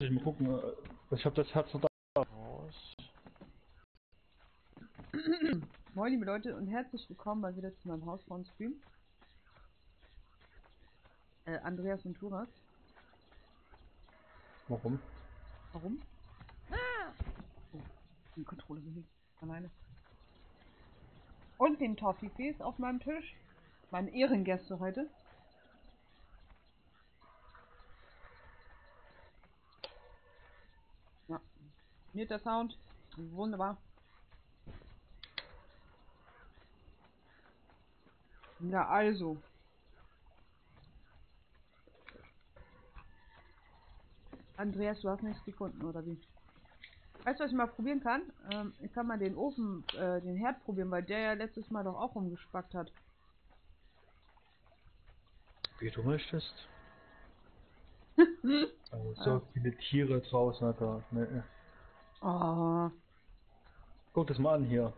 Ich mal gucken, äh, ich habe das Herz noch da. Raus. Moin liebe Leute und herzlich willkommen mal wieder zu meinem Hausfrauen-Stream. Äh, Andreas und Turas. Warum? Warum? Oh, die Kontrolle bewegt alleine. Und den Toffifees auf meinem Tisch. Meine Ehrengäste heute. Ja. Funktioniert der Sound? Wunderbar. Ja, also. Andreas, du hast nichts gefunden, oder wie? Weißt du, was ich mal probieren kann? Ähm, ich kann mal den Ofen, äh, den Herd probieren, weil der ja letztes Mal doch auch rumgespackt hat. Wie du möchtest. Also so viele Tiere draußen, Alter. Nee. Oh, Guck das mal an hier.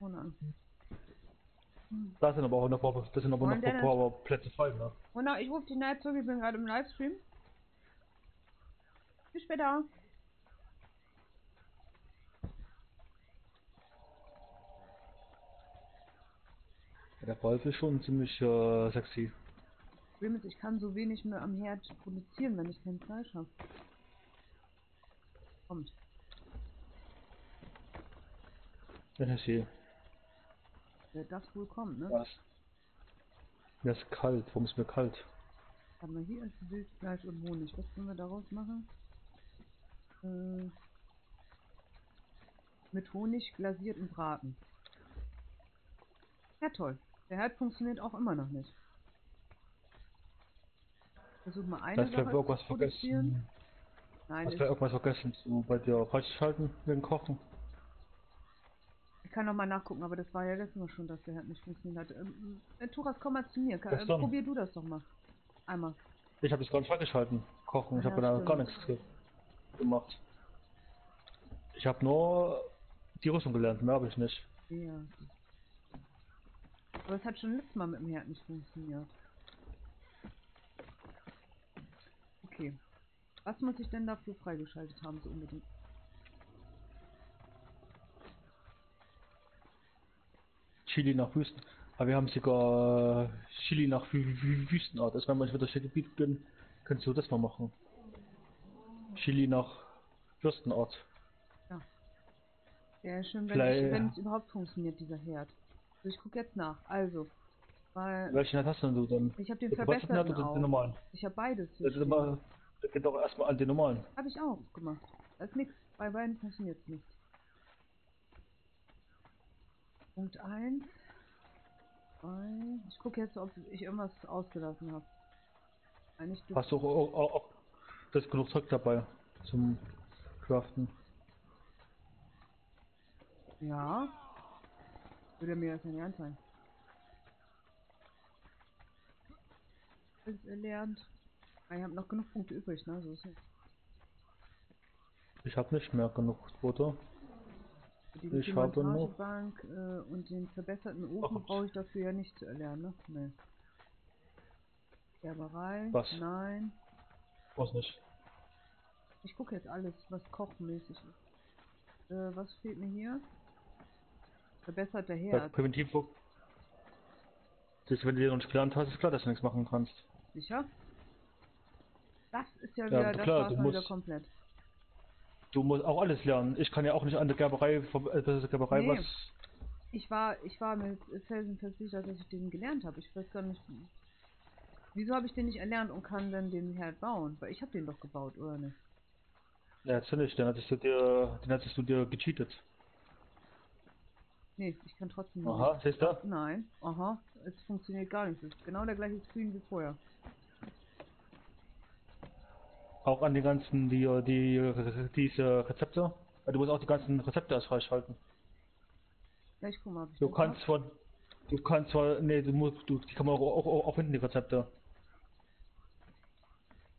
ohne an. Da sind aber auch noch, das sind aber noch paar Plätze frei, ne? Und na, ich rufe dich nachher zurück, ich bin gerade im Livestream. Bis später. Der Wolf ist schon ziemlich äh, sexy. Problem ich kann so wenig mehr am Herd produzieren, wenn ich kein Fleisch habe. Kommt. Ja, ich sehe. Wer das wohl kommt, ne? Was? Mir ist kalt. Warum ist mir kalt? Warte mal, hier ist Wildfleisch und Honig. Was können wir daraus machen? Äh, mit Honig glasiert und braten. Ja, toll. Der Herd funktioniert auch immer noch nicht. Versuch mal eine Sache irgendwas zu vergessen. Nein, Hast du irgendwas vergessen zu bei dir freischalten wegen Kochen? Ich kann noch mal nachgucken, aber das war ja letztes Mal schon, dass der Herd nicht funktioniert hat. Ähm, äh, Turas, komm mal zu mir. Ka- Äh, probier du das doch mal. Einmal. Ich habe es gar nicht freigeschalten. Kochen. Ich Ja, habe da gar nichts ge- gemacht. Ich habe nur die Rüstung gelernt, mehr habe ich nicht. Ja. Aber es hat schon letztes Mal mit dem Herd nicht funktioniert. Okay. Was muss ich denn dafür freigeschaltet haben, so unbedingt? Chili nach Wüsten. Aber wir haben sogar äh, Chili nach Wü Wü Wüstenart. Also wenn wir wieder das Gebiet gehen, kannst du das mal machen. Chili nach Würstenart. Wäre schön, wenn, es überhaupt funktioniert, dieser Herd. Also ich gucke jetzt nach. Also, weil Welchen Herd hast denn du denn? ich habe den Den verbesserten Herd oder den normalen? Ich habe beides. Das ist das geht doch erstmal an den normalen. Habe ich auch gemacht. Das ist nix. Bei beiden funktioniert es nicht. Punkt 1. 2. Ich gucke jetzt, ob ich irgendwas ausgelassen habe. Eigentlich Hast du auch, auch, auch das genug Zeug dabei zum Craften? Ja. Würde mir das nicht anzeigen. Alles erlernt. Ah, Ich habe noch genug Punkte übrig, ne? So ist es. Ich habe nicht mehr genug Futter. Die Ich habe noch- äh, und den verbesserten Ofen Ach. brauche ich dafür ja nicht zu erlernen, ne? Nee. Gerberei? Was? Nein. Was nicht. Ich gucke jetzt alles, was kochmäßig ist. Äh, was fehlt mir hier? Verbesserter Herd. Präventiv. Das, wenn du dir noch nicht gelernt hast, ist klar, dass du nichts machen kannst. Sicher? Das ist ja Ja, wieder, das klar, du mal wieder komplett. Du musst auch alles lernen. Ich kann ja auch nicht an der Gerberei, äh, der Gerberei Nee. was. Ich war, ich war mit felsenfest sicher, dass ich den gelernt habe. Ich weiß gar nicht. Wieso habe ich den nicht erlernt und kann dann den Herd bauen? Weil ich habe den doch gebaut, oder nicht? Ja, nicht. Den hattest du dir, den hattest du dir gecheatet. Nee, ich kann trotzdem Aha, siehst du? Nein, aha, es funktioniert gar nicht. Es ist genau der gleiche Screen wie vorher. Auch an die ganzen, die, die, diese Rezepte. Ja, Du musst auch die ganzen Rezepte erst freischalten. Ja, ich guck mal, Du kannst zwar, du kannst zwar, nee, du musst, du, die kann man auch, auch, auch, auch finden, die Rezepte.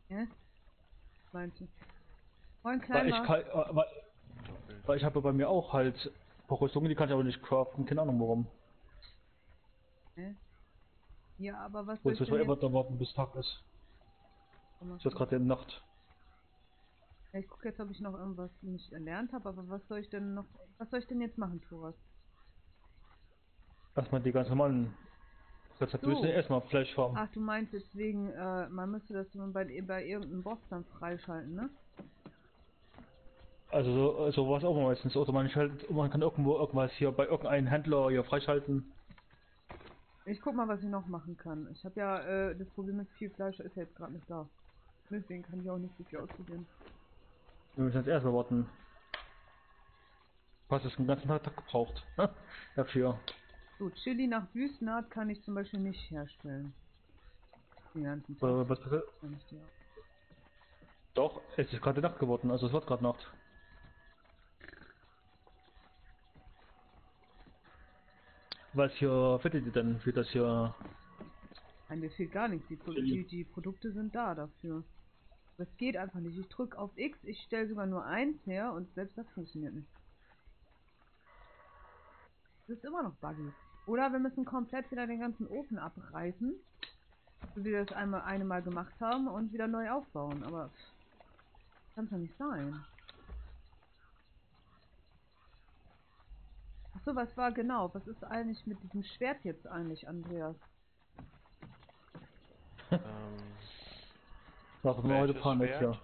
Ja? Was meinst du? Moin, Weil ich Kleiner. kann, äh, weil, weil ich habe bei mir auch halt Rüstungen, die kann ich aber nicht craften, keine Ahnung warum. Hä? Ja, aber was Wo es immer jetzt? da warten bis Tag ist. Es wird gerade Nacht. Ich gucke jetzt, ob ich noch irgendwas nicht erlernt habe, aber was soll ich denn noch, was soll ich denn jetzt machen, Thoras? Erstmal die ganz normalen Rezepte. So. erstmal Fleischfarm. Ach, du meinst jetzt wegen, äh, man müsste das bei, bei irgendeinem Boss dann freischalten, ne? Also so, sowas auch meistens. Oder man, schaltet, man kann irgendwo irgendwas hier bei irgendeinem Händler hier freischalten. Ich guck mal, was ich noch machen kann. Ich habe ja, äh, das Problem mit viel Fleisch ist ja jetzt gerade nicht da. Deswegen kann ich auch nicht so viel ausprobieren. Wir müssen jetzt erstmal warten. Was ist den ganzen Tag gebraucht dafür. So, Chili nach Wüstenart kann ich zum Beispiel nicht herstellen. Den ganzen Tag Äh, Was, was, die doch, es ist gerade Nacht geworden, also es wird gerade Nacht. Was hier fittet ihr denn für das hier? Nein, mir fehlt gar nichts. Die, die, die Produkte sind da dafür. Das geht einfach nicht. Ich drücke auf X, ich stelle sogar nur eins her und selbst das funktioniert nicht. Das ist immer noch buggy. Oder wir müssen komplett wieder den ganzen Ofen abreißen, so wie wir das einmal eine Mal gemacht haben und wieder neu aufbauen. Aber kann doch nicht sein. Achso, was war genau? Was ist eigentlich mit diesem Schwert jetzt eigentlich, Andreas? Ähm, Machen wir heute Panik, Schwert? ja.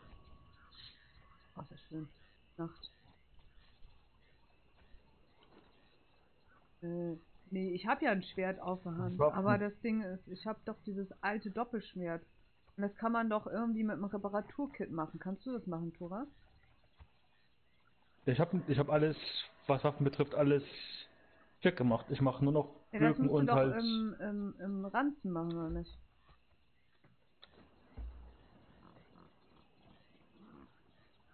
Ach, sehr schön. Nacht. Äh, nee, ich habe ja ein Schwert auf der Hand, aber das Ding ist, ich habe doch dieses alte Doppelschwert. Und das kann man doch irgendwie mit einem Reparaturkit machen. Kannst du das machen, Tora? Ich habe ich hab alles, was Waffen betrifft, alles weggemacht. Ich mache nur noch Ja, das du und doch halt. im, im, im Ranzen machen, oder nicht?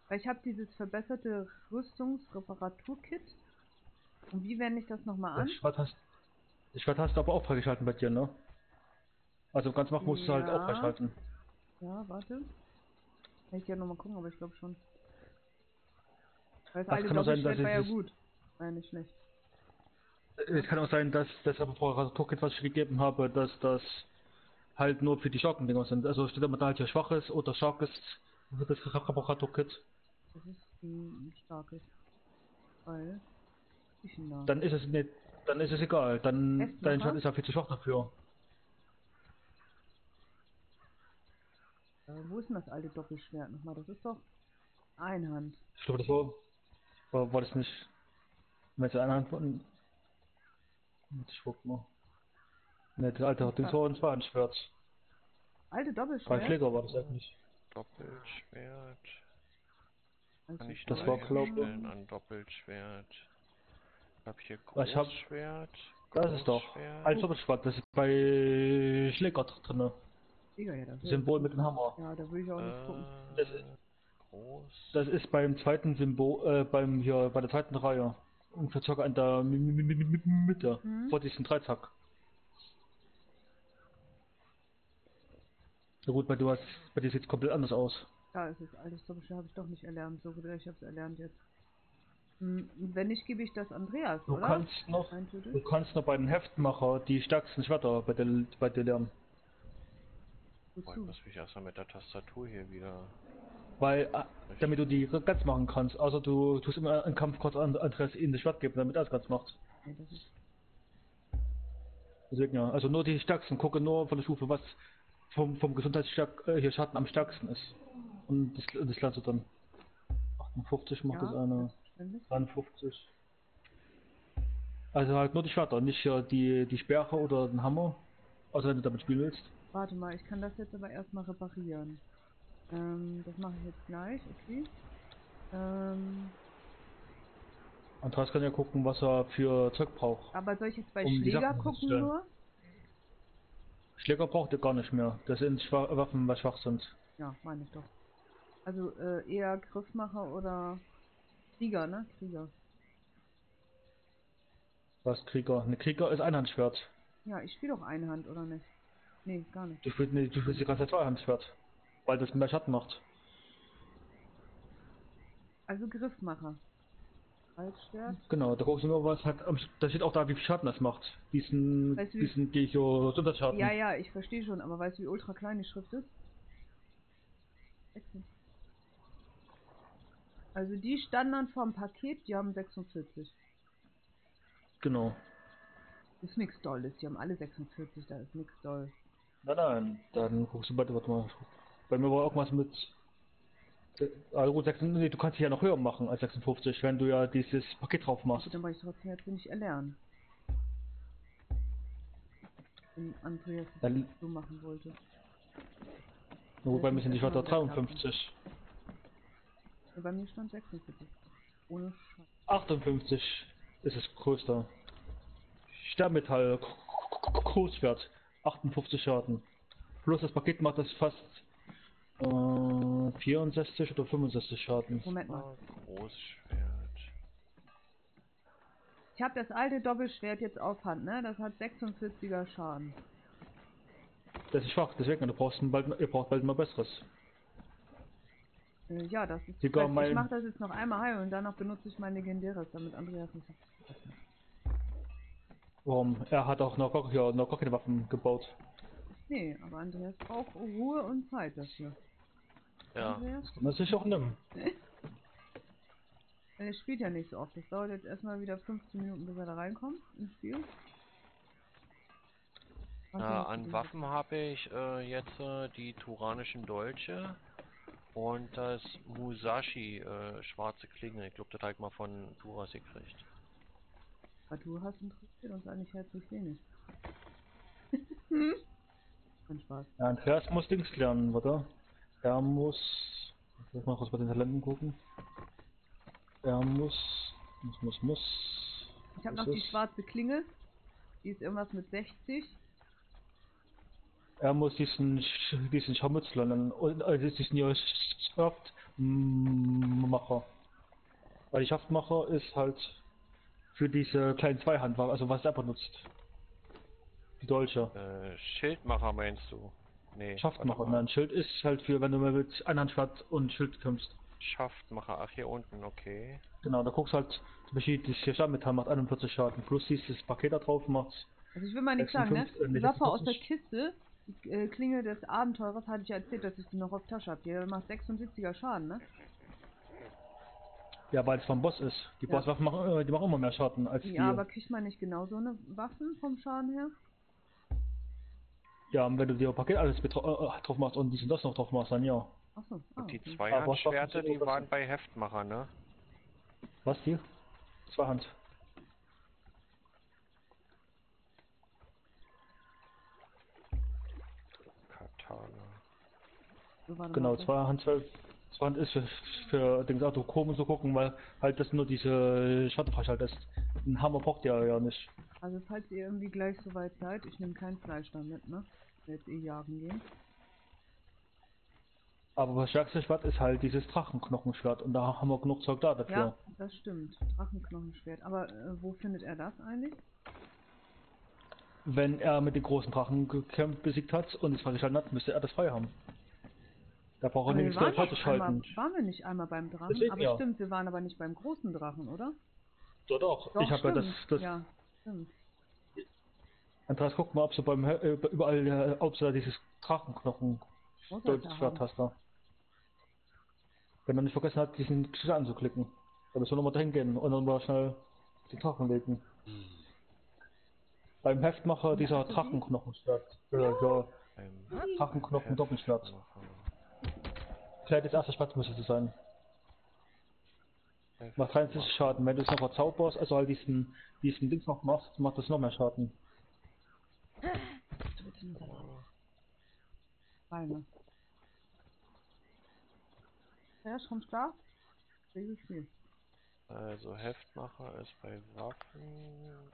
Weil ich habe dieses verbesserte Rüstungsreparaturkit. Und wie wende ich das nochmal an? Ich werde hast, ich werd hast du aber auch freigeschalten bei dir, ne? Also ganz machen musst du halt auch Ja. freischalten. Ja, warte. Kann ich ja nochmal gucken, aber ich glaube schon. Weil das alte kann auch sein, Doppelschwert dass war ja gut. Ja nicht schlecht. Es kann auch sein, dass das Reparaturkit, was ich gegeben habe, dass das halt nur für die starken Dinger sind. Also steht immer da halt hier schwaches oder starkes das Reparaturkit. Das ist ein starkes. Weil. Dann ist es nicht, dann ist es egal. Dann dein Schwert ist ja viel zu schwach dafür. Äh, wo ist denn das alte Doppelschwert nochmal? Das ist doch Einhand. Ich glaube, das war, war, war das nicht. Wenn es eine Hand von. Ich guck mal. Ne, das alte hat den so ein Schwert. Alte Drei Doppelschwert? Schläger war das eigentlich. Doppelschwert. Also Kann ich Das war, herstellen an Doppelschwert. Ich hab hier Ich hab- Großschwert. Das ist doch. Ein Doppelschwert, das ist bei Schläger drin. Digga, ja, das Symbol mit dem Hammer. Ja, da würde ich auch nicht gucken. Äh, Das ist- groß. Das ist beim zweiten Symbol, äh, beim hier, bei der zweiten Reihe. Ungefähr circa in der Mi- Mi- Mi- Mi- Mitte. Mhm. Vor diesem Dreizack. Na gut, bei du hast, bei dir sieht es komplett anders aus. Da ist es. Altes Doppelschwert habe ich doch nicht erlernt. So ich habe es erlernt jetzt. Hm, wenn nicht, gebe ich das Andreas, Du oder? kannst noch, du kannst noch bei den Heftmacher die stärksten Schwerter bei dir, bei dir lernen. Boah, ich muss mich erstmal mit der Tastatur hier wieder. Weil, äh, damit du die ganz machen kannst. Also du tust immer einen Kampf kurz an Andreas in das Schwert geben, damit er es ganz macht. Nee, das ist Deswegen ja, also nur die stärksten, gucke nur von der Stufe, was vom, vom Gesundheitsstärk äh, hier Schaden am stärksten ist. Und das, das du dann. 58 macht das eine, selbstverständlich. 53. Also halt nur die Schwerter, nicht hier die, die Sperre oder den Hammer. Also wenn du damit spielen willst. Warte mal, ich kann das jetzt aber erstmal reparieren. Ähm, das mache ich jetzt gleich, okay. Ähm, Andreas kann ja gucken, was er für Zeug braucht. aber soll ich jetzt bei Um Schläger gucken nur? Schläger braucht ihr gar nicht mehr. Das sind Schwa Waffen, was schwach sind. Ja, meine ich doch. Also äh, eher Griffmacher oder Krieger, ne? Krieger. Was Krieger? Eine Krieger ist Einhandschwert. Ja, ich spiele doch Einhand, oder nicht? Nee, gar nicht. Du spielst, nee, du spielst die ganze Zeit Zweihandschwert. Weil das mehr Schatten macht. Also Griffmacher. Halsschwert. Genau, da guckst du nur, was hat. Da steht auch da, wie viel Schaden das macht. Diesen, Weißt du, diesen Gesundheitsschaden. Ja, ja, ich verstehe schon, aber weißt du, wie ultra klein die Schrift ist? Wechsel. Also die Standard vom Paket, die haben 46. Genau. Ist nix Dolles, die haben alle 46, da ist nix Doll. Nein, nein, dann guckst du bei, warte mal. Bei mir war irgendwas mit. äh, Also gut, 56, nee, du kannst dich ja noch höher machen als 56, wenn du ja dieses Paket drauf machst. Gut, dann war ich trotzdem jetzt nicht erlernen. Wenn Andreas das so machen wollte. Nur bei mir sind die Schwerter 53. Ja, bei mir stand 46. Ohne Scheiß. 58 ist das größte. Sternmetall, Großschwert, 58 Schaden. Plus das Paket macht das fast äh, 64 oder 65 Schaden. Moment mal. Ah, Großschwert. Ich habe das alte Doppelschwert jetzt auf Hand, ne? Das hat 46er Schaden. Das ist schwach, deswegen, du brauchst bald, ihr braucht bald mal besseres. Äh, ja, das ist. Ich mein- mache das jetzt noch einmal heil und danach benutze ich mein legendäres, damit Andreas nicht. Warum? Er hat auch noch, ja, noch keine Waffen gebaut. Nee, aber Andreas braucht Ruhe und Zeit dafür. Ja. Andreas? Kann man sich auch nehmen. Er spielt ja nicht so oft. Das dauert jetzt erstmal wieder 15 Minuten, bis er da reinkommt ins Spiel. Äh, an? Waffen habe ich äh, jetzt äh, die turanischen Dolche und das Musashi äh, schwarze Klinge. Ich glaube, das habe ich mal von Turas gekriegt. Aber du hast interessiert uns eigentlich herzlich wenig. Kein Spaß. Ja, Andreas muss Dings lernen, warte. Er muss. Ich muss mal kurz bei den Talenten gucken. Er muss. Muss, muss, muss. Ich habe noch die schwarze Klinge. Die ist irgendwas mit 60. Er muss diesen, Sch- diesen Scharmütz lernen. Und also diesen ja Schaftmacher. Weil die Schaftmacher ist halt für diese kleinen Zweihandwaffen, also was er benutzt. Die Dolche. Äh, Schildmacher meinst du? Nee. Schaftmacher, mal. nein, Schild ist halt für, wenn du mit Einhandschwert und Schild kämpfst. Schaftmacher, ach hier unten, okay. Genau, da guckst halt, zum Beispiel das hier Stahlmetall macht 41 Schaden, plus dieses Paket da drauf macht. Also ich will mal nichts sagen, ne? 56, äh, Die nee, Waffe aus der 46. Kiste, die äh, Klinge des Abenteurers, hatte ich ja erzählt, dass ich die noch auf Tasche habe. Die macht 76er Schaden, ne? Ja, weil es vom Boss ist. Die Ja. Bosswaffen machen, äh, die machen immer mehr Schaden als die. Ja, aber kriegt man nicht genau so eine Waffen vom Schaden her? Ja, und wenn du dir Paket alles betro- äh, drauf machst und dies und das noch drauf machst, dann ja. Achso. Ah, Und die okay. Zweihandschwerte, die waren bei Heftmacher, ne? Was die? Zweihand. Warte Genau, mal. Zweihand, Zwei- Zweihand ist für, für den Auto komisch zu gucken, weil halt das nur diese Schattenfleisch halt ist. Ein Hammer braucht ja ja nicht. Also falls ihr irgendwie gleich so weit seid, ich nehme kein Fleisch dann mit, ne? Jetzt eh jagen gehen. Aber das stärkste Schwert ist halt dieses Drachenknochenschwert und da haben wir genug Zeug da dafür. Ja, das stimmt. Drachenknochenschwert. Aber äh, wo findet er das eigentlich? Wenn er mit den großen Drachen gekämpft, besiegt hat und es freigeschalten hat, müsste er das frei haben. Da braucht er Aber wir nichts waren, freizuschalten. wir nicht einmal beim Drachen? Deswegen aber ja. stimmt, wir waren aber nicht beim großen Drachen, oder? Doch, doch. Doch, ich habe ja das, stimmt. das Ja, stimmt. Andreas, guck mal, ob du beim äh, überall, äh, ob du da dieses Drachenknochen Muss er da Schwert haben. hast da. Wenn er nicht vergessen hat, diesen Schritt anzuklicken. Dann müssen wir nochmal dahin gehen und dann mal schnell den Drachen legen. Beim Heftmacher dieser? Drachenknochenschwert. Äh, ja, Beim Drachenknochen Doppelschwert. Vielleicht das erste Schwert müsste es sein. Macht 63 Schaden. Wenn du es noch verzauberst, also halt diesen, diesen Dings noch machst, macht das noch mehr Schaden. Beine. Ja, ist schon klar? Sehr viel. Also Heftmacher ist bei Waffen.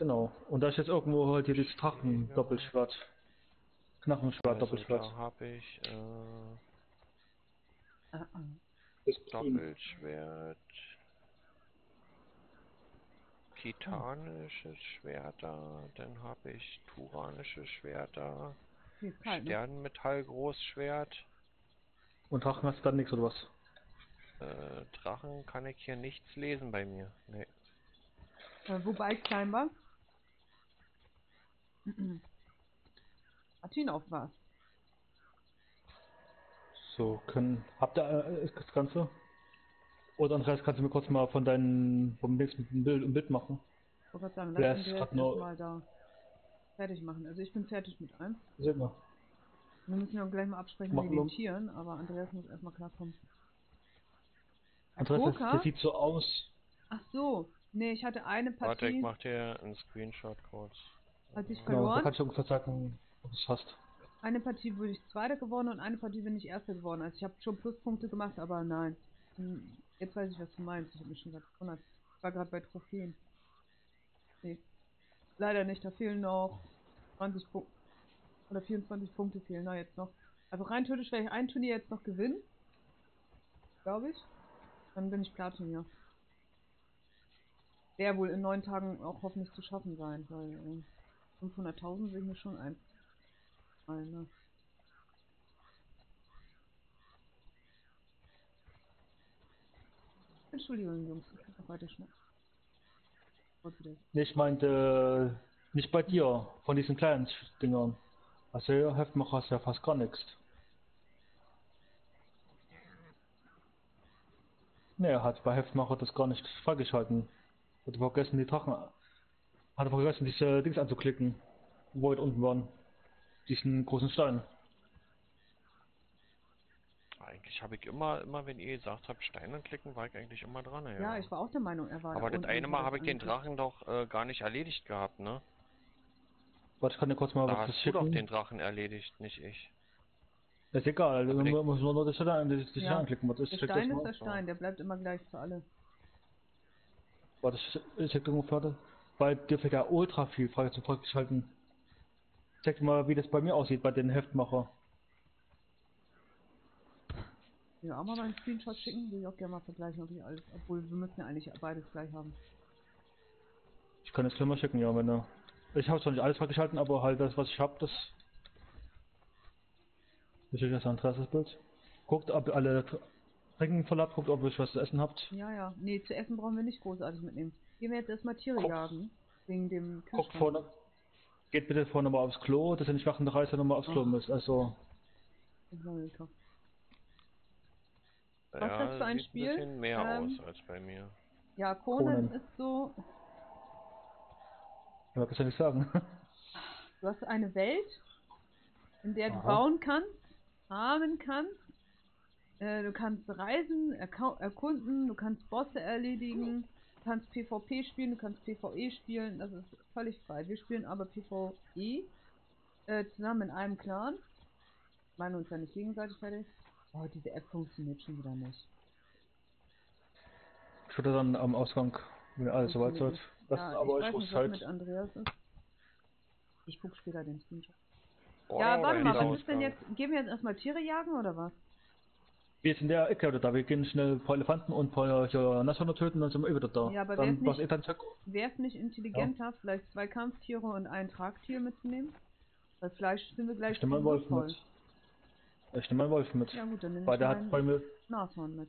Genau. Und da ist jetzt irgendwo halt hier dieses Drachen-Doppelschwert. Knochenschwert, Also Doppelschwert. da habe ich äh. Das. Doppelschwert. Titanisches Schwerter, dann habe ich turanische Schwerter, kalt, ne? Sternmetall Großschwert, Und Drachen hast du dann nichts oder was? äh, Drachen kann ich hier nichts lesen bei mir. Nee. Äh, wobei ich klein war. Hat ihn auf was? So, können. Habt ihr äh, das Ganze? Oder Andreas, kannst du mir kurz mal von deinen, vom dem Bild, ein Bild machen? Ich wollte gerade sagen, lass grad jetzt nur- erstmal da fertig machen. Also ich bin fertig mit einem. Seht mal. Wir müssen ja gleich mal absprechen Machen mit den wir. Tieren, aber Andreas muss erstmal klarkommen. Andreas, das, das sieht so aus. Ach so. Nee, ich hatte eine Warte, ich Partie, mach dir einen Screenshot kurz. Hat sich Genau, da verloren. kannst du ungefähr sagen, ob es hast. Eine Partie wurde ich Zweiter geworden und eine Partie bin ich Erster geworden. Also ich habe schon Pluspunkte gemacht, aber nein. Hm, Jetzt weiß ich, was du meinst. Ich habe mich schon gerade gewundert. Ich war gerade bei Trophäen. Nee. Leider nicht. Da fehlen noch 20 Punkte. Oder 24 Punkte fehlen da jetzt noch. Also rein theoretisch werde ich ein Turnier jetzt noch gewinnen. Glaube ich. Dann bin ich Platin, ja. Wäre wohl in neun Tagen auch hoffentlich zu schaffen sein, weil äh, 500.000 sehe ich mir schon ein. Ne? Entschuldigung, Jungs, ich muss noch weiter Nee, ich meinte, äh, nicht bei dir, von diesen kleinen Dingern. Also, ja, Heftmacher hast ja fast gar nichts. Nee, er hat bei Heftmacher das gar nicht freigeschalten. Hat vergessen, die Drachen. Hat vergessen, diese Dings anzuklicken. Wo wir unten waren. Diesen großen Stein. Eigentlich habe ich immer, immer wenn ihr gesagt habt, Steine klicken, war ich eigentlich immer dran, ja. Ja, ich war auch der Meinung, er war da Aber das unten eine Mal habe ich den. Drachen doch äh, gar nicht erledigt gehabt, ne? Warte, ich kann dir kurz mal Da was hast du doch den Drachen erledigt, nicht ich. Ist egal, du Aber den- musst nur das Stein, das Stein Ja. anklicken. Warte, Der das Stein ist der Stein, der bleibt immer gleich für alle. Warte, ich, check ungefähr das. Dir fehlt ja ultra viel frei zu freigeschalten. Check dir mal, wie das bei mir aussieht, bei den Heftmacher. Ja, auch mal einen Screenshot schicken, will ich auch gerne mal vergleichen, ob ich alles, obwohl wir müssen ja eigentlich beides gleich haben. Ich kann es gleich mal schicken, ja, wenn du. Ich habe zwar nicht alles freigeschalten, aber halt das, was ich habe, das. Ich schicke das an das Bild. Guckt, ob ihr alle Trinken voll habt, guckt, ob ihr was zu essen habt. Ja, ja. Nee, zu essen brauchen wir nicht großartig mitnehmen. Gehen wir jetzt erstmal Tiere Guck. jagen. Wegen dem Kühlschrank. vorne. Geht bitte vorne mal aufs Klo, dass ihr nicht während der Reise nochmal aufs Klo müsst. Also, lecker. Was ja, ist das für ein sieht Spiel? ein bisschen mehr Ähm, aus als bei mir. Ja, Conan Conan. ist so, ja, kann ich ja nicht sagen. du hast eine Welt, in der du Aha. bauen kannst, farmen kannst, äh, du kannst reisen, erkau- erkunden, du kannst Bosse erledigen, du kannst PvP spielen, du kannst PvE spielen, das ist völlig frei. Wir spielen aber PvE äh, zusammen in einem Clan. Meinen uns ja nicht gegenseitig fertig. Oh, diese App funktioniert schon wieder nicht. Ich würde dann am Ausgang, wenn alles soweit seid. ja, aber ich ich muss halt. mit Andreas ist. Ich guck später den Screenshot. Oh, ja, warte mal, was ist denn jetzt? Gehen wir jetzt erstmal Tiere jagen oder was? Wir sind in der Ecke wieder da. Wir gehen schnell ein paar Elefanten und hier Nashörner töten, dann sind wir eh wieder da. Ja, aber ist was nicht-. Wäre es nicht intelligenter, vielleicht zwei Kampftiere und ein Tragtier mitzunehmen? Weil Fleisch sind wir gleich Ich nehme einen Wolf voll. mit. Ich nehme einen Wolf mit. Ja gut, dann nehme Weil ich der hat bei mir. Nashorn mit.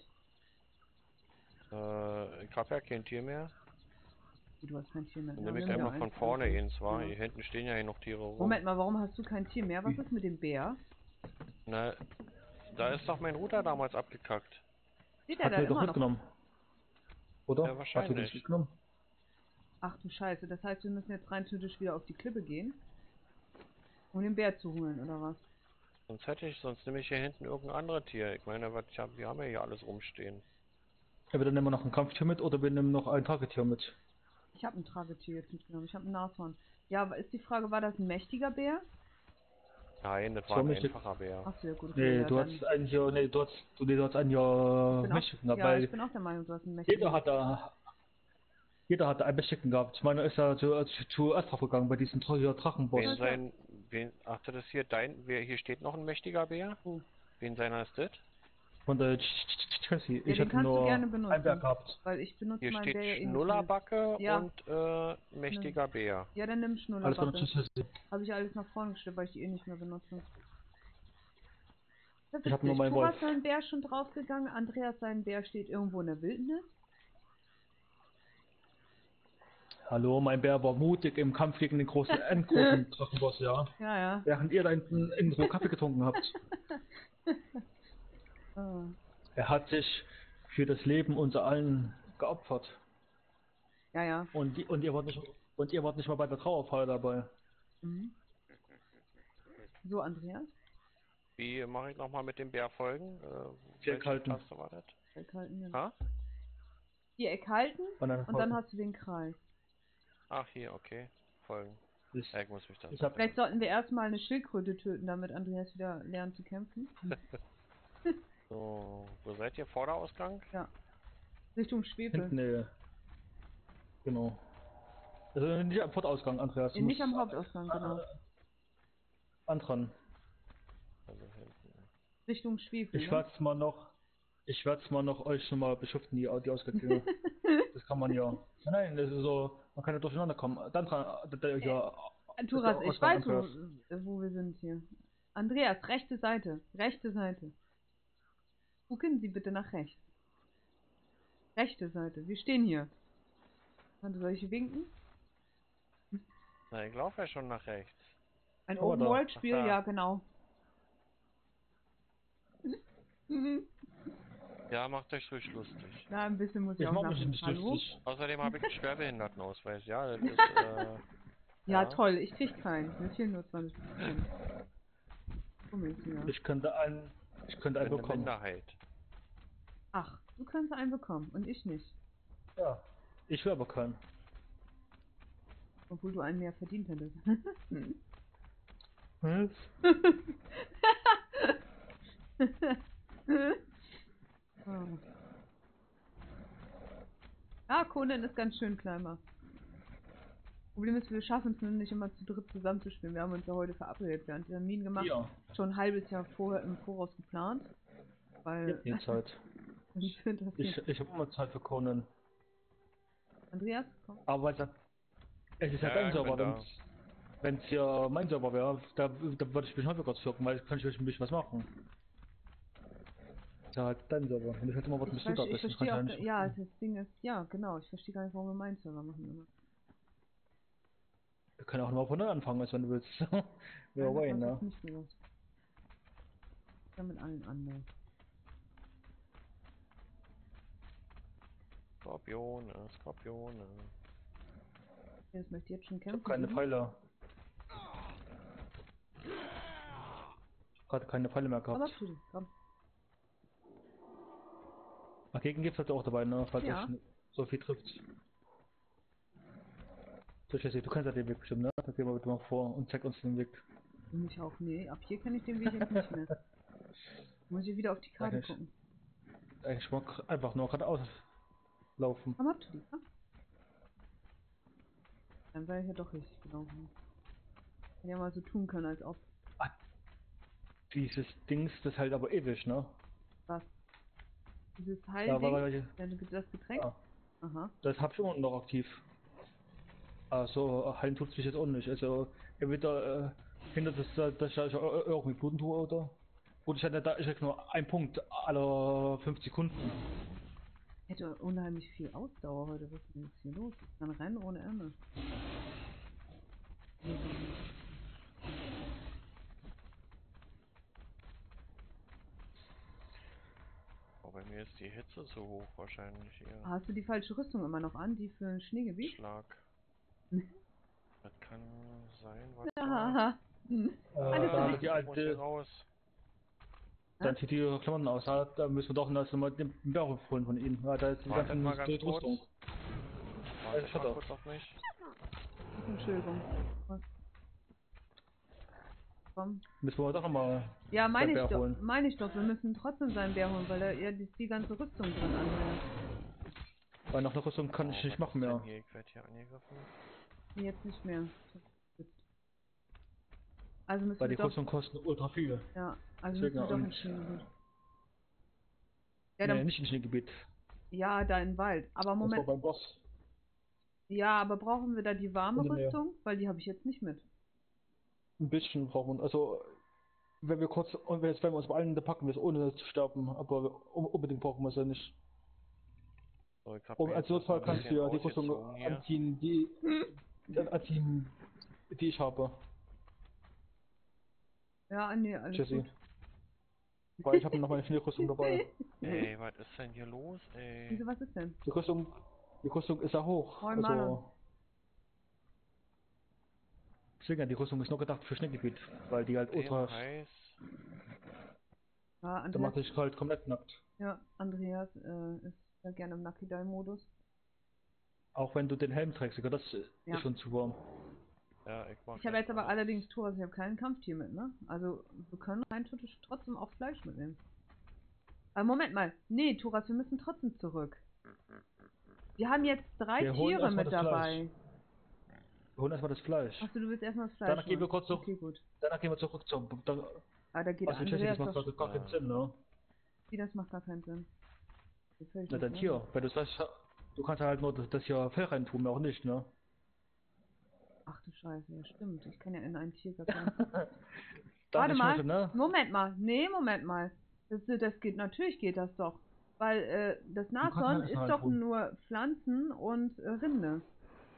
Äh, ich habe ja kein Tier mehr. Wie, Du hast kein Tier mehr. Dann Ja, nehme ich einfach von eins. vorne hin zwar. Ja. Hier hinten stehen ja hier noch Tiere rum. Moment mal, warum hast du kein Tier mehr? Was ist mit dem Bär? Na, da ist doch mein Router damals abgekackt. Steht er Hat da mir doch immer noch? mitgenommen. Oder? Ja, Hat mir wahrscheinlich. das mitgenommen? Ach du Scheiße, das heißt, wir müssen jetzt rein theoretisch wieder auf die Klippe gehen, um den Bär zu holen, oder was? Sonst hätte ich, sonst nehme ich hier hinten irgendein anderes Tier. Ich meine, was, ich hab, wir haben ja hier alles rumstehen. Entweder nehmen wir noch ein Kampftier mit oder wir nehmen noch ein Tagetier mit. Ich habe ein Tragetier jetzt mitgenommen, ich habe ein Nashorn. Ja, aber ist die Frage, war das ein mächtiger Bär? Nein, das war ein einfacher Bär. Ach sehr gut. Nee, ja, du hast einen hier, nee, du hast, du, nee, du hast einen hier ich bin Mächtigen auch, gehabt, ja, ich bin auch der Meinung, du hast einen mächtigen. jeder hat da, jeder hat da einen Mächtigen gehabt. Ich meine, ist ja zu, zu, zu Astraf gegangen bei diesem Drachenboss. Wen sein, wen, ach, das ist hier dein, wer, hier steht noch ein mächtiger Bär. Oh. Wen seiner ist das? Von der Ch- Ch- Jessie. den Ich hatte nur gerne benutzen. einen Berg gehabt. Weil ich benutze Hier meinen steht Bär ja. Schnullerbacke Ja. und äh, mächtiger Bär. Ja, dann nimm Schnullerbacke. Habe ich alles nach vorne gestellt, weil ich die eh nicht mehr benutze. Das Ich hab nur meinen Thomas Wolf. sein Bär schon draufgegangen, Andreas sein Bär steht irgendwo in der Wildnis. Hallo, mein Bär war mutig im Kampf gegen den großen endgroßen Drachenboss, ja. Ja, ja. Während ihr da hinten in Ruhe Kaffee getrunken habt. Ah. Er hat sich für das Leben unser allen geopfert. Ja, ja. Und, die, und ihr wart nicht und ihr wart nicht mal bei der Trauerfeier dabei. Mhm. So, Andreas, Wie mache ich nochmal mit dem Bär folgen? Äh, Viereck halten. Viereck halten. Ja. Ha? Viereck halten Und dann, und dann hast du den Kreis. Ach, hier, okay. Folgen. ich, Ja, ich muss mich da. ich hab, Vielleicht sollten wir erstmal eine Schildkröte töten, damit Andreas wieder lernt zu kämpfen. So, wo seid ihr? Vorderausgang? Richtung Schwefel. hinten, nee. Genau. Also nicht am Portausgang, Andreas. du Äh, Nicht am Hauptausgang, genau. Antran. Also hinten. Richtung Schwefel. Ich ne? werde mal noch, ich werde mal noch euch schon mal beschriften, die, die Ausgänge. das kann man ja. Nein, das ist so, man kann ja durcheinander kommen. Dann dran, äh, da- ja, Turas, der ich weiß, wo, wo wir sind hier. Andreas, rechte Seite. Rechte Seite. Gucken Sie bitte nach rechts. Rechte Seite. Wir stehen hier. Warte, soll ich winken? Na, ich laufe ja schon nach rechts. Ein da. Open-World-Spiel? Ja, genau. Ja, macht euch ruhig lustig. Na, ein bisschen muss ich, Ich auch mach nach mich nicht Hallo? lustig. Außerdem habe ich einen Schwerbehindertenausweis. Ja, das ist, äh, Ja, Ja. toll. Ich krieg keinen. Mir fehlen nur 20 Prozent. Komisch, ja. Ich könnte einen, ich könnte einen eine bekommen. Minderheit. Ach, du kannst einen bekommen und ich nicht. Ja. Ich will aber keinen. Obwohl du einen mehr verdient hättest. Was? Ah. Ah, Conan ist ganz schön kleiner. Problem ist, wir schaffen es nicht immer zu dritt zusammenzuspielen. Wir haben uns ja heute verabredet. Wir haben Termin gemacht, Ja, schon ein halbes Jahr vorher im Voraus geplant. Weil habt Zeit. Ich das Ich, ich habe immer Zeit für Conan. Andreas, komm. Aber weil es- es ist ja, Ja, dein ich Server, wenn's, wenn's hier mein Server wäre, da, da würde ich mich häufiger zirken, weil kann ich ein bisschen was machen. Ja, halt dein Server. Und ich hätte immer was Ich, mit Stuttgart. ich das kann verstehe auch, ja, das Ding ist, ja, genau. Ich verstehe gar nicht, warum wir meinen Server machen immer. Wir können auch noch von neu anfangen, als wenn du willst. ja, Nein, das hat ne? nicht mit allen anderen. Skorpione, Skorpione. Jetzt möchte ich jetzt schon Ich kämpfen. hab keine. Pfeile. Ich hab gerade keine Pfeile mehr Aber gehabt. bitte, komm. Ach, gegen gibt's halt auch dabei, ne? Falls Ja. so viel trifft. So, Jesse, du kennst ja den Weg bestimmt, ne? Dann gehen wir bitte mal vor und zeig uns den Weg. Ich auch, nee, ab hier kenne ich den Weg jetzt nicht mehr. Muss ich wieder auf die Karte Eigentlich. gucken. Eigentlich einfach nur geradeaus laufen. Komm ab, Tuddy, komm. Dann war ich ja doch richtig gelaufen. Hätte ja mal so tun können, als ob. Dieses Dings, das hält aber ewig, ne? Was? Dieses Ja, Heilding? Ja, das Getränk? ja, Aha. das hab ich immer noch aktiv. Also, heilen tut's mich jetzt auch nicht. Also, entweder äh, hindert es, äh, dass ich da irgendwie bluten tue oder. Oder ich hatte da ich hätte nur einen Punkt alle 5 Sekunden. Hätte unheimlich viel Ausdauer heute. Was ist denn jetzt hier los? Ich kann rennen ohne Ärmel. Oh, bei mir ist die Hitze zu hoch wahrscheinlich hier. Hast du die falsche Rüstung immer noch an, die für ein Schneegebiet? Schlag. Das kann sein, was Haha. Äh, Alles richtig. die alte, raus. Dann zieht die Klamotten aus. Da, da müssen wir doch noch mal den Bär holen von ihnen. Ja, da ist die ganze ganz. Rüstung. Wartet Shut mal kurz auf mich. Entschuldigung. Komm. Müssen wir doch nochmal. Ja, meine ich Bär doch. holen. Meine ich doch. Wir müssen trotzdem seinen Bär holen, weil er ja die, die ganze Rüstung drin anhält. Weil nach der Rüstung kann ich Oh, nicht was machen mehr. Hier? Ich werde hier angegriffen. Nee, Jetzt nicht mehr. Also müssen Weil wir die doch. Rüstung kosten ultra viel. Ja, also Deswegen müssen wir doch ins nicht. Schneegebiet. Ja, nee, dann, nicht im Schneegebiet. ja, da im Wald. Aber Das war Moment. beim Boss. Ja, aber brauchen wir da die warme. Rüstung? Weil die habe ich jetzt nicht mit. Ein bisschen brauchen wir. Also, wenn wir kurz. Und jetzt werden wir uns bei allen, da packen wir es ohne zu sterben. Aber un- unbedingt brauchen wir es ja nicht. So, mir als Notfall kannst du ja die Rüstung anziehen, die. anziehen, die ich habe. Ja, nee, alles Jesse. gut. Weil ich habe noch meine Schneerüstung dabei. Ey, was ist denn hier los, ey? Wieso, was ist denn? Die Rüstung, die Rüstung ist ja hoch. Moin. Also, deswegen, die Rüstung ist nur gedacht für Schneegebiet, weil die halt ultra, Ultra heiß. Ja, da macht Andreas, sich halt komplett nackt. ja, Andreas äh, ist ja gerne im Lucky Die Modus. Auch wenn du den Helm trägst, sogar das Ja. ist schon zu warm. Ja, ich mach Ich habe jetzt aber allerdings Thoras, ich habe kein Kampftier mit, ne? Also wir können rein theoretisch trotzdem auch Fleisch mitnehmen. Aber Moment mal, nee, Thoras, wir müssen trotzdem zurück. Wir haben jetzt drei Wir Tiere mit das dabei. Wir holen erstmal das Fleisch. Achso, du willst erstmal das Fleisch. Danach gehen wir kurz noch- Okay, gut. Danach gehen wir zurück zum. Da, Ah, da geht also Andreas das macht doch. gar, keinen Sinn, ne? Wie, das macht gar keinen Sinn. Das ist völlig Na dann nicht, hier, weil du sagst, du kannst halt nur das, das hier Fell rein tun, auch nicht, ne? Ach du Scheiße, ja stimmt. Ich kann ja in ein Tier Warte mal, so, ne? Moment mal, nee, Moment mal. Das, das geht, natürlich geht das doch. Weil äh, das Nashorn ist doch tun. nur Pflanzen und äh, Rinde.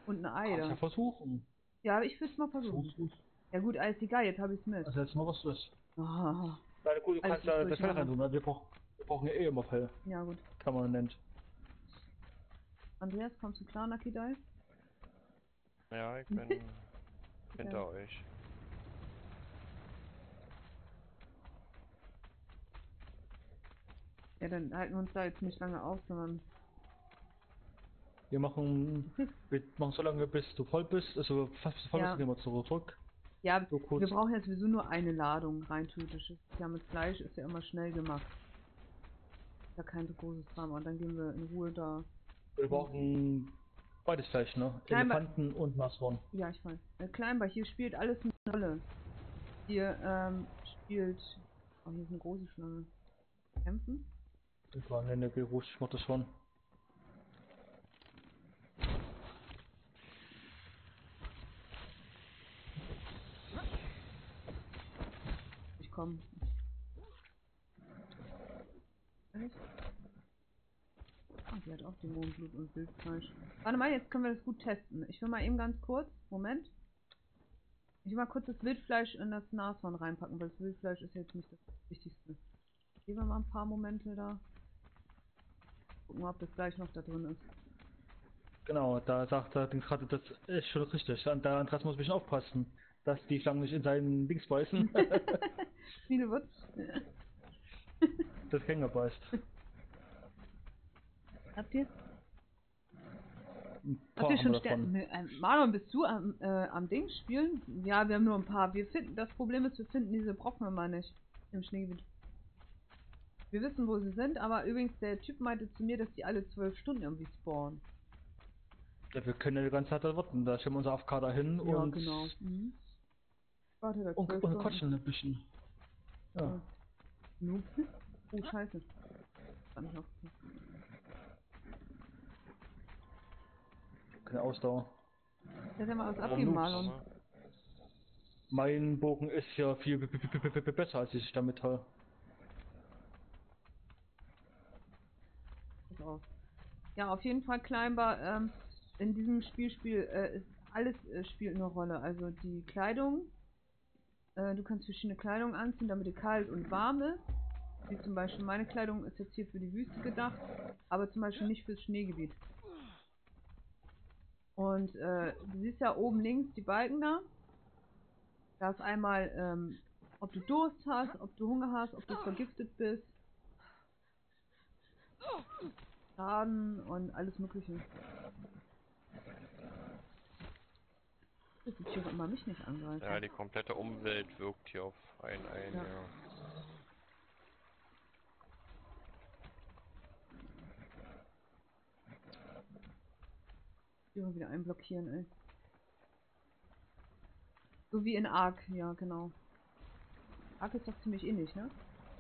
Und eine Kannst ja Eide. versuchen. Ja, aber ich will es mal versuchen. Versuch, Ja gut, alles egal, jetzt habe ich es mit. Also jetzt mal was du ist. Ah, Na gut, du Alles kannst ja ist das Fell rein tun, ne? Wir, brauch, wir brauchen ja eh immer Fell, ja gut. kann man nennt. Andreas, kommst du klar, Die? Ja, ich bin hinter euch. Ja, dann halten wir uns da jetzt nicht lange auf, sondern Wir machen, wir machen so lange bis du voll bist, also fast voll Ja. bist, gehen wir zurück. Ja, So kurz. wir brauchen jetzt sowieso nur eine Ladung rein theoretisch. Ist Ja, mit Fleisch ist ja immer schnell gemacht. Ist ja kein so großes Drama. Und dann gehen wir in Ruhe da. Wir brauchen beides Fleisch, ne? Klein- Elefanten und Nashorn. Ja, ich weiß. Äh, Kleinbach, hier spielt alles eine Rolle. Hier ähm, spielt. Oh, hier ist eine große Schlange. Kämpfen? Ich war ne, geh ruhig, ich mach das schon. Ich komm. Echt? Die hat auch Dämonenblut und Wildfleisch. Warte mal, jetzt können wir das gut testen. Ich will mal eben ganz kurz. Moment. Ich will mal kurz das Wildfleisch in das Nashorn reinpacken, weil das Wildfleisch ist jetzt nicht das Wichtigste. Geben wir mal ein paar Momente da. Gucken wir, ob das gleich noch da drin ist. Genau, da sagt er gerade, das ist schon richtig. Und da Andreas muss ein bisschen aufpassen, dass die Schlangen nicht in seinen Dings beißen. Schmiedewurz. das Hänger beißt. Habt ihr? Habt ihr schon Sterne? Ne, ähm, Marlon, bist du am, äh, am Ding spielen? Ja, wir haben nur ein paar. Wir finden, das Problem ist, wir finden diese Brocken immer nicht im Schneegebiet. Wir wissen, wo sie sind, aber übrigens, der Typ meinte zu mir, dass die alle zwölf Stunden irgendwie spawnen. Ja, wir können ja die ganze Zeit da warten. Da stellen wir unser AFK dahin Ja, und, genau. Mhm. Warte, da und, und quatschen ein bisschen. Ja. Oh, scheiße. Kann ich noch. Keine Ausdauer. Jetzt haben wir was? Marlon. Mein Bogen ist ja viel besser als ich damit auf. Ja, auf jeden Fall Climber. Ähm, in diesem Spiel spiel, äh, ist alles äh, spielt eine Rolle. Also die Kleidung. Äh, du kannst verschiedene Kleidung anziehen, damit dir kalt und warm ist. Wie zum Beispiel meine Kleidung ist jetzt hier für die Wüste gedacht, aber zum Beispiel nicht fürs Schneegebiet. Und äh, du siehst ja oben links die Balken da. Da ist einmal, ähm, ob du Durst hast, ob du Hunger hast, ob du vergiftet bist. Schaden und alles mögliche. Das die Tiere immer mich nicht angreifen. Ja, die komplette Umwelt wirkt hier auf einen ein, Ja. ja. Tiere wieder einblockieren, ey. So wie in Ark, ja genau. Ark ist doch ziemlich ähnlich, ne?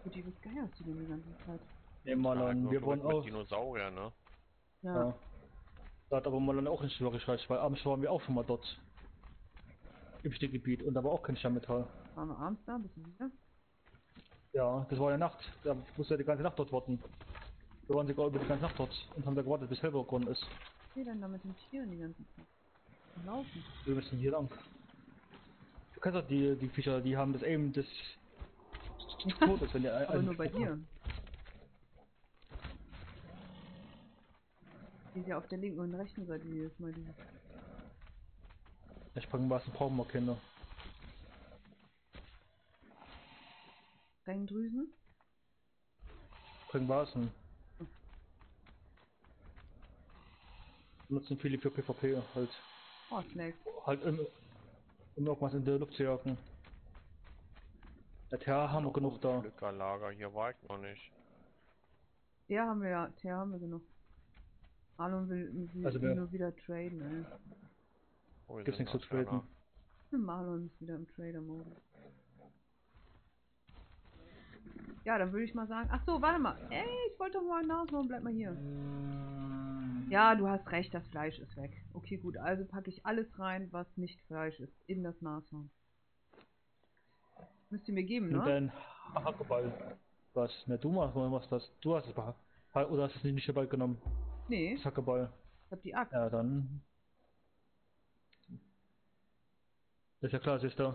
Gut, wie geierst du denn die ganze Zeit? Nee, Marlon, wir wollen auch. Dinosaurier, ne? Ja. Ja. Da hat aber Marlon auch in Schwierigkeit, weil abends waren wir auch schon mal dort. Im Stehgebiet und da war auch kein Stammmetall. Waren wir abends da? Bist du sicher? Ja, das war ja Nacht. Da musste ja die ganze Nacht dort warten. Wir waren sogar über die ganze Nacht dort und haben da gewartet, bis hell geworden ist. Was geht denn da mit den Tieren die ganze Zeit? Die Laufen. Wir müssen hier lang. Du kennst doch die, die Viecher, die haben das eben das nicht tot ist, wenn ihr Aber nur bei dir. Die ist ja auf der linken und rechten Seite jedes Mal dieses. Ich bringe was, brauchen wir keine. Sprengdrüsen? Bringen Vasen. Nutzen viele für PvP halt. Oh, Snacks. Halt um, um irgendwas in der Luft zu jagen. Der Terra haben wir genug da. Flückerlager, hier war ich noch nicht. Der haben wir ja, der haben wir genug. Marlon will, will Also will nur wieder traden, ey. Oh, hier Gibt's nichts zu traden. Marlon ist wieder im Trader-Modus. Ja, dann würde ich mal sagen. Ach so, warte mal. Ey, ich wollte doch mal nachschauen. Bleib mal hier. Ja, du hast recht, das Fleisch ist weg. Okay, gut. Also packe ich alles rein, was nicht Fleisch ist, in das Nashorn. Müsst ihr mir geben, ne? deinen Hackeball. Was? Ne, du machst, machst das. Du hast es behackt. Oder hast du es nicht dabei genommen? Nee, Das Hackeball. ich hab die Axt. Ja, dann. Ist ja klar, siehst du.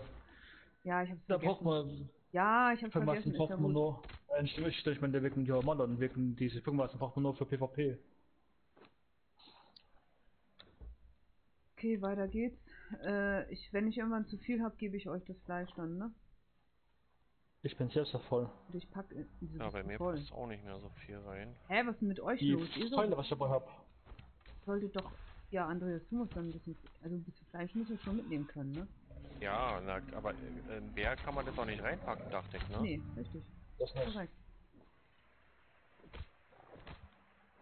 Ja, ich hab's Da vergessen. braucht man. Ja, ich hab's Fünfmassen vergessen. Ja braucht man nur. Nein, stimmt, ich meine, wegen ja Mallern, wegen diese Fünfmassen braucht man nur für PvP. Okay, weiter geht's. Äh, ich, wenn ich irgendwann zu viel hab, gebe ich euch das Fleisch dann, ne? Ich bin selbst da voll. Und ich pack. äh, Ja, bei mir voll? passt auch nicht mehr so viel rein. Hä, was ist denn mit euch Die los? Ihr Pfeile, was ich dabei hab. solltet doch. Ja, Andreas, du musst dann ein bisschen. Also ein bisschen Fleisch müsst ihr schon mitnehmen können, ne? Ja, na, aber äh, Bär kann man das doch nicht reinpacken, dachte ich, ne? Nee, richtig. Das nicht. Korrekt.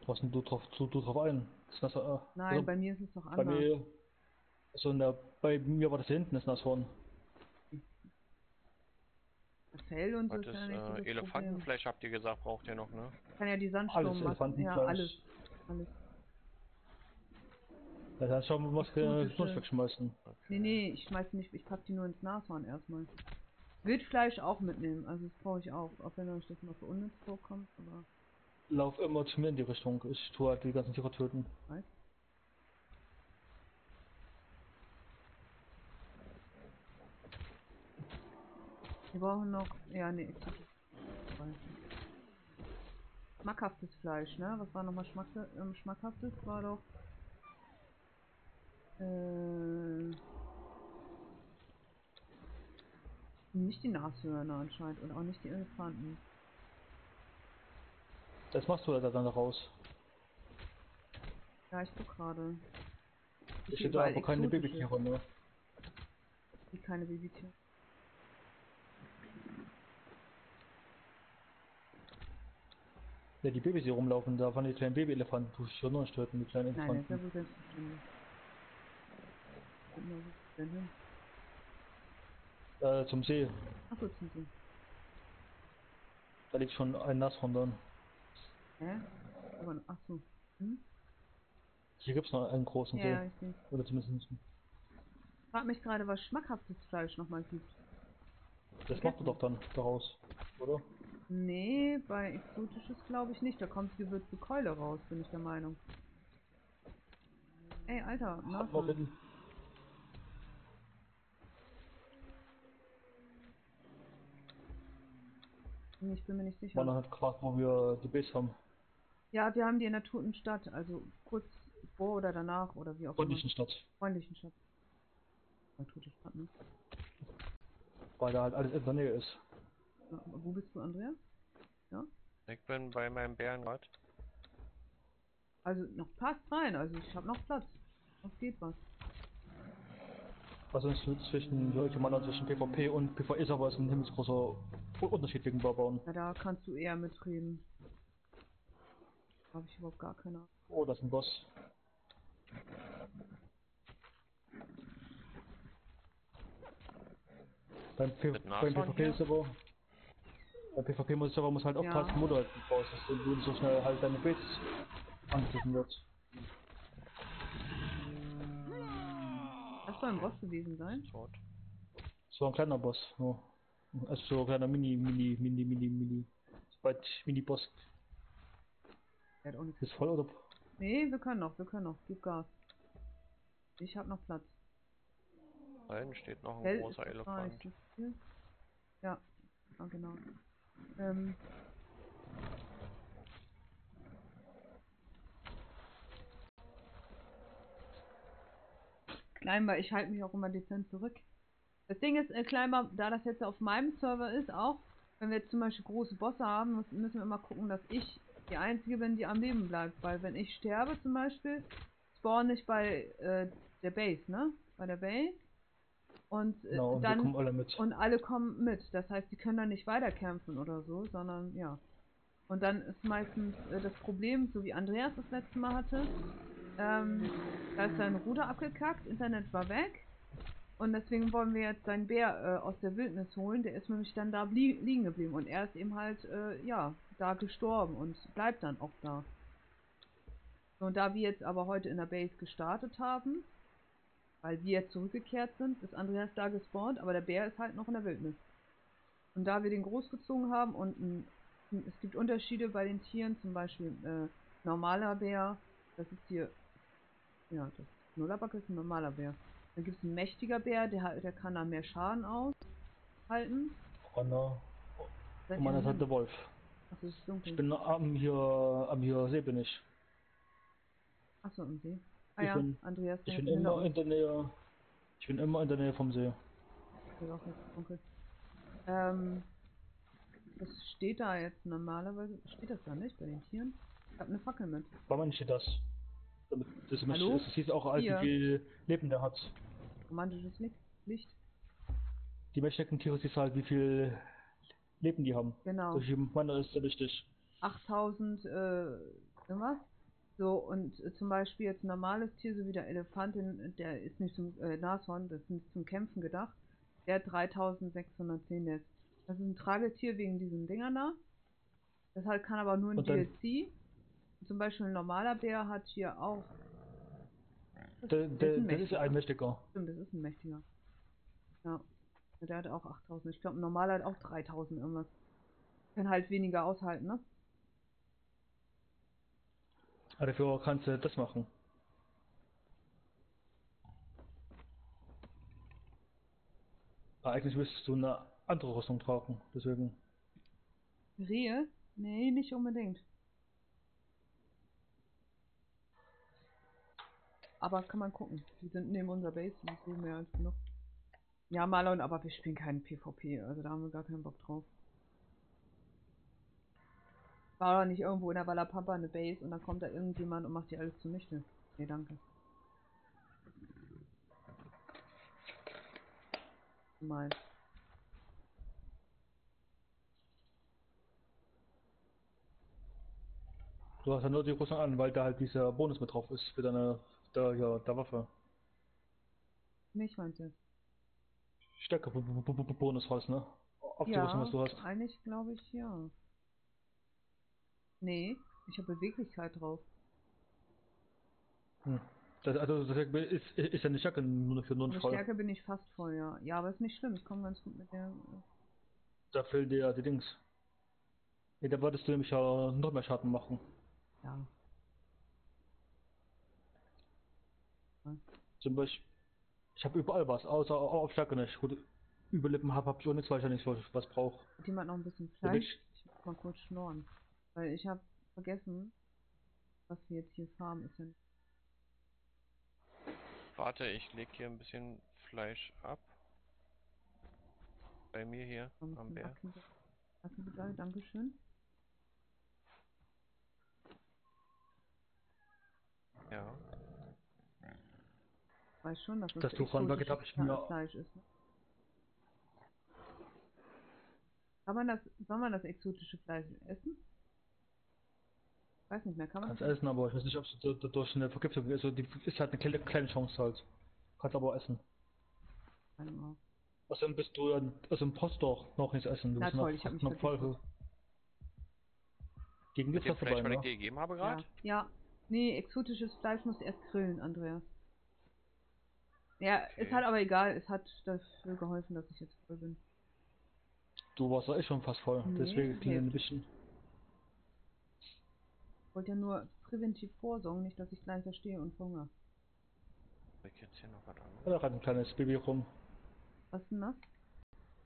Was denn du drauf, du, du drauf ein? Das, äh, Nein, also bei mir ist es doch bei anders. mir. Also in der, bei mir war das hier hinten, das Nashorn. Das Fell und so ist ja so das äh, Elefantenfleisch habt ihr gesagt, braucht ihr noch, ne? Kann ja die Sandsturm Alles machen. Ja, alles. Alles. Ja, dann schauen wir mal, was wir sonst wegschmeißen. Nee, nee, ich schmeiß nicht, ich pack die nur ins Nashorn erstmal. Wildfleisch auch mitnehmen, also das brauche ich auch, auch wenn euch das mal für unnütz vorkommt, aber Lauf immer zu mir in die Richtung. Ich tue halt die ganzen Tiere töten. weiß. Wir brauchen noch, ja, Fleisch. Schmackhaftes Fleisch, ne? Was war nochmal Schmack, ähm, schmackhaftes? War doch, äh, nicht die Nashörner anscheinend und auch nicht die Elefanten. Das machst du ja dann raus. Ja, ich guck gerade. Ich hätte aber keine Babytiere mehr. Wie keine Babytiere. Ja, die Babys hier rumlaufen, da waren die kleinen Babyelefanten, noch nicht töten, die kleinen Nein, der ist ja Elefanten. wohl. Guck mal, wo ist denn hin? Äh, zum See. Achso, zum See. Da liegt schon ein Nashorn drin. Hä? Aber, achso. Hm? Hier gibt's noch einen großen Ja, See. ja, ich sehe. Oder zumindest. Ich frag mich gerade, was schmackhaftes Fleisch nochmal gibt. Das macht du doch dann daraus. Oder? Nee, bei exotisches glaube ich nicht. Da kommt die gewürzte Keule raus, bin ich der Meinung. Ey, Alter, Nashorn. denn- Nee, Ich bin mir nicht sicher. Man hat gefragt, wo wir die Base haben. Ja, wir haben die in der Totenstadt, also kurz vor oder danach oder wie auch immer. Freundlichen Stadt. Freundlichen Stadt. Ja, tote Stadt, ne? Weil da halt alles in der Nähe ist. Ja, aber wo bist du, Andreas? Ich bin bei meinem Bärenrad. Also noch passt rein, also ich habe noch Platz. Es geht was. Was uns zwischen solche Mannern zwischen PvP und PvE ist aber ist ein himmelsgroßer Unterschied wegen Baubauen. Ja, da kannst du eher mitreden. Habe ich überhaupt gar keine Ahnung. Oh, das ist ein Boss. Beim, P beim PvP hier? ist aber. Beim PvP muss aber muss halt Ja. aufpassen, du halt baust, dass du so schnell halt deine Base angegriffen wird. Das soll ein Boss gewesen sein. So ein kleiner Boss. So. Also so ein kleiner Mini, Mini, Mini, Mini, Mini. Weit Mini-Boss. Der hat auch nichts. Ist voll oder? Nee, wir können noch, wir können noch. Gib Gas. Ich habe noch Platz. Da hinten steht noch ein Fell großer Elefant. Ja. Ah, genau. Ähm. Kleinbar, ich halte mich auch immer dezent zurück. Das Ding ist, äh, Kleinbar, da das jetzt auf meinem Server ist, auch, wenn wir jetzt zum Beispiel große Bosse haben, müssen wir immer gucken, dass ich die Einzige bin, die am Leben bleibt. Weil wenn ich sterbe zum Beispiel, spawn ich bei äh, der Base, ne? Bei der Base. Und, äh, Genau, und wir dann kommen alle mit. und alle kommen mit. Das heißt, die können dann nicht weiterkämpfen oder so, sondern ja. Und dann ist meistens äh, das Problem, so wie Andreas das letzte Mal hatte, ähm, da ist sein Ruder abgekackt, Internet war weg. Und deswegen wollen wir jetzt seinen Bär äh, aus der Wildnis holen. Der ist nämlich dann da liegen geblieben. Und er ist eben halt, äh, ja, da gestorben und bleibt dann auch da. So, Und da wir jetzt aber heute in der Base gestartet haben, weil wir jetzt zurückgekehrt sind, ist Andreas da gespawnt, aber der Bär ist halt noch in der Wildnis. Und da wir den großgezogen haben und ein, es gibt Unterschiede bei den Tieren, zum Beispiel äh, normaler Bär, das ist hier, ja, das Nullerbacke ist ein normaler Bär. Dann gibt es einen mächtiger Bär, der, der kann da mehr Schaden aushalten. Und, Seid und meiner Seite der? Wolf. Ach, das ist dunkel. Ich bin am hier, am hier See bin ich. Achso, im See. Ah ich ja, bin- Andreas, Ich bin immer in der Nähe. Ich bin immer in der Nähe vom See. Ist auch jetzt dunkel. Ähm, was steht da jetzt normalerweise? Steht das da nicht bei den Tieren? Ich habe eine Fackel mit. Manchen steht das. Damit, das, Hallo? das hieß auch, als wie Hier. viel Leben der hat. Romantisches Licht. Die Menschentiere siehst halt, wie viel Leben die haben. Genau. Durch meiner ist sehr wichtig. 8000, äh, irgendwas. So, und äh, zum Beispiel jetzt ein normales Tier, so wie der Elefant, den- der ist nicht zum, äh, Nashorn, das ist nicht zum Kämpfen gedacht. Der hat 3610 jetzt. Das ist ein Tragetier wegen diesen Dingern da. Das halt kann aber nur ein DLC. Zum Beispiel ein normaler Bär hat hier auch. Der, Das der, ist ein das ist mächtiger. ein mächtiger. Stimmt, das ist ein mächtiger. Ja. Ja, Der hat auch 8000. Ich glaube, ein normaler hat auch 3000 irgendwas. Kann halt weniger aushalten, ne? Dafür kannst du das machen. Aber eigentlich müsstest du eine andere Rüstung tragen. Deswegen. Rehe? Nee, nicht unbedingt. Aber kann man gucken. Die sind neben unserer Base, die ist mehr als genug. Ja, Marlon, aber wir spielen keinen PvP, also da haben wir gar keinen Bock drauf. War doch nicht irgendwo in der Wallapampa eine Base und dann kommt da irgendjemand und macht die alles zunichte. Nee, danke. Mal. Du hast ja nur die Rüstung an, weil da halt dieser Bonus mit drauf ist für deine der, ja, der Waffe. Nicht meint jetzt. Stärke Bonus hast, ne? Auf die Ja, Rüstung, was du hast. eigentlich glaube ich ja. Nee, ich habe Beweglichkeit drauf. Hm. Das, also das ist, ist ja eine Stärke nur für Mit Notfall. Stärke bin ich fast voll, ja. Ja, aber ist nicht schlimm, ich komme ganz gut mit der. äh, Da fehlt dir ja die Dings. Ja, da würdest du nämlich ja noch mehr Schaden machen. Ja. Zum Beispiel, ich habe überall was, außer auf Stärke nicht. Gut, Überlippen habe hab ich auch nichts, weil ich ja nicht was, was brauche. Hat jemand noch ein bisschen Fleisch? ich- Ich muss mal kurz schnorren. Weil ich habe vergessen, was wir jetzt hier farmen ist denn. Warte, ich leg hier ein bisschen Fleisch ab. Bei mir hier am Bär. Wackenpedal, Dankeschön. Ja. Weiß schon, dass das Das Tuchhornbucket hab ich mir- Fleisch ist. Ne? Kann man das, soll man das exotische Fleisch essen? Weiß nicht mehr, kann man Kannst das? essen, aber ich weiß nicht, ob es da- da- durch eine Vergiftung ist. Also die ist halt eine kleine, Chance halt. Kannst aber essen. Keine Ahnung. Außerdem bist du ja, also im Post doch noch nichts essen. Du Na bist toll, noch, ich hab mich noch voll gegen dem Fresse Fleisch, dabei, was ich ne? dir gegeben habe Ja. gerade? ja, nee, exotisches Fleisch musst du erst grillen, Andreas. Ja, Okay. es hat aber egal, es hat dafür geholfen, dass ich jetzt voll bin. Du warst ja eh schon fast voll. Nee, Deswegen ging nee. ein bisschen. Ich wollte ja nur präventiv vorsorgen, nicht, dass ich gleich verstehe und verhungere. Ich jetzt hier noch was anderes. Da hat ein kleines Baby rum. Was ist denn das?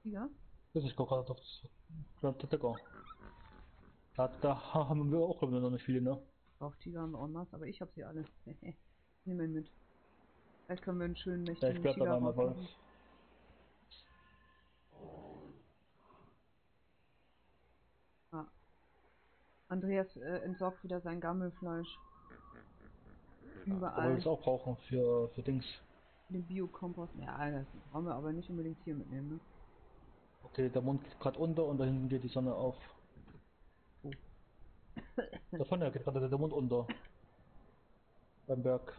Tiger? Das ist gerade auf das Decker. Da, da haben wir auch ich, noch nicht viele, ne? Auch Tiger haben wir en masse, aber ich habe sie alle. Nehmen wir mit. Vielleicht können wir einen schönen Ja, ich mächtigen bleib Tiger dabei mal rausmachen. Wolf. Ah. Andreas äh, entsorgt wieder sein Gammelfleisch. Aber wir Überall. es auch brauchen für, für Dings. Den Biokompost. Ja, das brauchen wir aber nicht unbedingt hier mitnehmen, ne? Okay, der Mond geht gerade unter und da hinten geht die Sonne auf. Oh. Da vorne geht gerade der Mond unter. Beim Berg.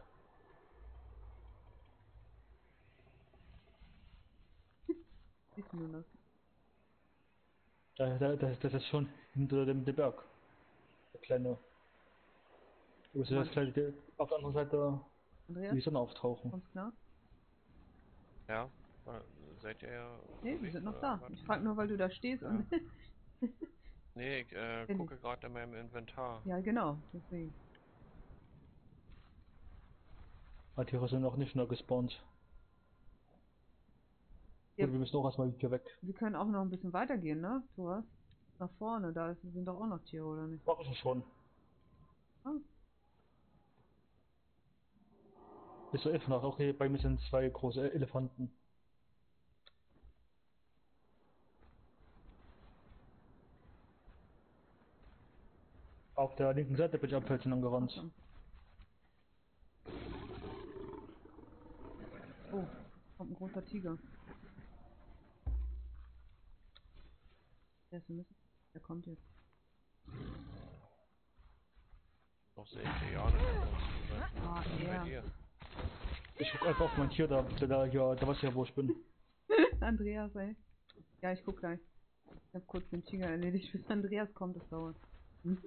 Siehst du das? Da, da, das, das ist schon hinter dem, dem Berg. Du musst das die- auf der anderen Seite Andreas, die Sonne auftauchen. kommst klar? Ja, äh, seid ihr ja. Nee, wir sind noch da. Ich frag nur, weil du da stehst und. Nee, ich äh, gucke gerade in meinem Inventar. ja, genau, deswegen. Die Tiere sind noch nicht mehr gespawnt. Ja. Und wir müssen auch erstmal hier weg. Wir können auch noch ein bisschen weitergehen, ne, Thomas? Nach vorne, da ist, sind doch auch noch Tiere, oder nicht? Mach ich schon. Ah, Ist so elf nach. Okay, bei mir sind zwei große Elefanten. Auf der linken Seite bin ich am Felsen angerannt. awesome. Oh, kommt ein großer Tiger. Der ist ein bisschen. Der kommt jetzt. Noch sehe ich ja nicht. Wo Ah, er. Ich guck einfach auf mein Tier da, da, da, ja, da weiß ja, wo ich bin. Andreas, ey. Ja, ich guck gleich. Ich hab kurz den Tiger erledigt, bis Andreas kommt, das dauert. Hm?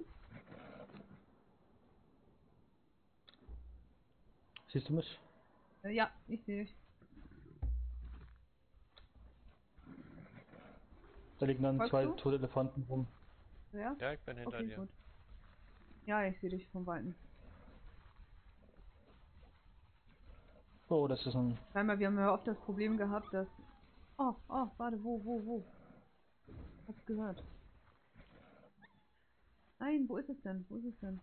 Siehst du mich? Äh, ja, ich sehe dich. Da liegen dann Folgst zwei du? tote Elefanten rum. Ja? Ja, ich bin hinter Okay, dir. gut. Ja, ich sehe dich von Weitem. Oh, das ist ein. Scheinbar, wir haben ja oft das Problem gehabt, dass... Oh, oh, warte, wo, wo, wo? Hab's gehört. Nein, wo ist es denn? Wo ist es denn?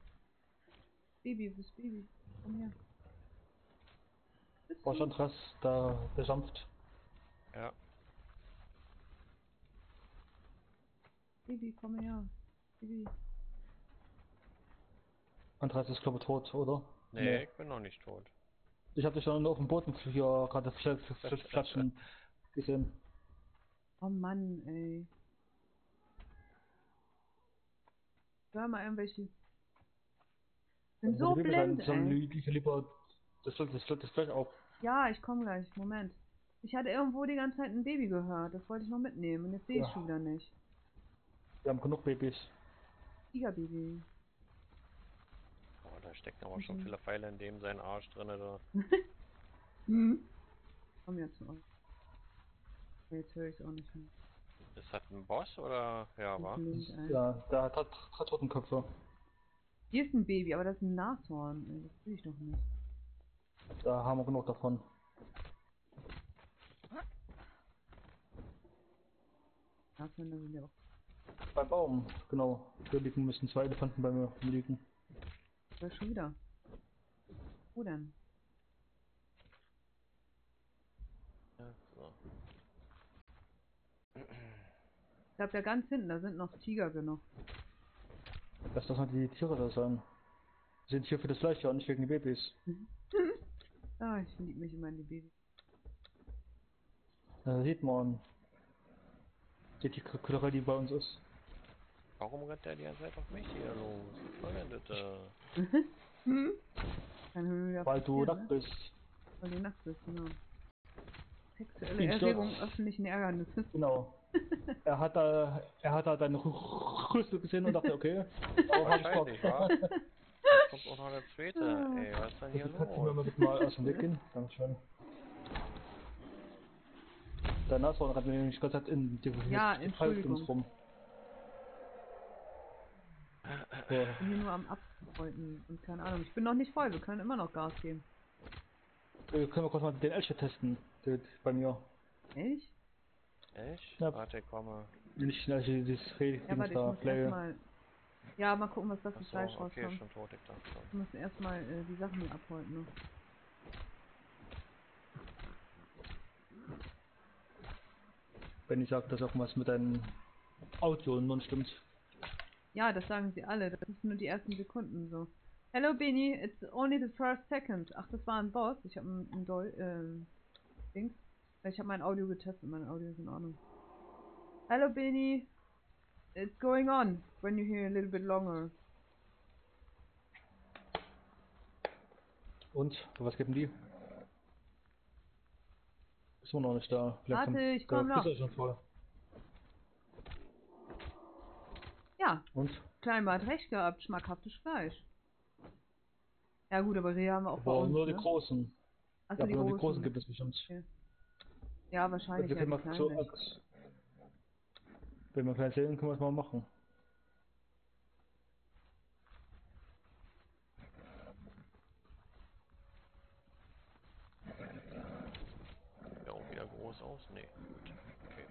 Baby, wo ist Baby? Komm her. Oh, du? Andras, da, der sanft. Ja, Baby, komm her. Baby. Andras ist glaube ich tot, oder? nee, ich bin noch nicht tot. Ich habe dich schon auf dem Boden hier gerade fl- fl- fl- flatschen gesehen. Oh Mann, ey. Hör mal irgendwelche... Sind so blind, ey. ich lieber das das das, das gleich auf. Ja, ich komme gleich. Moment. Ich hatte irgendwo die ganze Zeit ein Baby gehört. Das wollte ich noch mitnehmen. Und jetzt sehe ich Ja. schon wieder nicht. Wir haben genug Babys. Tigerbaby. Oh, da stecken aber schon Mhm. viele Pfeile in dem sein Arsch drinne da. Hm. Komm jetzt zu uns. Jetzt höre ich es auch nicht mehr. Ist das ein Boss oder? Ja, war. Ja, der hat, hat, Totenköpfe. Hier ist ein Baby, aber das ist ein Nashorn. Das will ich doch nicht. Da haben wir genug davon. Nashörner sind ja auch. Beim Baum, genau. Hier liegen müssen zwei Elefanten bei mir liegen. Ja, schon wieder. Wo denn? Ja, so. Ich glaube, da ganz hinten, da sind noch Tiger genug. Lass das mal die Tiere da sein. Wir sind hier für das Fleisch, ja, nicht wegen den Babys. Ah, ich verliebe mich immer in die Babys. Da sieht man, die die Kulturelle, die bei uns ist. Warum rennt der die ganze Zeit auf mich hier los? Was soll denn das? Äh? Hm? Dann hören wir wieder Weil du nackt ne? bist. Weil du nackt bist, genau. Sexuelle Erregung öffentlichen Ärgernisses. Genau. Er hat da, er hat da deine Rü- Rüstung gesehen und dachte, okay, aber hab ich Bock. Jetzt kommt auch noch der zweite. Ey, was ist denn hier Kannst du mir los? mal aus dem Weg gehen? Dankeschön. Nashorn rennt mir nämlich ganze Zeit in die Ja, Entschuldigung. Rum. So, Ich bin hier nur am Abfreuten und keine Ahnung. Ich bin noch nicht voll, wir können immer noch Gas geben. äh, können wir kurz mal den Elche testen, der, bei mir. Elch? Echt? Ja. Warte, ich komme. Nicht also dieses Ja, Reding warte, ich da, muss Play. erstmal. Ja, mal gucken, was da für Fleisch okay, rauskommt. schon tot, ich dachte schon. Wir müssen erstmal äh, die Sachen hier abholen noch. Wenn ich sage, dass irgendwas mit deinem Audio nun stimmt. Ja, das sagen sie alle. Das ist nur die ersten Sekunden so. Hello Benny, it's only the first second. Ach, das war ein Boss. Ich habe ein, ein Dol ähm, Dings. Ich habe mein Audio getestet. Mein Audio ist in Ordnung. Hello Benny, it's going on when you hear a little bit longer. Und, was geben die? Immer noch nicht da. Vielleicht Warte, ich komm noch. Ist schon voll. Ja, Und? Kleinbar hat recht gehabt. Schmackhaftes Fleisch. Ja gut, aber Rehe haben wir auch bei Aber uns. nur die ne? großen. Achso, ja, die nur die großen. großen gibt es bestimmt. Ja, wahrscheinlich. wir Ja, können die mal wenn wir klein sehen, können wir es mal machen. Sieht ja auch wieder groß aus. Nee, gut. Okay.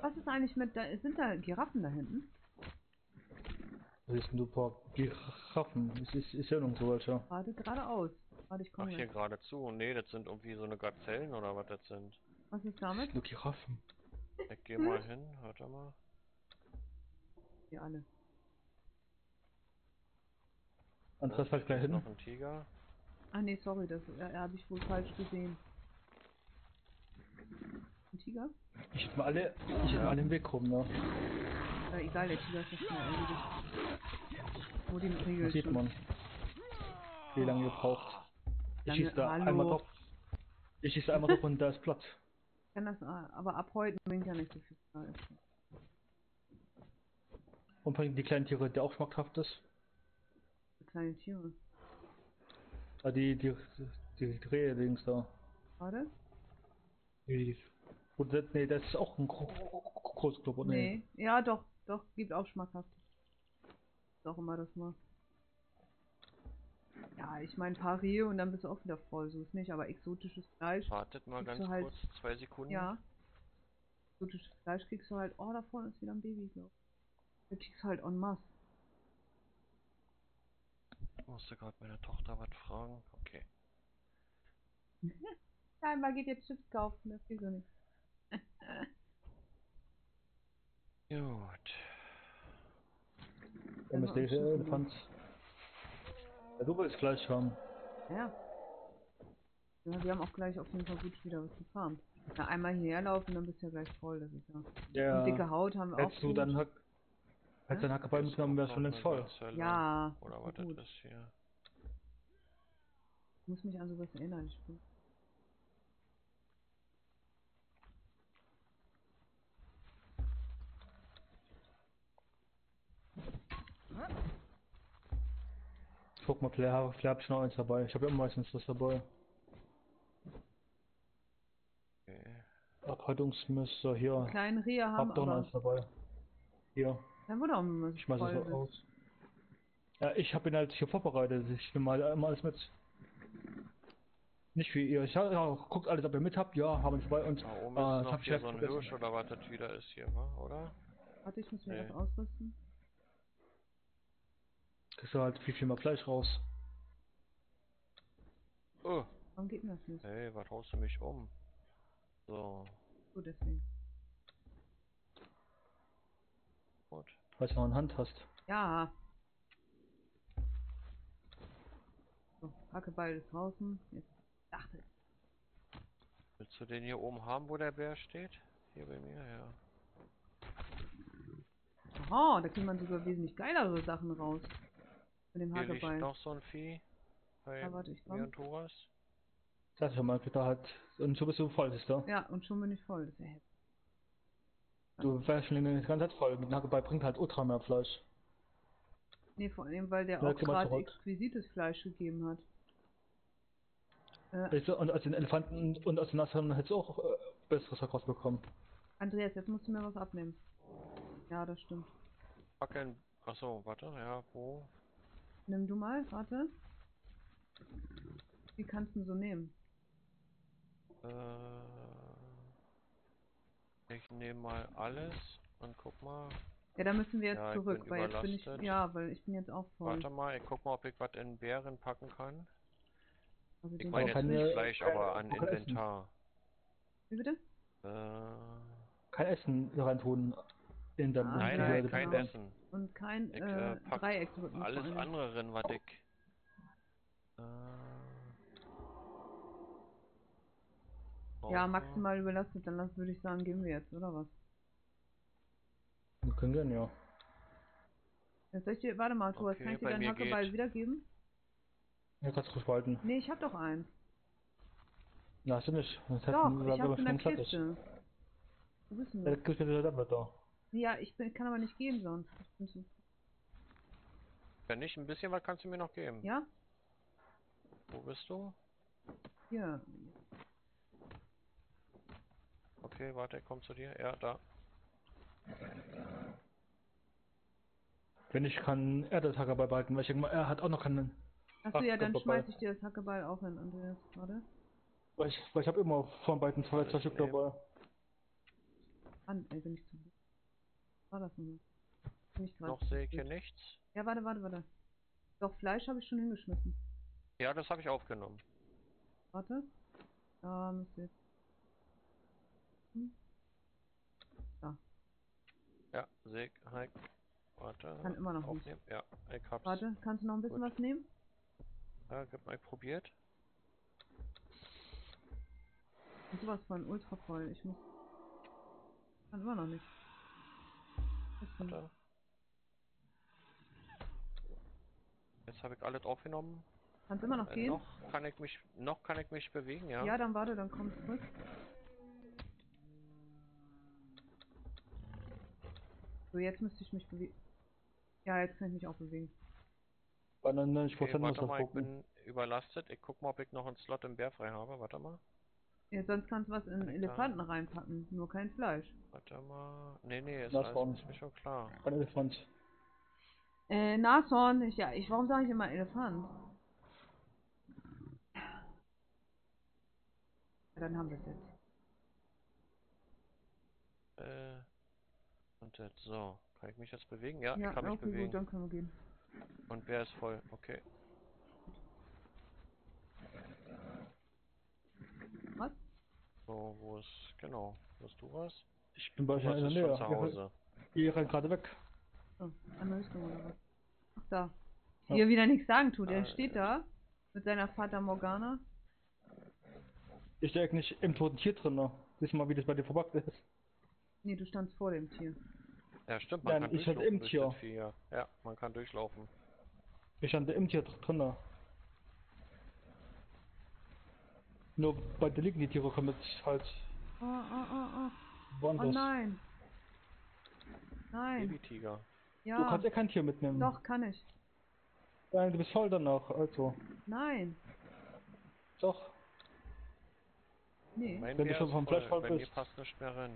Was ist eigentlich mit da sind da Giraffen da hinten? Was ist denn du, paar Giraffen? Ist, ist, ist ja irgendwo welche. Gerade geradeaus. Warte, ich Ach, komme hier gleich. geradezu. Nee, das sind irgendwie so eine Gazellen oder was das sind. Was ist damit? Nur Giraffen. Ich geh mal hin, warte mal. Die alle. Andreas fällt gleich hin. noch ein Tiger. Ah nee, sorry, das äh, habe ich wohl falsch gesehen. Ein Tiger? Ich mal alle, ich mal alle im Weg rum, ne? Äh, egal, der Tiger ist ja schnell erledigt. Wo den Riegel sieht man. Wie lange ihr braucht. Ich schieße da Hallo. einmal drauf. Ich schieße einmal drauf und da ist Platz. Kann das, ah, aber ab heute bringt ja nicht so viel. Und bringen die kleinen Tiere, der auch schmackhaft ist. Für kleine Tiere. Ah, die, die, die Drehdings da. Warte? Und das, nee, das ist auch ein Gro Großclub, oder? Nee. Ja, doch, doch, gibt auch schmackhaft. Ist auch immer das mal. Ja, ich meine, paar Rehe und dann bist du auch wieder voll, so ist nicht, aber exotisches Fleisch. Wartet mal ganz halt- kurz, zwei Sekunden. Ja. Exotisches Fleisch kriegst du halt, oh, da vorne ist wieder ein Baby, glaub. Da kriegst du halt en masse. Ich musste gerade meine Tochter was fragen. Okay. Scheinbar geht jetzt Chips kaufen, das geht so nicht. Gut. Der Also, mystische am Schiff Elefant. Ja, du willst gleich haben. Ja. Ja, wir haben auch gleich auf jeden Fall gut wieder was gefarmt. Ja, einmal hierher laufen, dann bist du ja gleich voll, das ist ja. Ja. Dicke Haut haben wir auch. Hättest du dann Hack, hättest du einen Hackeball mitgenommen, wärst schon längst voll. Ja, Oder ist was das gut. ist hier. Ich muss mich an sowas erinnern. Ich bin Guck mal, Flair, Flair hab ich noch eins dabei. Ich habe ja immer meistens was dabei. Okay. Abhaltungsmesser hier. kleinen Rehe haben, Hab doch noch eins dabei. Hier, dann wurde auch immer ich schmeiß bist. aus. Ja, ich habe ihn halt hier vorbereitet. Ich nehme mal immer alles mit. Nicht wie ihr. Ich hab, ja, guckt alles, ob ihr mit habt. Ja, haben wir dabei. Und Da oben Ah, ist noch hab ich hier so ein. Hirsch oder was das wieder ist hier, wa? oder? Warte, ich muss mir Nee. das ausrüsten. Kriegst du halt viel, viel mehr Fleisch raus. Oh, Warum geht denn das nicht? hey, was haust du mich um? So, So, deswegen. gut. Weil du noch eine Hand hast. Ja. So, Hackeball ist draußen. Jetzt dachte. Willst du den hier oben haben, wo der Bär steht? Hier bei mir, ja. Aha, da kriegt man sogar wesentlich geilere Sachen raus. Mit dem Hier liegt Hackeball. noch so ein Vieh. Bei Ja, warte, ich komm. mir und Thoras. Sag ich schon mal, bitte halt. Und so bist du voll, siehst du? Ja, und schon bin ich voll. Das ist ja heftig. Du wärst schon die ganze Zeit voll. Mit dem Hackeball bringt halt ultra mehr Fleisch. Nee, vor allem, weil der auch gerade exquisites Fleisch gegeben hat. Äh, Und aus den Elefanten und aus den Nashörnern hättest du auch äh, besseres rausbekommen. Andreas, jetzt musst du mir was abnehmen. Ja, das stimmt. Fackeln. Achso, warte, ja, wo? Nimm du mal, warte. Wie kannst du so nehmen? Äh, Ich nehme mal alles und guck mal. Ja, da müssen wir jetzt Ja, zurück, weil jetzt bin ich. überlastet. Ja, weil ich bin jetzt auch voll. Warte mal, ich guck mal, ob ich was in Bären packen kann. Also Ich meine jetzt nicht Fleisch, aber an keine Essen. Inventar. Wie bitte? Äh, Kein Essen reintun in der Ah, nein, nein, genau. kein Essen. Und kein Ich äh, pack Dreieck drücken. vor alles andere drin, was ich. Äh, Ja, brauche. maximal überlastet, dann würde ich sagen, gehen wir jetzt, oder was? Wir können gehen, ja. Jetzt soll ich dir, warte mal, Thomas, Okay, kann ich dir bei deinen Hackeball geht. wiedergeben? Ja, kannst du behalten. Nee, ich hab doch einen. Ja, hast du nicht. Das Doch, ich hab's in der Kiste. Wo bist denn Ja, das gibt mir dann da. Ja, ich bin, kann aber nicht gehen sonst. Ich bin zu, Wenn nicht, ein bisschen was kannst du mir noch geben. ja? Wo bist du? Hier. Okay, warte, ich komm zu dir. Ja, da. Wenn ich kann er das Hacker beibehalten, weil ich denke mal, er hat auch noch keinen. Achso, Ach, ja, dann kommt schmeiß ich dir das Hackeball auch hin, Andreas, warte. Weil ich, weil ich habe immer von beiden zwei, zwei Stück dabei. An, ey, bin ich zu. War das denn? Ich grad Noch sehe ich hier nichts. Ja, warte, warte, warte. Doch, Fleisch habe ich schon hingeschmissen. Ja, das habe ich aufgenommen. Warte. Da müsste jetzt. Hm? Ja, sehe ich. Halt. Warte. Kann immer noch nicht. aufnehmen. Ja, ich hab's. Warte, kannst du noch ein bisschen Gut. was nehmen? Ja, gib mal probiert. Und sowas von ultra voll. Ich muss. Kann immer noch nicht. Warte. Jetzt habe ich alles aufgenommen. Kannst immer noch Äh, gehen? noch kann ich mich, noch kann ich mich bewegen, ja. Ja, dann warte, dann komm zurück. So, jetzt müsste ich mich bewegen. Ja, jetzt kann ich mich auch bewegen. Bei 99% Okay, muss warte mal, ich gucken. bin überlastet. Ich guck mal, ob ich noch einen Slot im Bär frei habe. Warte mal. Ja, sonst kannst du was in ich Elefanten reinpacken, nur kein Fleisch. Warte mal. Nee, nee, ist, war's. ist mir schon klar. Ein Elefant. Äh, Nashorn, ich, ja, ich, warum sage ich immer Elefant? Ja, dann haben wir es jetzt. Äh, und jetzt, so. Kann ich mich jetzt bewegen? Ja, Ja, ich kann mich okay, bewegen. gut, dann können wir gehen. Und Bär ist voll. Okay. Was? So, wo ist, genau. Wo ist du was? Ich bin bei euch in der Nähe. zu Hause. Ihr, rennt gerade weg. So, einmal Richtung oder was? Ach da. Ja. Wie er wieder nichts sagen tut. Er Ah, steht da mit seiner Vater Morgana. Ich stecke nicht im toten Tier drin. Ne? Siehst mal, wie das bei dir verpackt ist. Nee, du standst vor dem Tier. Ja, stimmt, man Nein, kann ich durchlaufen im Tier. ja. Ja, man kann durchlaufen. Ich stand im Tier dr- drin. Ne? Nur bei dir liegen die Tiere kommen jetzt halt Oh, oh, oh, oh. Oh nein. Nein. Babytiger. Du Ja. kannst eh kein Tier mitnehmen. Doch, kann ich. Nein, du bist voll danach. Also, Nein. doch. Nee. Mein Wenn du schon vom Fleisch voll. voll Bei mir bist. passt nicht mehr rein.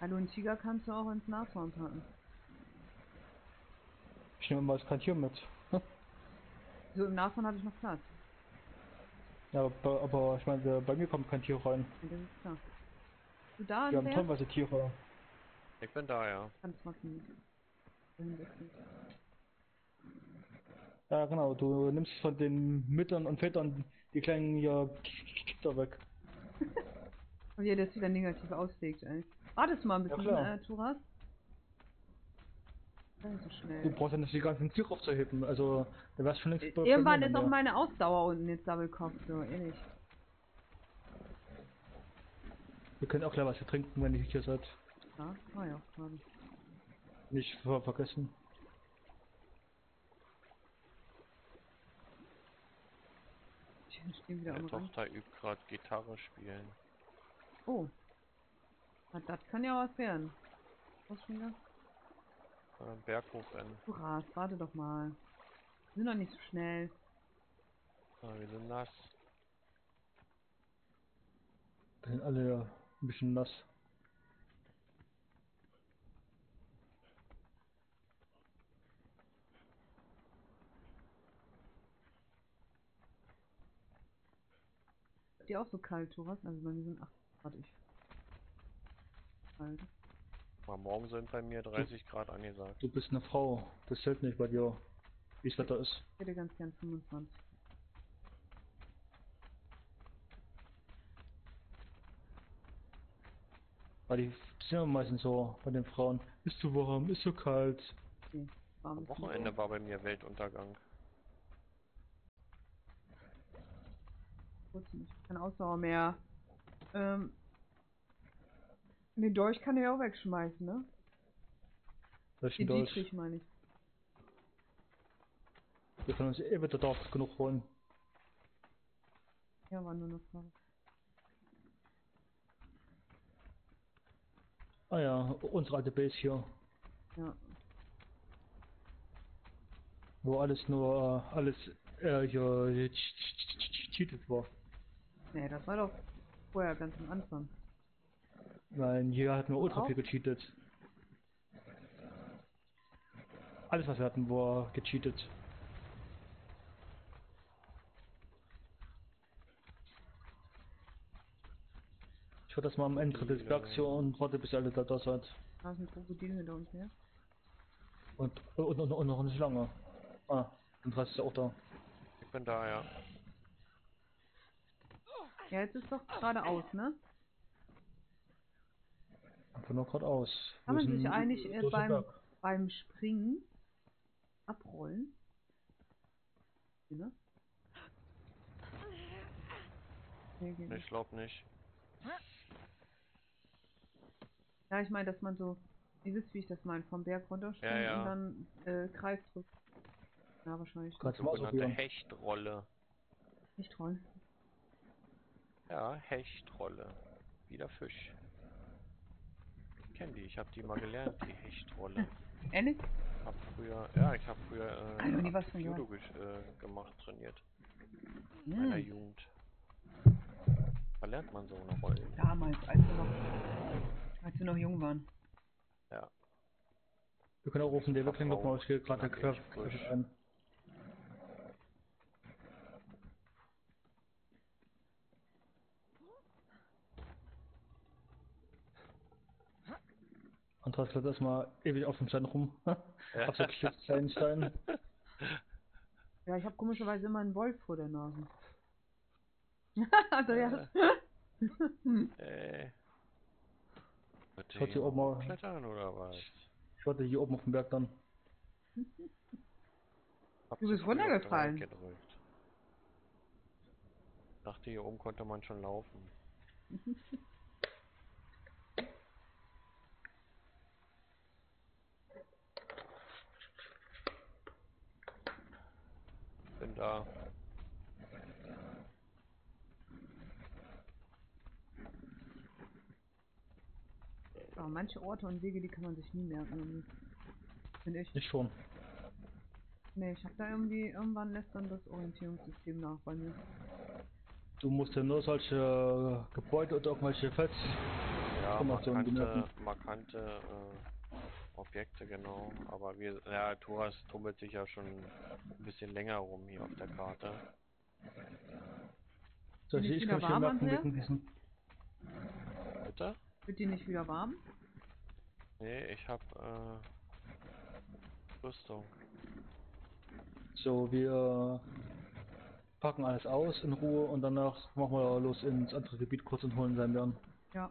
Hallo, einen Tiger kannst du auch ins Nashorn packen. Ich nehme mal jetzt kein Tier mit. So, im Nashorn habe ich noch Platz. Ja, aber, aber ich meine, bei mir kommt kein Tier rein. Ja, das ist klar. Du da, Wir haben tonnenweise Tiere. Ich bin da, ja. Kannst machen. Ja, genau. Du nimmst von den Müttern und Vätern die kleinen ja da weg. Und wie er das wieder negativ auslegt, ey. Wartest mal ein Ja, bisschen, klar. äh, Turas. So Du schnell. brauchst ja nicht die ganzen Tiere aufzuheben. Also, da wärst schon bei Irgendwann ist auch meine Ausdauer unten jetzt Doublecop, so ehrlich. Wir können auch gleich was trinken, wenn ihr hier seid. Ja, war ja. Nicht ver vergessen. Ich stehe wieder Meine Rand. Tochter übt gerade Gitarre spielen. Oh. Na, das kann ja was werden. Was schon wieder? Äh, Berghochrennen. Turas, warte doch mal. Wir sind doch nicht so schnell. Ah, wir sind nass. Wir sind alle ein bisschen nass. Ist dir auch so kalt, Turas? Also bei mir sind 8 Grad. Ich. Alter. Mal morgen sind bei mir 30 Grad angesagt. Du bist eine Frau. Das zählt nicht bei dir, wie das Wetter ist. Ich hätte ganz gern 25. Weil die sind ja meistens so bei den Frauen. Ist zu warm, ist zu kalt. Okay. Am. Wochenende war bei mir Weltuntergang. Kurz nicht. Keine Ausdauer mehr. Ähm. Den Dolch kann er ja auch wegschmeißen, ne? Welchen Den Dolch? Dietrich meine ich. Wir können uns eh wieder dort genug holen. Ja, war nur eine Frage. Ah ja, unsere alte Base hier. Ja. Wo alles nur, äh, alles, äh, hier, cheated war. Nee, das war doch vorher ganz am Anfang. Nein, hier hat nur ultra viel gecheatet. Alles was wir hatten war gecheatet. Ich würde das mal am Ende des Bergs hier und warte bis ihr alle da, da seid. Da ist ein Krokodil hinter uns her. Und, und, und, und noch nicht lange. Ah, und Rest ist ja auch da. Ich bin da, ja. Ja, jetzt ist doch geradeaus, ne? Einfach nur geradeaus. Kann man sich eigentlich äh, beim, Berg. beim Springen abrollen? Ne? Ich glaub nicht. Ja, ich meine, dass man so, ihr wisst, wie ich das meine, vom Berg runterspringt Ja, ja. und dann äh, Kreis drückt. Ja, wahrscheinlich Kannst du ausprobieren. Hechtrolle. nicht rollen. Ja, Hechtrolle. Wie der Fisch. Ich kenn die, ich hab die mal gelernt, die Hechtrolle. Ehrlich? Hab früher, ja, ich hab früher äh, nie was von Judo gesch- äh, gemacht, trainiert. In meiner Hm. Jugend. Da lernt man so eine Rolle. Damals, als wir noch, als wir noch jung waren. Ja. Wir können auch rufen, der wirklich noch mal, ich gehe gerade der ein. Andreas bleibt erstmal ewig auf dem Stein rum. auf so kleinen Stein. Ja, ich habe komischerweise immer einen Wolf vor der Nase. Andreas. Äh. Wird Schaut hier oben mal- klettern oder was? Ich warte hier oben auf dem Berg dann. Du bist auf runtergefallen. Gedrückt. Dachte, hier oben konnte man schon laufen. Bin da. Aber manche Orte und Wege, die kann man sich nie merken. Finde ich. Ich schon. Nee, ich habe da irgendwie, irgendwann lässt dann das Orientierungssystem nach bei mir. Du musst ja nur solche Gebäude oder irgendwelche Fels. Ja, markante, markante äh, Objekte, genau. Aber wir, ja, Thoras tummelt sich ja schon ein bisschen länger rum hier auf der Karte. Bin ich ich kann mich hier warm, diesen. Bitte? Wird die nicht wieder warm? Nee, ich hab äh, Rüstung. So, wir packen alles aus in Ruhe und danach machen wir los ins andere Gebiet kurz und holen sein werden. Ja.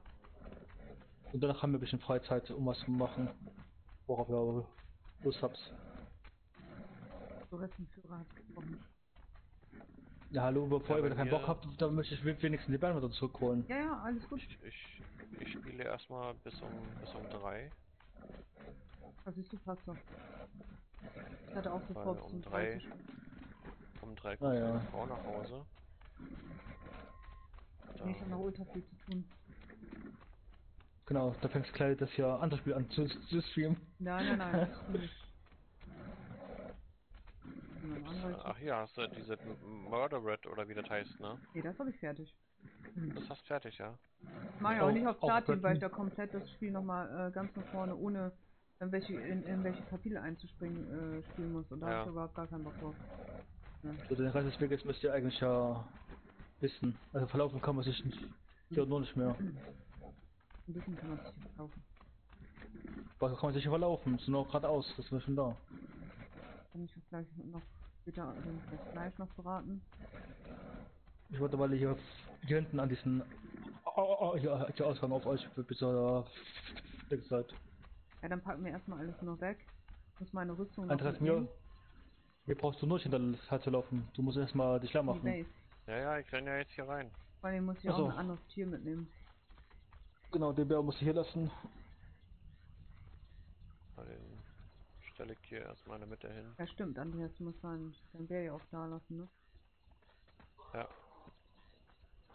Und danach haben wir ein bisschen Freizeit, um was zu machen, worauf ihr Lust habt. So Ressenführer hat gesprochen. Ja, hallo, bevor Ja, ihr keinen Bock habt, dann möchte ich wenigstens die Bären wieder zurückholen. Ja, ja, alles gut. Ich, ich, ich spiele erstmal bis um bis um drei. Was ist du passt doch. Ich hatte auch so bis um drei- 30. Um drei Ah, kommt ja. meine Frau nach Hause. Da, Nee, ich habe noch ultra viel zu tun. Genau, da fängst du gleich das hier andere Spiel an zu, zu streamen. Nein, nein, nein. ach ja, hast du diese Murdered oder wie das heißt, ne? Nee, das habe ich fertig. Das hast du fertig, ja? Mach ich auch Auch- nicht auf Platin, weil ich da komplett das Spiel nochmal äh, ganz von vorne, ohne in welche, in, in welche Kapitel einzuspringen, äh, spielen muss. Und da Ja. habe ich überhaupt gar keinen Bock drauf. Ja. So, den Rest des Weges müsst ihr eigentlich ja wissen. Also verlaufen kann man sich nicht, hier nur nicht mehr. Ein bisschen kann man sich jetzt laufen. Da kann man sich verlaufen, ist nur geradeaus, das ist schon da. Kann ich vielleicht noch später das Fleisch noch braten? Ich wollte, weil ihr hier, hier hinten an diesen oh, oh, oh, hier, hier Ausgang auf euch bis ihr da seid. Ja, dann packen wir erstmal alles noch weg. Ich muss meine Rüstung noch Andreas, mir, hier brauchst du nur hinter das Herz zu laufen. Du musst erstmal dich Die machen. Ja, ja, ich renne ja jetzt hier rein. Vor allem muss ich Ach so. auch ein anderes Tier mitnehmen. Genau, den Bär musst du hier lassen. Mal Den stelle ich hier erstmal in der Mitte hin. Ja stimmt, Andreas, musst dein, dein Bär ja auch da lassen, ne? Ja.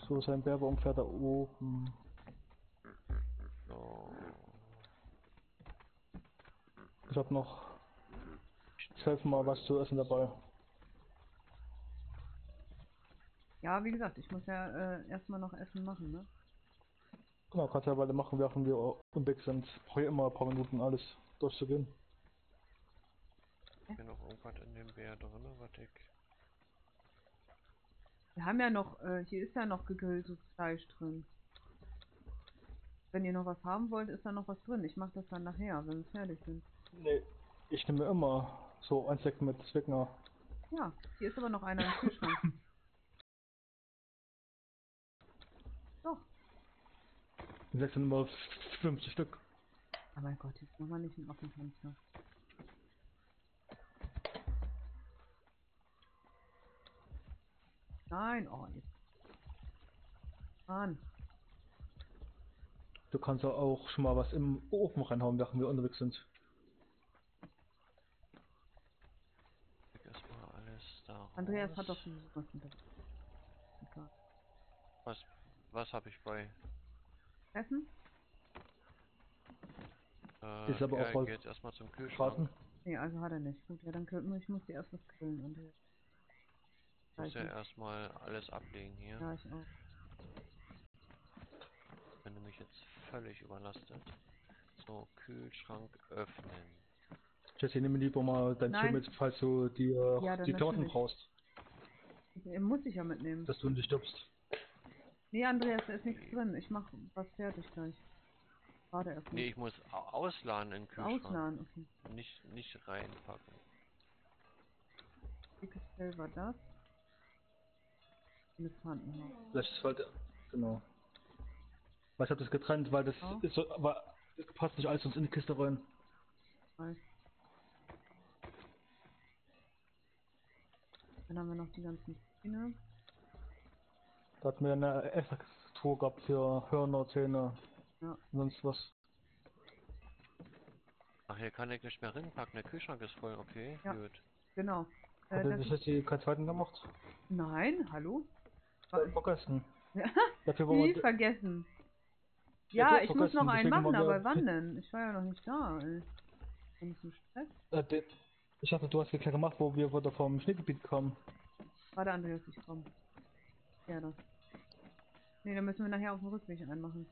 So, sein Bärbaum fährt da oben. So. Ich hab noch zwölfmal was zu essen dabei. Ja, wie gesagt, ich muss ja äh, erstmal noch Essen machen, ne? Genau, kannst ja weiter machen, während wir unterwegs sind. Brauche ja immer ein paar Minuten alles durchzugehen. Hier noch irgendwas in dem Bär drin, was ich. Wir haben ja noch, äh, hier ist ja noch gegrilltes Fleisch drin. Wenn ihr noch was haben wollt, ist da noch was drin. Ich mache das dann nachher, wenn wir fertig sind. Nee, ich nehme immer so ein Säck mit Zwickner. Ja, hier ist aber noch einer im Kühlschrank. Doch. Sechs sind immer 50 Stück. Oh mein Gott, jetzt machen wir nicht einen Affenpanzer. Nein, oh, jetzt. Mann. Du kannst ja auch schon mal was im Ofen reinhauen, während wir unterwegs sind. Ich erstmal alles da. Andreas raus. hat doch dieses was Egal. Was, was habe ich bei? Essen? Äh, Ist aber ja, auch voll- ich geh jetzt erstmal zum Kühlschrank. Braten. Nee, also hat er nicht. Gut, ja, dann können, ich muss dir erst was grillen, Andreas. Ich muss ja erstmal alles ablegen hier. Ja, ich auch. Wenn du mich jetzt völlig überlastet. So, Kühlschrank öffnen. Jesse, nimm lieber mal dein Nein. mit, falls du die, äh, Ja, die natürlich. brauchst, Den muss ich ja mitnehmen. dass du nicht stirbst. Nee, Andreas, da ist nichts drin. Ich mach was fertig gleich. Warte erst. Nee, ich muss au- ausladen in den Kühlschrank. Ausladen, okay. Nicht, nicht reinpacken. Dickes Fell war das. Elefantenhaus. Vielleicht ist halt, genau. Weil ich hab das getrennt, weil das Oh. ist so, aber das passt nicht alles sonst in die Kiste rein. Weiß. Dann haben wir noch die ganzen Zähne. Da hat mir eine extra Tour gehabt für Hörner, Zähne Ja. und sonst was. Ach, hier kann ich nicht mehr reinpacken. Der Kühlschrank ist voll. Okay, Ja. gut. Genau. Äh, Hat er das sich ist, jetzt die keinen zweiten gemacht? nein, hallo? Vergessen. Ja, Dafür wir, vergessen? Ja, hast ich muss noch einen machen, aber wann denn? Ich war ja noch nicht da. Bin ich so Stress? äh, ich dachte, du hast den klar gemacht, wo wir wieder vom Schneegebiet kamen. Warte, Andreas, ich komm. Ja, Nee, dann müssen wir nachher auf dem Rückweg einmachen.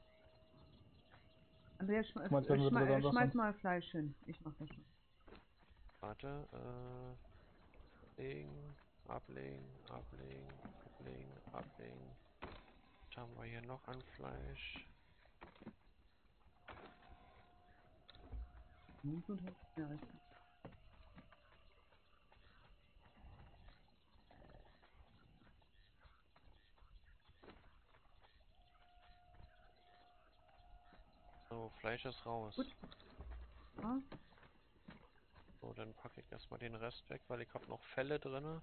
Andreas, schme Meinst schme wieder äh, schmeiß mal Fleisch hin. Ich mach das schon. Warte, äh, legen, ablegen, ablegen, ablegen, ablegen. Was haben wir hier noch an Fleisch? Hm, gut, ja, ich So, Fleisch ist raus. Gut. ja, So, dann packe ich erstmal den Rest weg, weil ich habe noch Felle drinne.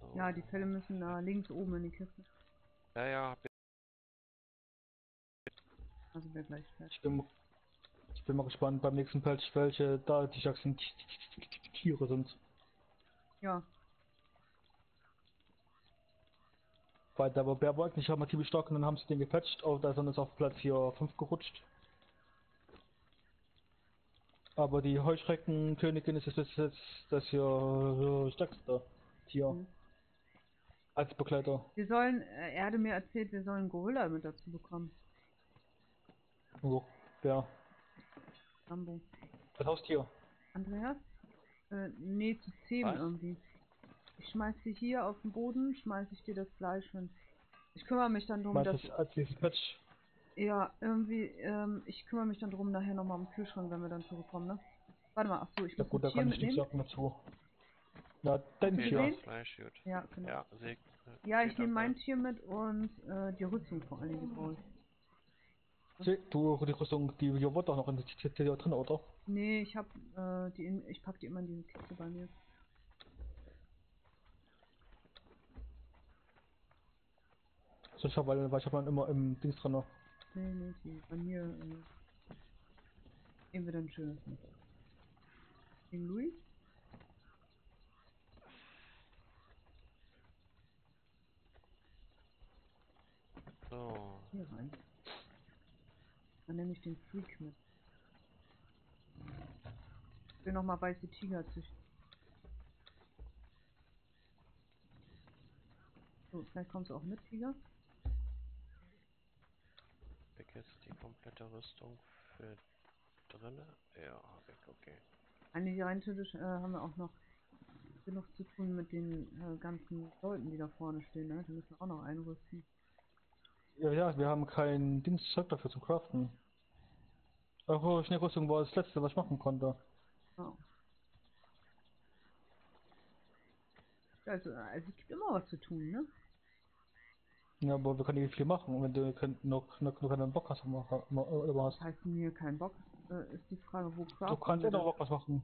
So. ja, die Fälle müssen da links oben in die Kiste. Ja, ja, hab Also wir gleich fertig. Ich bin, bin mal gespannt beim nächsten Patch, welche da die stärksten Tiere sind. Ja, Weil da war Bärbock nicht mal ziemlich stark und dann haben sie den gepatcht, aber da sind es auf Platz hier 5 gerutscht. Aber die Heuschreckenkönigin ist jetzt das, jetzt das hier äh, stärkste Tier Mhm. als Begleiter. wir sollen, äh, er hatte mir erzählt, wir sollen Gorilla mit dazu bekommen. Also, ja. Rambo. Das Haustier. Andreas? Äh, nee, zu zähmen Was? irgendwie. Ich schmeiß dir hier auf den Boden, schmeiß ich dir das Fleisch hin. Ich kümmere mich dann drum, Meinst dass... du als dieses Patch? Ja, irgendwie, ähm, ich kümmere mich dann drum nachher nochmal im Kühlschrank, wenn wir dann zurückkommen, ne? Warte mal, ach so, ich Ja muss gut, da kann ich nichts mitnehmen. sagen dazu. Ja, dein Okay, Tier. Das Fleisch, gut. Ja, genau. Ja, Seg. Ja, ich nehme mein ja. Tier mit und äh, die Rüstung vor allen Dingen Du, die Rüstung, die hier war doch noch in der Tier drin, oder? Nee, ich hab äh, die in, ich pack die immer in diese Kiste bei mir. So, ich hab, weil, weil ich hab dann immer im Dings drin. noch. Nee, nee, die bei mir äh, nehmen wir dann mit. Den Louis? So, Hier rein. Dann nehme ich den Freak mit. Ich will nochmal weiße Tiger züchten. So, vielleicht kommst du auch mit, Tiger? weg jetzt die komplette Rüstung für drinne. Ja, hab ich, okay. Eigentlich rein theoretisch äh, haben wir auch noch genug zu tun mit den äh, ganzen Leuten, die da vorne stehen, ne? Die müssen auch noch einrüsten. Ja, ja, wir haben kein Dienstzeug dafür zum Craften. Eure Schnellrüstung war das letzte, was ich machen konnte. Ja. Also, also es gibt immer was zu tun, ne? Ja, aber wir können nicht viel machen, wenn du noch, noch, noch keinen Bock hast, machen, oder was. Das heißt mir kein Bock, äh, ist die Frage, wo Du craften kannst ja noch? Bock was machen.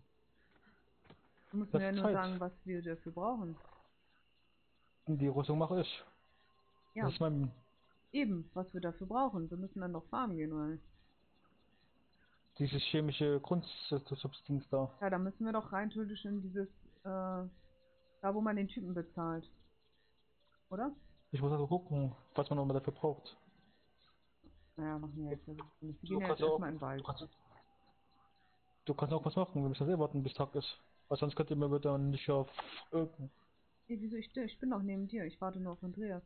Du musst mir ja nur Zeit. sagen, was wir dafür brauchen. Die Rüstung mache ich. Ja, Das ist mein, eben, was wir dafür brauchen. Wir müssen dann noch farmen gehen, oder dieses chemische Grundsubstanz da. Ja, da müssen wir doch rein theoretisch in dieses, äh, da wo man den Typen bezahlt. Oder? Ich muss also gucken, was man noch dafür braucht. Naja, machen wir jetzt. Wir Du gehen ja jetzt erstmal in den Du Wald. kannst, du kannst auch was machen, wir müssen selber warten, bis Tag ist. Weil sonst könnt ihr mir wieder nicht auf irgendein. Nee, wieso? Ich, ich bin doch neben dir. Ich warte nur auf Andreas.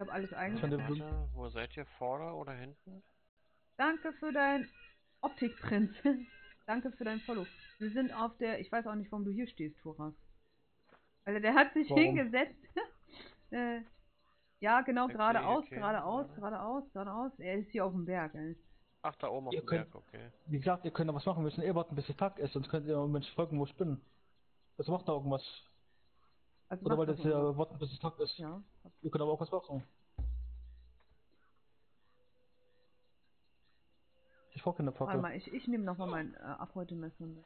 Ich habe alles der- Warte, wo seid ihr? Vorder oder hinten? Danke für dein Optikprinz. Danke für dein Follow. Wir sind auf der, ich weiß auch nicht, warum du hier stehst, Thoras. Also der hat sich Warum? hingesetzt. äh, ja, genau, Okay, geradeaus, okay, geradeaus, warte. geradeaus, geradeaus. Er ist hier auf dem Berg, ey. Ach, da oben auf Ihr dem könnt- Berg, okay. Wie gesagt, ihr könnt noch was machen, wir müssen eh warten, bis es Tag ist, sonst könnt ihr im Moment folgen, wo ich bin. Das macht da irgendwas. Also Oder doch das ja warten, bis es Tag ist. Ja. Ihr könnt aber auch was machen. Ich brauche keine Warte Fackel. mal, ich, ich nehme nochmal mein äh, Abhäutemesser mit.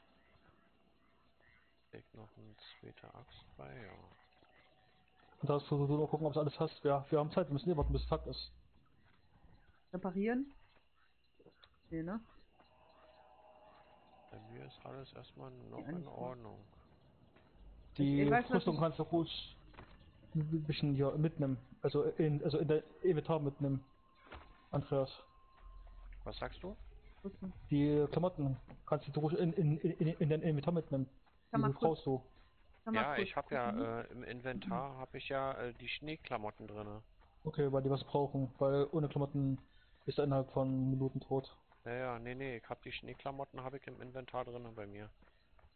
Leg noch ein zweiter Axt bei, ja. Und da musst du nur gucken, ob es alles hast. Ja, wir haben Zeit, wir müssen eh warten, bis es Tag ist. Reparieren? Nee, ne? Bei mir ist alles erstmal noch in nicht so. Ordnung. Die Ich weiß, Rüstung kannst du ruhig ein bisschen hier mitnehmen. Also in, also in der Inventar mitnehmen. Andreas. Was sagst du? Die Klamotten kannst du ruhig in, in, in, in dein Inventar mitnehmen. Kann Die man brauchst du. Ja, ich habe ja äh, im Inventar habe ich ja äh, die Schneeklamotten drinne. Okay, weil die was brauchen. Weil ohne Klamotten ist er innerhalb von Minuten tot. Ja, ja, nee, nee, ich habe die Schneeklamotten habe ich im Inventar drinne bei mir.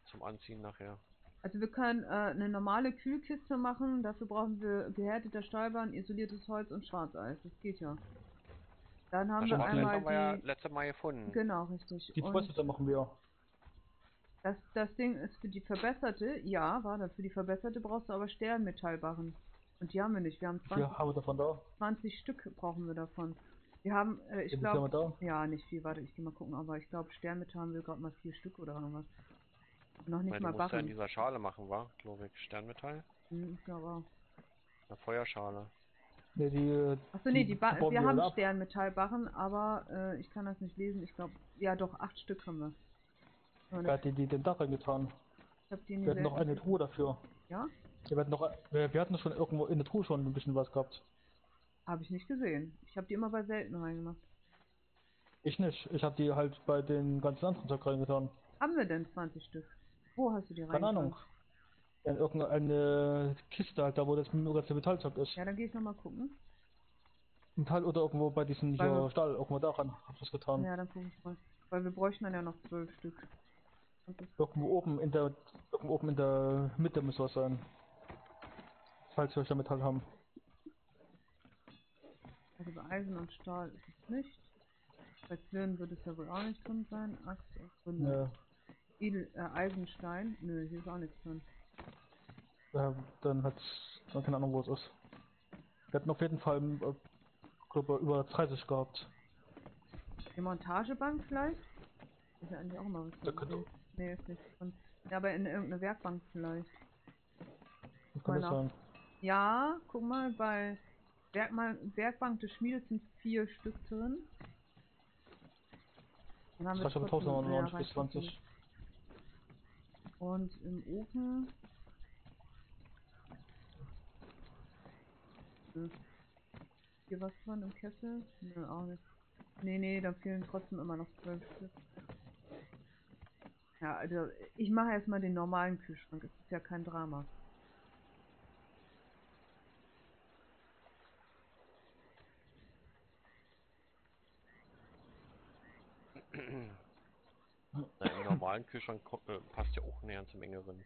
Zum Anziehen nachher. Also wir können äh, eine normale Kühlkiste machen, dafür brauchen wir gehärteter Stahlbein, isoliertes Holz und Schwarzeis. Das geht ja. Dann haben Das wir Schwarz einmal haben wir ja die... letzte Mal gefunden. Genau, richtig. Die Prozesse machen wir. das, das Ding ist für die verbesserte, ja, warte, für die verbesserte brauchst du aber Sternmetallbarren. Und die haben wir nicht, wir haben 20, Wir haben davon da. 20 Stück brauchen wir davon. Wir haben, äh, ich wir glaube, ja, nicht viel, warte, ich geh mal gucken, aber ich glaube Sternmetall haben wir gerade mal vier Stück oder irgendwas. Noch nicht Weil mal du musst ja in Barren. dieser Schale machen, war, glaube ich. Sternmetall? Hm, ich glaube auch. Eine Feuerschale. Ne, die. Achso, nee, die ba wir haben ab. Sternmetallbarren, aber äh, ich kann das nicht lesen. Ich glaube, ja doch, acht Stück haben wir. Wer hat die, die den Dach reingetan? ich hab die in Wir hatten noch eine Truhe dafür. Ja? Wir hatten noch, wir, wir hatten schon irgendwo in der Truhe schon ein bisschen was gehabt. Habe ich nicht gesehen. Ich habe die immer bei selten reingemacht. Ich nicht. Ich habe die halt bei den ganzen anderen Zeug reingetan. Haben wir denn 20 Stück? Wo hast du die Keine reingetan? Ahnung. Ja, in irgendeine Kiste halt, da wo das ganze Metallzeug ist. Ja, dann gehe ich nochmal gucken. Metall oder irgendwo bei diesem hier wir- Stahl, irgendwo daran hab ich das getan. Ja, dann gucke ich mal. Weil wir bräuchten dann ja noch zwölf Stück. Irgendwo oben in der irgendwo oben in der Mitte muss was sein. Falls wir euch da Metall haben. also bei Eisen und Stahl ist es nicht. Bei Zwirn wird es ja wohl auch nicht drin sein. Axt und Gründe. Ja. Edel, äh, Eisenstein. Nö, hier ist auch nichts drin. Ja, dann hat's dann keine Ahnung wo es ist. Wir hatten auf jeden Fall äh, glaube über 30 gehabt. Die Montagebank vielleicht? Ist ja eigentlich auch immer was Da könnte- Nee, ist nichts drin. Ja, aber in irgendeine Werkbank vielleicht. Das kann das sein. Ja, guck mal, bei Werkmal Werkbank des Schmiedes sind vier Stück drin. Dann haben Das reicht aber trotzdem- 1099 ja, bis reicht trotzdem 20. Und im Ofen. Hier was drin im Kessel? Nö, auch nicht. Nee, nee, da fehlen trotzdem immer noch zwölf Stück. Ja, also ich mache erstmal den normalen Kühlschrank. Es ist ja kein Drama. Na, Im normalen Kühlschrank äh, passt ja auch eine ganze Menge drin.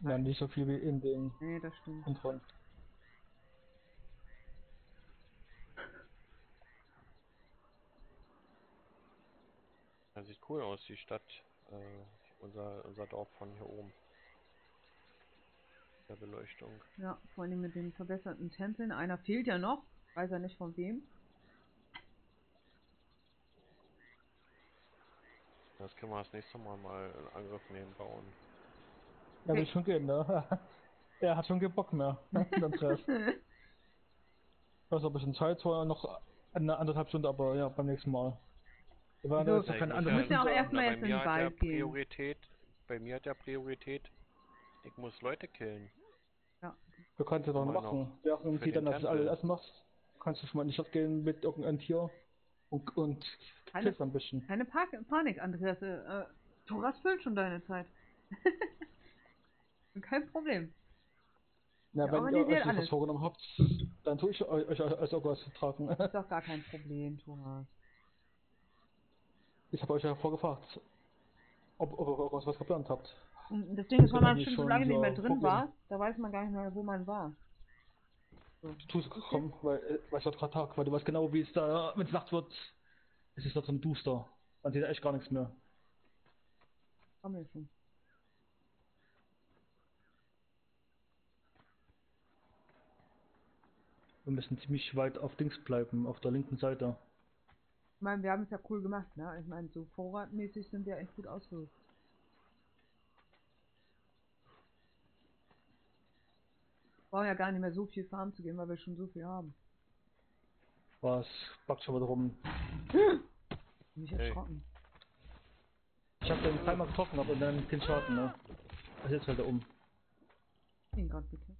Ja, nicht so viel wie in den Nee, das stimmt. Kontrollen. Das sieht cool aus, die Stadt, äh, unser, unser Dorf von hier oben. Der Beleuchtung. Ja, vor allem mit den verbesserten Tempeln. Einer fehlt ja noch, weiß er nicht von wem. Das können wir das nächste Mal mal in Angriff nehmen, bauen. Ja, wird schon gehen, ne? Er hat schon keinen Bock mehr. Dann Stress. Also ein bisschen Zeit, zwar noch eine anderthalb Stunde, aber ja, beim nächsten Mal. Wir waren So. jetzt keine andere müssen ja auch erstmal jetzt in den Wald gehen. Priorität, bei mir hat der Priorität, ich muss Leute killen. Ja. Du kannst ja doch machen. Während die dann das alles erst machst, kannst du schon mal in die Stadt gehen mit irgendeinem Tier und, und Keine- killst ein bisschen. Keine pa Panik, Andreas. Äh, Thoras füllt schon deine Zeit. Kein Problem. Ja, wenn ihr euch alles. das vorgenommen habt, dann tue ich euch euch als irgendwas tragen. Ist doch gar kein Problem, Thomas. Ich habe euch ja vorgefragt, ob, ob ihr was geplant habt. Und das Ding ist, wenn man ich schon so lange nicht mehr drin war, da weiß man gar nicht mehr, wo man war. Du tust gekommen, weil, äh, weil ich dort gerade Tag, weil du weißt genau, wie es da, wenn es Nacht wird, es ist dort so ein Duster. Man sieht echt gar nichts mehr. Komm mir schon. Wir müssen ziemlich weit auf Dings bleiben, auf der linken Seite. Ich meine, wir haben es ja cool gemacht, ne? Ich meine, so vorratmäßig sind wir echt gut ausgerüstet. Brauchen ja gar nicht mehr so viel Farm zu gehen, weil wir schon so viel haben. Was backt schon wieder rum. Mich Hey. erschrocken. Ich habe den zweimal getroffen, aber dann keinen Schaden, ne? Also jetzt fällt er um. Den Gott bitte.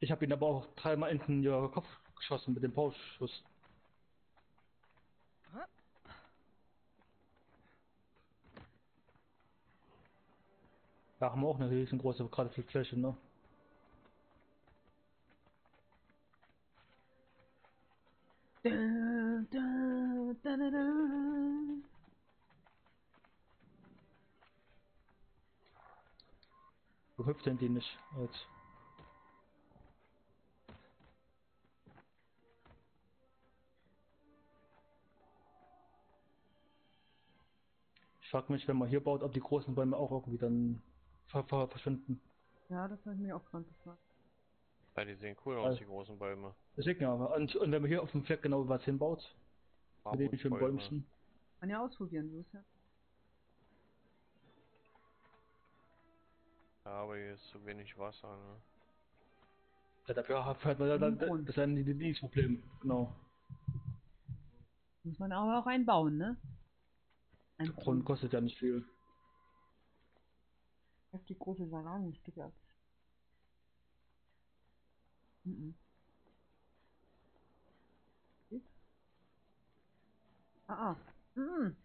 Ich habe ihn aber auch dreimal in den Kopf geschossen mit dem Pauschschuss. Da haben wir auch eine riesengroße gerade Fläche, ne? Da, da, da, da, da. Wo hüpft denn die nicht jetzt? Ich frage mich, wenn man hier baut, ob die großen Bäume auch irgendwie dann ver ver verschwinden. Ja, das habe ich mir auch gerade gefragt. Weil die sehen cool aus, Also- die großen Bäume. Deswegen ja. Und, und wenn man hier auf dem Fleck genau was hinbaut, mit den schönen. Bäumchen, Kann ja ausprobieren, so ist ja. Ja, aber hier ist zu wenig Wasser, ne? ja, dafür hat man ja dann, das ist ein das Problem. Genau. Muss man aber auch einbauen, ne? Ein Grund kostet ja nicht viel. heftig große Salami-Stücke Mhm. Geht? Ah, ah. Mhm.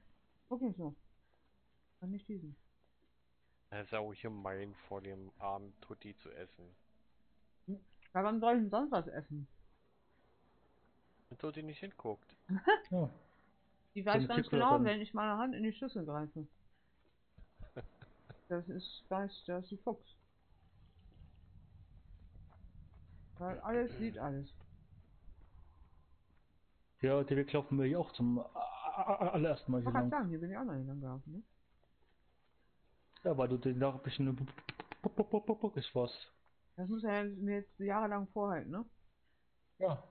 Okay, so. Kann nicht diesen. Es ist auch gemein, vor dem armen Tutti zu essen. Ja, wann soll ich denn sonst was essen? Wenn Tutti nicht hinguckt. Ja. Die weiß ganz genau, dann. wenn ich meine Hand in die Schüssel greife. Das ist, weiß, das ist ein Fuchs. Weil alles sieht alles. Ja, den Weg laufen wir hier auch zum allerersten Mal Ich hier lang. sagen, hier bin ich auch noch nicht lang gelaufen, ne? Ja, weil du den da ein bisschen ich warst. Das muss er mir jetzt jahrelang vorhalten, ne? Ja.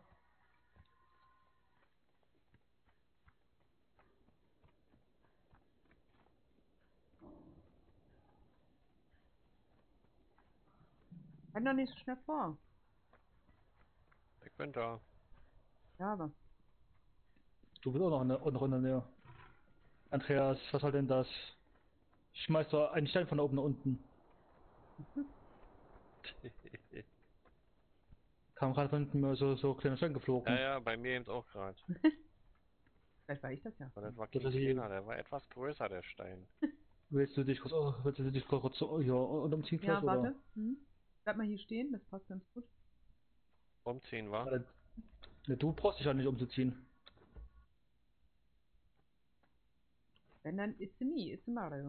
Renn doch nicht so schnell vor. Ich bin da. Ja, aber. Du bist auch noch in der, noch in der Nähe. Andreas, was soll denn das? Schmeißt doch einen Stein von oben nach unten. Kam gerade von hinten mal so, so kleiner Stein geflogen. ja, ja, bei mir eben auch gerade. Vielleicht war ich das ja. Aber das war Das kein ist die- kleiner, der war etwas größer, der Stein. Willst du dich kurz, oh, willst du dich kurz so, ja, und umziehen Ja, warte. Hm? Bleib mal hier stehen, das passt ganz gut. Umziehen war. oder? Ne, du brauchst dich ja nicht umzuziehen. Wenn dann it's a me, it's a Mario.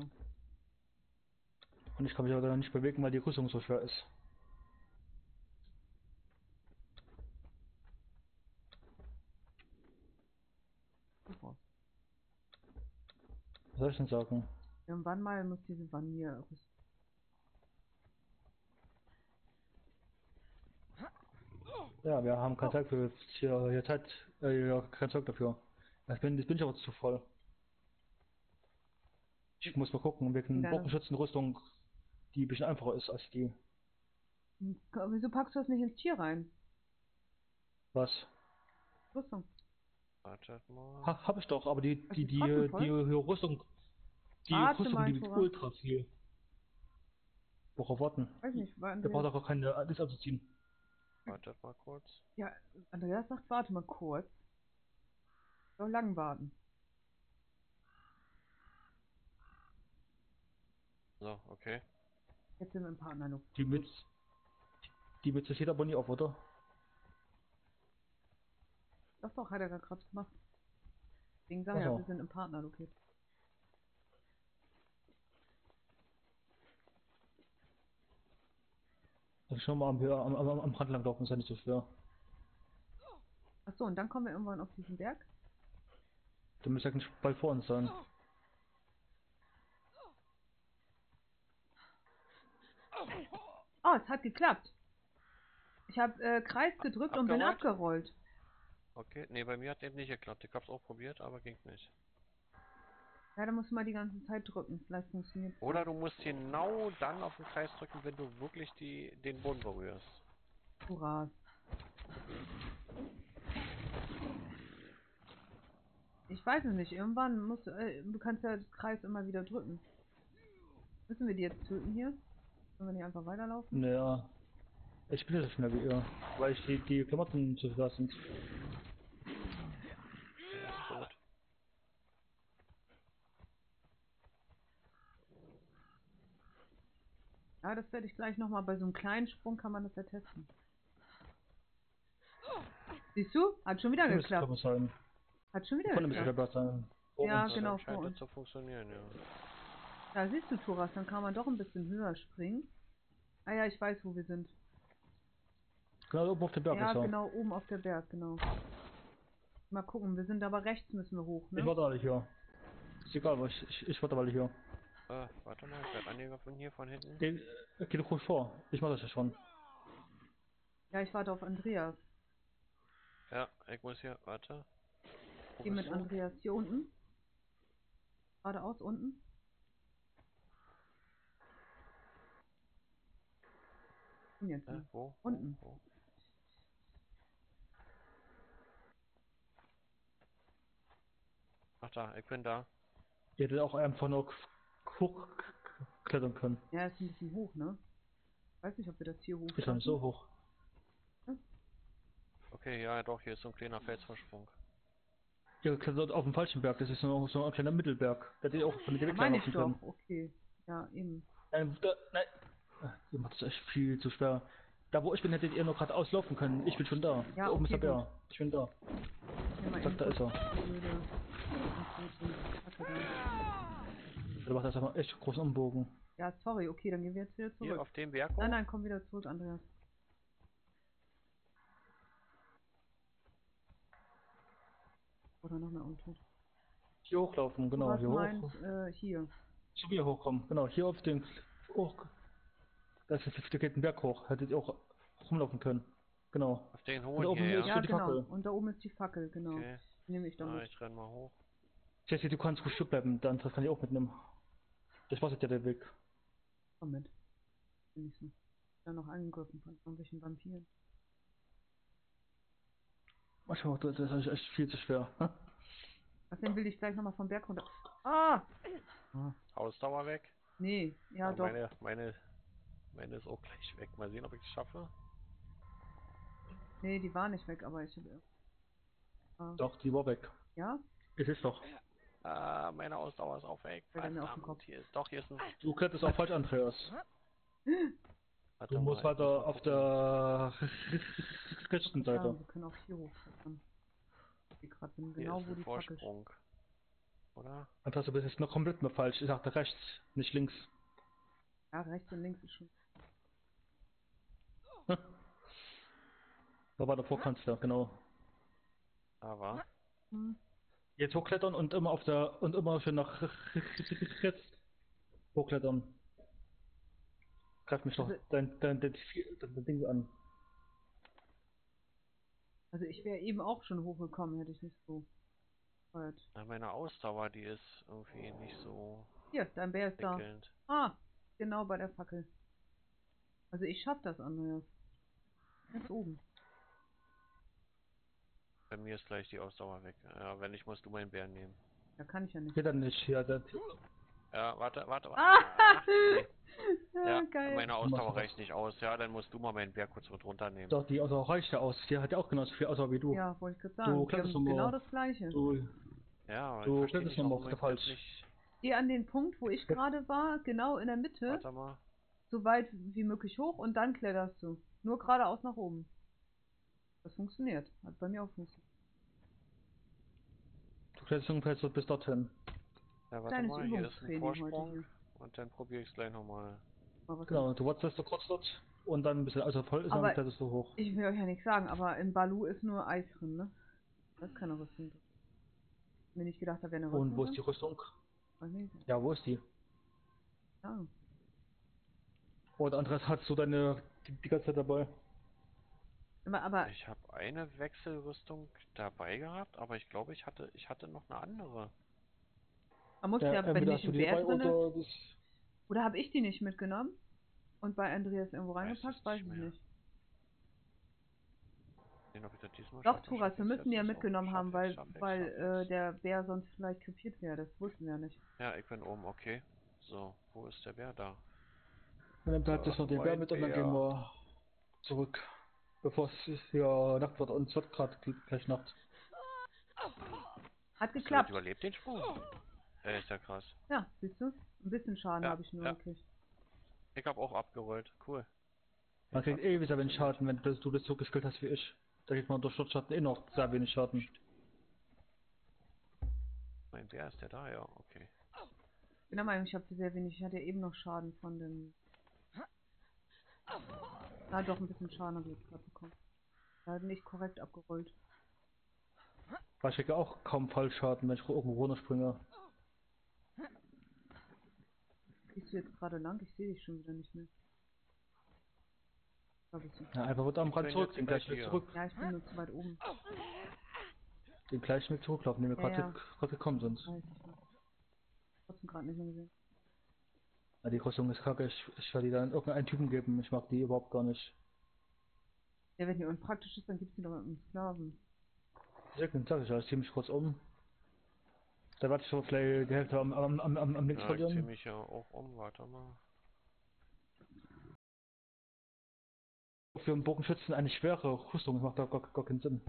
Und ich kann mich aber dann nicht bewegen, weil die Rüstung so schwer ist. Super. Was soll ich denn sagen? Irgendwann mal muss diese Vanille Ja, wir haben keine Zeit für hier, hier Zeit, äh, ja, kein Zeug dafür. Ich bin, ich bin ich aber zu voll. Ich muss mal gucken, wegen Ja. Bogenschützenrüstung, die ein bisschen einfacher ist als die. Wieso packst du das nicht ins Tier rein? Was? Rüstung. Wartet mal. Ha, hab ich doch, aber die, die, die, die, die Rüstung, die Warte Rüstung, die ultra viel. Worauf warten? Weiß nicht, war Der braucht auch keine, alles abzuziehen. Wartet mal kurz. Ja, Andreas sagt, warte mal kurz. Soll lang warten. So, okay. Jetzt sind wir im Partnerlook. Die mit, die mit sich aber nie auf, oder? Das doch, hat er gerade gemacht. Deswegen sagen so. wir sind im Partnerlook jetzt. Schon mal am, am, am, am Rand lang laufen, ist ja nicht so schwer. Achso, und dann kommen wir irgendwann auf diesen Berg. Du müsst eigentlich bald vor uns sein. Oh, es hat geklappt. Ich habe äh, Kreis gedrückt und bin Abgerollt? abgerollt. Okay, nee, bei mir hat eben nicht geklappt. Ich hab's auch probiert, aber ging nicht. Ja, da musst du mal die ganze Zeit drücken. Vielleicht funktioniert Oder du musst genau dann auf den Kreis drücken, wenn du wirklich die, den Boden berührst. Hurra. Ich weiß es nicht. Irgendwann musst du, äh, du kannst ja den Kreis immer wieder drücken. Müssen wir die jetzt töten hier? Können wir nicht einfach weiterlaufen? Naja. Ich bin nicht so schnell wie ihr, weil ich die, die Klamotten zu schwer sind. Der ist tot. Ja, das werde ich gleich nochmal. Bei so einem kleinen Sprung kann man das ja testen. Siehst du? Hat schon wieder geklappt. Hat schon wieder Kann nämlich geklappt. besser sein. Vor Ja, genau, scheint das zu funktionieren, ja. Da siehst du, Thoras, dann kann man doch ein bisschen höher springen. Ah ja, ich weiß, wo wir sind. Genau oben auf dem Berg ja, ist genau, oben auf der Berg, genau. Mal gucken, wir sind aber rechts, müssen wir hoch, Ich ne? warte alle hier. Ist egal, ich, ich, ich warte alle hier. Äh, warte mal, ich werde angegriffen hier von hinten. Geh, geh doch ruhig vor. Ich mach das ja schon. Ja, ich warte auf Andreas. Ja, ich muss hier, warte. Wo Geh mit du? Andreas. Hier unten. Geradeaus unten. Und jetzt. Äh, wo? wo? Unten. Wo? Ach da, ich bin da. Ihr hättet auch einfach nur hochklettern können. Ja, ist ein bisschen hoch, ne? Weiß nicht, ob wir das hier hoch Ist nicht so hoch. Okay, ja, doch, hier ist so ein kleiner Felsvorsprung. Ihr klettert auf dem falschen Berg, das ist so, so ein kleiner Mittelberg. Da hättet ihr auch von der Ja, meine laufen ich doch. können. Okay. Ja, eben. Nein, da, nein. Ihr macht es echt viel zu schwer. Da wo ich bin, hättet ihr nur gerade auslaufen können. Ich bin schon da. Ja, da oben okay, ist der Bär. Ich bin da. Mal Sag, da ist er. Der macht das aber echt großen Umbogen. Ja, sorry, okay, dann gehen wir jetzt wieder Hier zurück. auf dem Berg hoch? Nein, nein, komm wieder zurück, Andreas. Oder noch mehr untot. Hier hochlaufen, genau. Was Hier hoch. meint, äh, hier. Hier hochkommen. Genau, hier auf den hoch. Das ist, da geht ein Berg hoch. Hättet ihr auch rumlaufen können. Genau. Auf den Und hohen oben hier, ist ja? Ja, genau. Fackel. Und da oben ist die Fackel, genau. Okay. Nehme ich Ah, damit. ich renn mal hoch. Jesse, du kannst ruhig bleiben. Der andere kann ich auch mitnehmen. Das war jetzt ja der Weg. Komm mit. Bin ich so. Dann noch angegriffen von irgendwelchen Vampiren. Manchmal, das ist eigentlich echt viel zu schwer. Was denn will ich gleich nochmal vom Berg runter? Ah! Ausdauer weg. Nee, ja, doch. Meine, meine, meine ist auch gleich weg. Mal sehen, ob ich es schaffe. Nee, die war nicht weg, aber ich habe. Ah, Doch, die war weg. ja? Es ist doch. Ah, meine Ausdauer ist weg. Auf den Verdammt, Kopf. hier ist, doch, hier ist ein... Du kletterst auch falsch, Andreas. Warte Du musst mal, weiter muss auf der rechten Ja, Seite. wir können auch hier hochklettern. Ich gerade bin Hier genau ist wo die. Vorsprung. Oder? Andreas, du bist jetzt noch komplett mal falsch. Ich sagte rechts, nicht links. Ja, rechts und links ist schon. Da war der Vorkanzler, genau. Aber... Hm. Jetzt hochklettern und immer auf der und immer schön nach rechts hochklettern. Greif mich doch Also- dein, dein, dein, dein Ding an. Also ich wäre eben auch schon hochgekommen, hätte ich nicht so. Weit. Na, meine Ausdauer, die ist irgendwie nicht so Hier, dein Bär ist da. prickelnd. Ah, genau bei der Fackel. Also ich schaff das, Andreas. Ganz oben. Bei mir ist gleich die Ausdauer weg. Ja, wenn nicht, musst du meinen Bären nehmen. Da kann ich ja nicht. Geht dann nicht. Ja, das, Ja, warte, warte, warte. Ah! nee. ja, Ja, geil. meine Ausdauer reicht nicht aus. Ja, dann musst du mal meinen Bär kurz mit runternehmen. doch, die Ausdauer reicht ja aus. Die hat ja auch genauso viel Ausdauer wie du. Ja, wollte ich gerade sagen. Du kletterst haben noch mal. genau das gleiche. Du, Ja, aber Du kletterst nicht, noch mal warum auf der Falsch. nicht... Geh an den Punkt, wo ich gerade war, genau in der Mitte, Warte mal. so weit wie möglich hoch und dann kletterst du. Nur geradeaus nach oben. Das funktioniert. Hat bei mir auch funktioniert. Ungefähr so bis dorthin. Ja, warte Kleines mal, hier ist ein Vorsprung. Und dann probiere ich es gleich nochmal. Mal was Genau, du wartest so kurz dort und dann ein bisschen also voll ist, Aber- dann du hoch. Ich will euch ja nichts sagen, aber in Balu ist nur Eis drin, ne? Da ist keine Rüstung drin. Mir nicht gedacht, da wäre eine Rüstung Und wo ist die drin. Rüstung? Weiß nicht. Ja, wo ist die? Ja. Und Andreas, hast du deine die, die ganze Zeit dabei? Aber, aber Ich habe eine Wechselrüstung dabei gehabt, aber ich glaube, ich hatte, ich hatte noch eine andere. man muss ja, wenn entweder nicht Bär dabei drin ist, oder oder habe ich die nicht mitgenommen? Und bei Andreas irgendwo Weiß reingepackt? Weiß nicht ich mehr. nicht. Den, ob ich das diesmal Doch, Turas, schaffe wir müssen die ja jetzt. Mitgenommen haben, weil, weil äh, der Bär sonst vielleicht krepiert wäre. Das wussten wir ja nicht. Ja, ich bin oben, okay. So, wo ist der Bär da? Dann nimmt halt das noch den Mein Bär mit und dann gehen wir zurück. Bevor es hier Nacht wird und es wird gerade gleich Nacht. Hat geklappt. überlebt den Sprung? Ja, ist ja krass. Ja, siehst du? Ein bisschen Schaden Ja, habe ich nur ja. gekriegt. Ich habe auch abgerollt. Cool. Man kriegt eh wieder wenig Schaden, wenn du, du das so gespielt hast wie ich. Da kriegt man durch Schutzschatten eh noch sehr wenig Schaden. Mein Bär ist der da, ja, okay. Ich bin der Meinung, ich habe sehr wenig. Ich hatte ja eben noch Schaden von dem. Ja, doch ein bisschen Schaden habe ich jetzt gerade bekommen. Hat nicht korrekt abgerollt. Weil ich kriege auch kaum Fallschaden, wenn ich irgendwo runterspringe. Gehst du jetzt gerade lang? Ich sehe dich schon wieder nicht mehr. Ja, einfach wird am Rand zurück, den gleichen Weg zurück. Ja, ich bin nur zu weit oben. Den gleichen Weg zurücklaufen, den wir Ja, gerade ja. gerade gekommen sind. Weiß ich nicht. Trotzdem gerade nicht mehr gesehen. Ja, die Rüstung ist kacke, ich, ich werde die dann irgendeinen Typen geben, ich mag die überhaupt gar nicht. Ja, wenn die unpraktisch ist, dann gibt's die doch mit einem Sklaven. Deswegen sag ich ja, ich ziehe mich kurz um. Da werde ich so vielleicht die Hälfte am, am, am, am, am links Ja, ich zieh verlieren. mich ja auch um, warte mal. Für einen Bogenschützen eine schwere Rüstung, das macht da gar, gar keinen Sinn.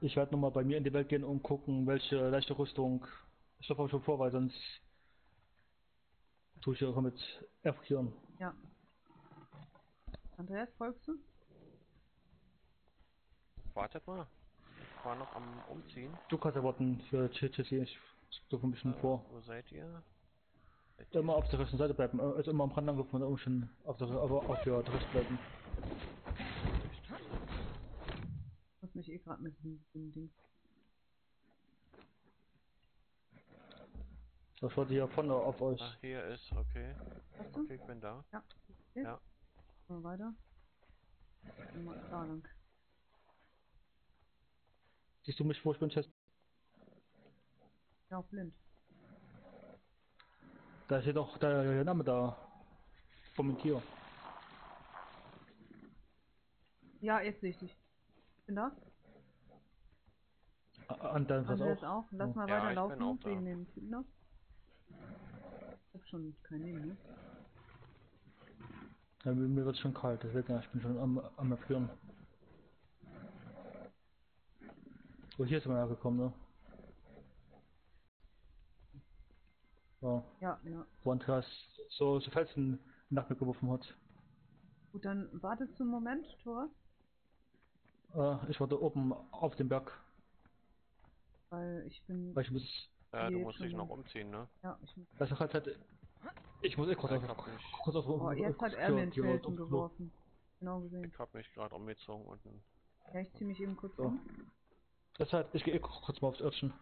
Ich werde nochmal bei mir in die Welt gehen und gucken, welche leichte Rüstung. Ich glaube schon vor, weil sonst tue ich auch mit erfrieren. Ja. Andreas, folgst du? Wartet mal. Ich war noch am Umziehen. Du kannst ja warten für Jesse, ich so ein bisschen Äh, vor. Wo seid ihr? Seid Immer auf der rechten Seite bleiben, also immer am Rand angefangen und schon auf der, aber auf der rechten bleiben. Mich eh gerade mit dem, dem Ding. Das wollte hier vorne auf euch. Ach, hier ist, okay. Hast du? Okay, ich bin da. Ja. Okay. Ja. Mal weiter. Mal da lang. Siehst du mich, wo ich bin, Chess? Ja, auch blind. Da steht doch der Name da. Vom Tier. Ja, jetzt sehe ich dich. Bin da? A- An deinem Pass Andreas auch. Lass mal Ja, ich bin weiterlaufen auch da. wegen dem Typen noch. Ich hab schon kein Leben, ne? Ja, mir, mir wird schon kalt, deswegen ich bin schon am, am erfrieren. So, hier ist man hergekommen, ne? Ja, Ja, ja. wo Andreas so, so Felsen nach mir geworfen hat. Gut, dann wartest du einen Moment, Thor. Äh, ich war da oben auf dem Berg, Weil ich bin. weil ich muss, Ja, du musst dich noch umziehen, ne? Ja, ich muss. das ist halt, halt ich muss eh kurz Ich auf, kurz auf, Oh, jetzt hat er mir einen Felsen geworfen. Genau gesehen. Ich hab mich gerade umgezogen und ein Ja, ich zieh mich eben kurz So. um. Das heißt, ich gehe eh kurz mal aufs Örtchen.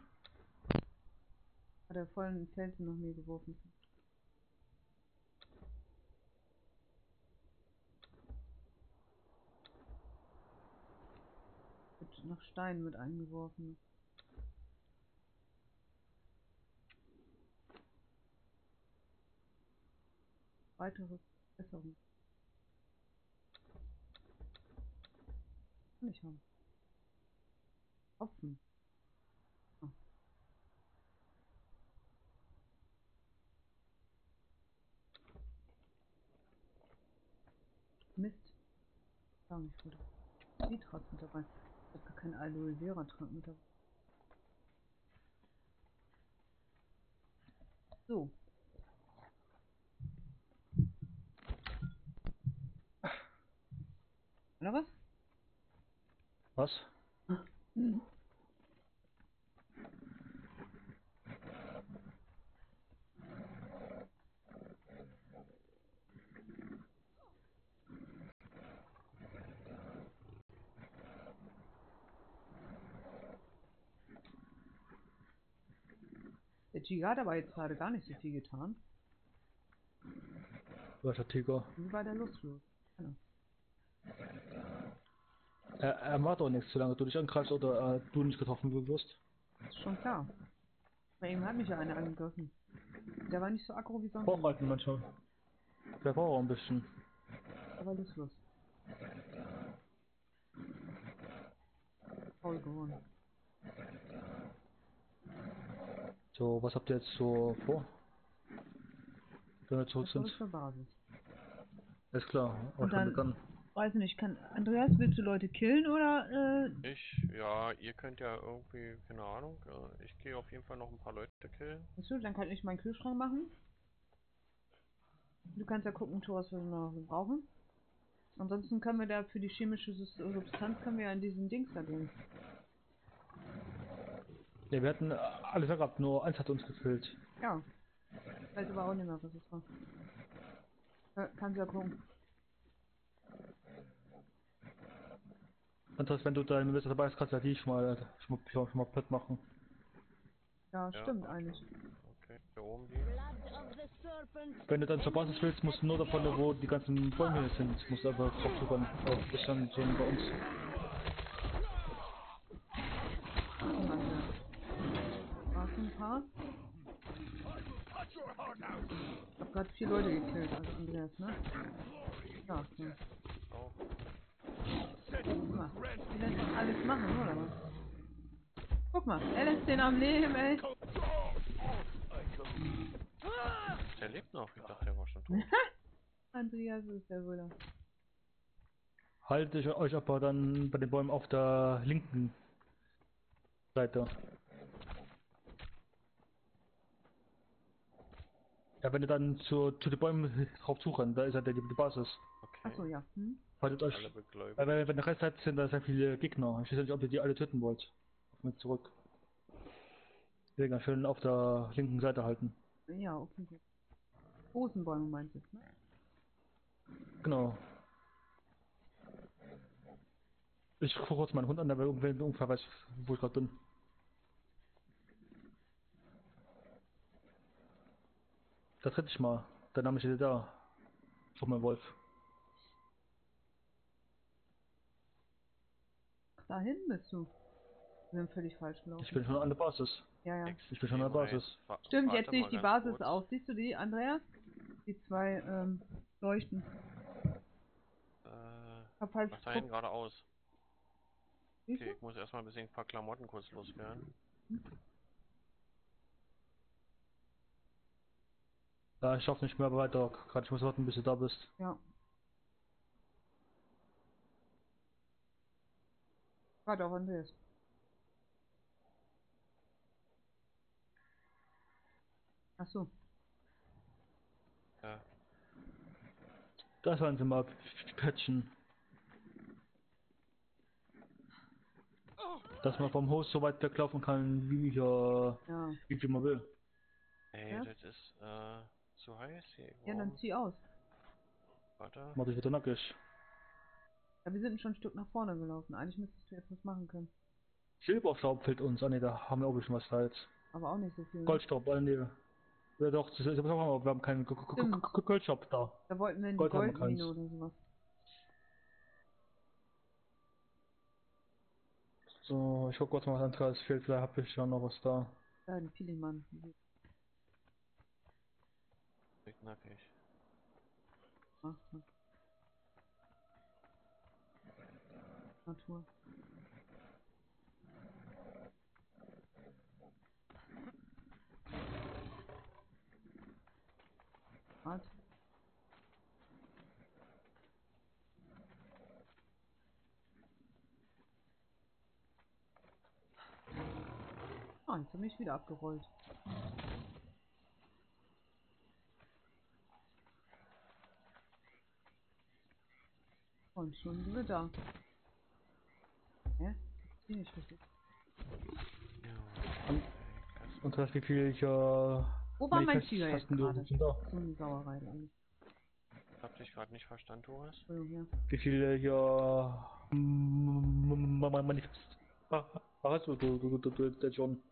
Hat er voll einen Felsen nach mir geworfen. Wird noch Stein mit eingeworfen. Weitere Besserung. Kann ich haben. Hopfen. Ah. Mist. Gar nicht gut. Zitrat mit dabei. Keinen Aloe Vera dabei. So. Oder was? Was? Mhm. Giga hat aber jetzt gerade gar nicht so viel getan. Was der Tiger? Wie war der lustlos? Genau. Er, er macht doch nichts, solange du dich angreifst oder äh, du nicht getroffen wirst. Ist schon klar. Bei ihm hat mich ja einer angegriffen. Der war nicht so aggro wie sonst. Vorhalten manchmal. Der braucht auch ein bisschen. Aber lustlos. Faul geworden. So, was habt ihr jetzt so vor? Wenn wir zurück sind. ist zur Basis. Ist klar. Und Und dann, dann- dann Weiß nicht, kann Andreas, willst du Leute killen oder äh, Ich, ja, ihr könnt ja irgendwie, keine Ahnung, äh, ich gehe auf jeden Fall noch ein paar Leute killen. Du, dann kann ich meinen Kühlschrank machen. Du kannst ja gucken, Tor, was wir noch brauchen. Ansonsten können wir da für die chemische Substanz können wir ja in diesen Dings da gehen. Ja, wir hatten äh, alles gehabt, nur eins hat uns gefehlt. Ja. Ich weiß aber auch nicht mehr, was es war. Ja, kannst ja gucken. Andreas, wenn du deine Messer dabei hast, kannst du ja die schon mal, schon mal, schon mal platt machen. Ja, Ja. stimmt eigentlich. Okay, hier oben serpent. Wenn du dann zur Basis willst, musst du nur davon, wo die ganzen Bäume sind, musst du einfach drauf. Auf das stand schon bei uns. Paar? Ich hab grad vier Leute gekillt, also Andreas, ne? Ja, ja. Oh, Guck mal. Die lässt doch alles machen, oder was? Guck mal, er lässt den am Leben, ey. der lebt noch, ich dachte, der war schon tot. Andreas ist der wohl. Haltet euch aber dann bei den Bäumen auf der linken Seite. Ja, wenn ihr dann zu, zu den Bäumen drauf suchen, da ist ja die, die Basis. Okay. Achso, ja. Hm? Haltet euch. Alle begläubigt. Weil, wenn, wenn der Rest seid, sind da sehr viele Gegner. Ich weiß nicht, ob ihr die alle töten wollt. Auf mich zurück. Deswegen schön auf der linken Seite halten. Ja, okay, gut. Großen Bäume meinst du, ne? Genau. Ich gucke kurz meinen Hund an, der will ungefähr, ungefähr weiß, wo ich gerade bin. Das dritte ich mal. Der Name steht da. Von meinem Wolf. Ach, dahin bist du. Wir sind völlig falsch gelaufen. Ich bin schon an der Basis. ja, ja. Ich bin schon an der Basis. Stimmt, jetzt sehe ich die Basis kurz. auch. Siehst du die, Andreas? Die zwei ähm, Leuchten. Äh, Hab halt da hinten? Siehst Okay, ich muss erstmal ein bisschen ein paar Klamotten kurz loswerden. Ja, ich schaffe nicht mehr weiter. Gerade ich muss warten, bis du da bist. Ja. Gerade auch Andreas. Ach so. Ja, Da sollen sie mal patchen. Dass man vom Host so weit weglaufen kann, wie, äh, Ja. wie viel man will. ey, Ja? das ist äh, zu heiß hier. Ja, dann zieh aus. Warte. Mach dich wieder nackig. Ja, wir sind schon ein Stück nach vorne gelaufen. Eigentlich müsstest du jetzt was machen können. Silberstaub fehlt uns. Ah ne, da haben wir auch ein bisschen was halt. Aber auch nicht so viel. Goldstaub, ah ne. Ja doch, das ist, wir, haben keinen Goldstaub da. Da wollten wir in die Gold Goldmine oder sowas. So, ich guck kurz mal, was anderes fehlt. Vielleicht habe ich ja noch was da. Da, die Pilimann. Dick nackig. Ach, ach. Natur. Was? Ah, jetzt habe ich wieder abgerollt. Und schon. Hä? Ich bin nicht richtig. Ja. Und-. Und das wie viel ich äh, Wo war mein Manifest Tiger jetzt hast du gerade? So eine Sauerei da eigentlich. Ich hab dich gerade nicht verstanden, Thomas. Entschuldigung, ja. Wie viele hier mm, m- m- Manifest Ah, hast du, du, du, du, du, der John?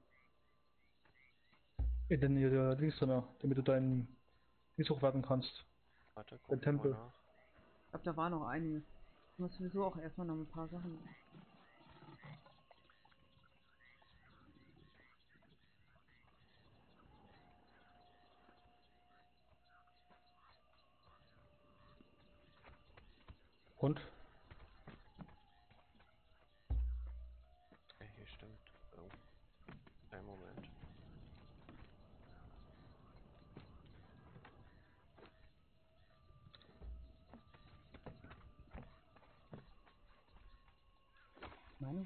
In den der Dings drin, damit du deinen Dings hochwerten kannst. Warte, guck Der Tempel. Ich glaube, da war noch einiges. Muss sowieso auch erstmal noch ein paar Sachen. Und? Ja, hier stimmt. Oh. Einen Moment.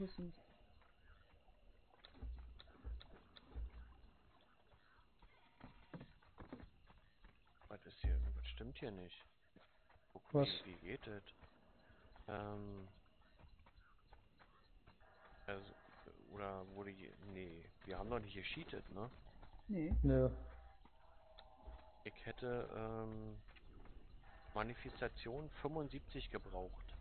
Ist. Was ist hier? Was stimmt hier nicht? Guck, Was? Wie, wie geht das? Ähm. Also, oder wurde hier. Nee, wir haben doch nicht gescheatet, ne? Nee. Ne, Ich hätte ähm, Manifestation 75 gebraucht.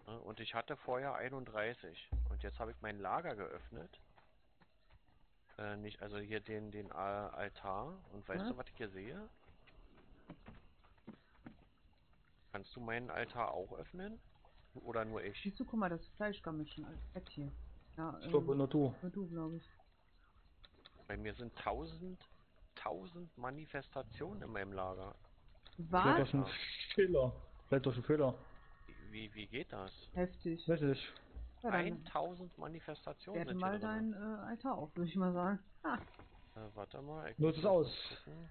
Ne, Und ich hatte vorher 31. Und jetzt habe ich mein Lager geöffnet. Äh, nicht, also hier den, den Altar. Und weißt Ja. du, was ich hier sehe? Kannst du meinen Altar auch öffnen? Oder nur ich? Siehst du, guck mal, das Fleischgammel schon als Fett hier. Ja, ich glaube ähm, nur du. nur du, glaube ich. Bei mir sind 1000, 1000 Manifestationen in meinem Lager. Vielleicht Was? durch einen Fehler. Vielleicht durch einen Fehler. Wie, wie geht das? Heftig. Ich. Ja, dann 1000 Manifestationen werte mal dein äh, Altar auf, würde ich mal sagen. Ha, Äh, warte mal. ich Nutz es aus.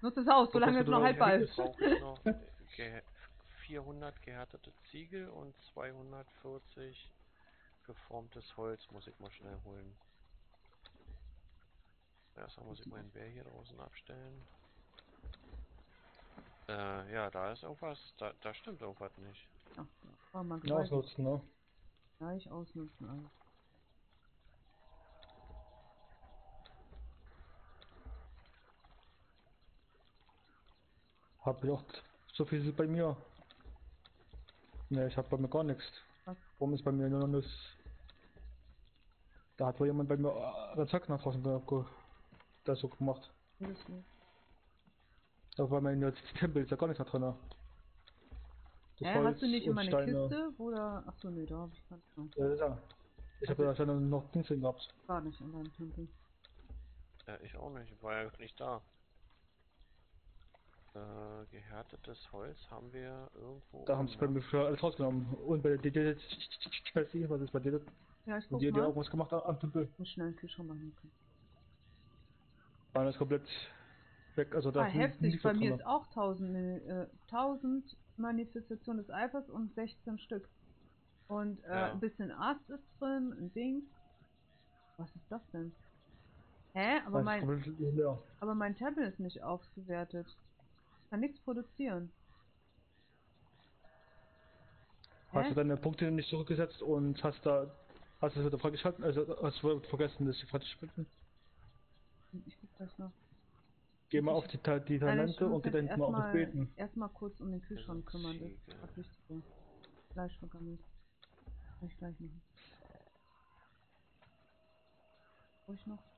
nutz es aus, solange es du noch haltbar ist. Ich noch ge 400 gehärtete Ziegel und 240 für geformtes Holz muss ich mal schnell holen. Erstmal muss ich meinen Bär hier draußen abstellen. Äh, ja, da ist irgendwas, da, da stimmt irgendwas nicht. Ach, war mal Ja, gleich, ausnutzen, ne? gleich ausnutzen alles. Hab ich auch so viel ist bei mir. Ne, ich hab bei mir gar nichts. Warum ist bei mir nur noch das? Da hat wohl jemand bei mir äh, Zack nach draußen das so gemacht. Da war mein Tempel ist ja gar nichts mehr drin. Hä, Holz hast du nicht und immer eine Steine. Kiste, wo da... Achso, nee, da hab ich gar nicht. Ja, ja. Ich habe da schon noch drin gehabt. Gar nicht in deinem Tempel. Äh, ich auch nicht, ich war ja nicht da. Äh, gehärtetes Holz haben wir irgendwo. Da haben sie bei mir schon alles rausgenommen. Und bei der DD Chelsea, was ist bei dir? Ja, ich Und guck die hat ja mal. auch was gemacht am Tempel. Muss schnell einen Kühlschrank machen können. Das komplett weg. Also da Ah, heftig. Bei mir drin. ist auch 1000, äh, 1000 Manifestationen des Eifers und 16 Stück. Und äh, Ja. ein bisschen Ast ist drin, ein Ding. Was ist das denn? Hä? Aber Das mein, aber mein Tablet ist nicht aufgewertet. Kann nichts produzieren. Hast Hä? du deine Punkte nicht zurückgesetzt und hast da hast du es wieder freigeschalten? Also hast du vergessen, das freizuschalten? Ich guck gleich noch. Geh mal auf die, Ta- die Talente und hinten mal auf das Beten. erstmal kurz um den Kühlschrank kümmern. Das ist Ziege. das Wichtige. Fleisch vergammelt. Kann ich gleich machen. Ruhig noch.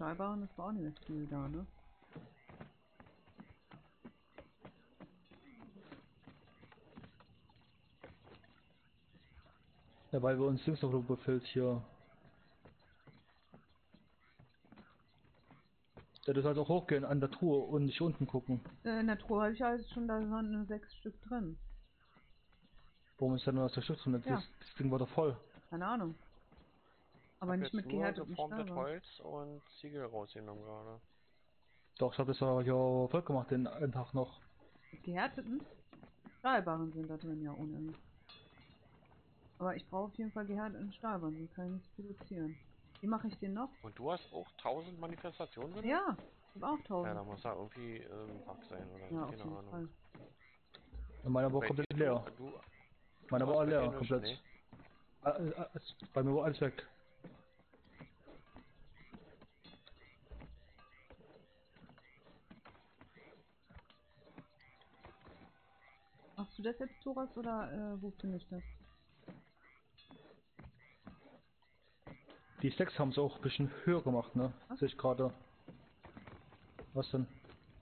Der Stahlbaren ist auch nicht mehr viel da, ne? Ja, weil wir uns Dings noch befüllt hier. Ja, du sollst auch hochgehen an der Truhe und nicht unten gucken. Äh, in der Truhe habe ich halt schon, da waren nur sechs Stück drin. Warum ist da nur das der Stück drin? Das, Ja. das Ding war doch voll. Keine Ahnung. Aber nicht mit nur gehärtetem geformtes. Holz und Ziegel rausgenommen gerade. Doch, ich hab das ja ja voll gemacht den einen Tag noch. Mit gehärteten Stahlbaren sind da drin, ja, ohne. Aber ich brauche auf jeden Fall gehärteten Stahlbaren, sonst kann ich nichts produzieren. Wie mache ich den noch? Und du hast auch 1000 Manifestationen drin? Ja, ich habe auch Ja, 1000. da muss da irgendwie ähm, Bug sein oder Ja, auf keine jeden Ahnung. Fall. Und meiner war komplett leer. Du, du, Meiner war leer, komplett. nee? Ah, äh, es- Bei mir war alles weg. Machst du das jetzt, Thoras, oder äh, wo finde ich das? Die Stacks haben es auch ein bisschen höher gemacht, ne? Was? Sehe ich gerade. Was denn?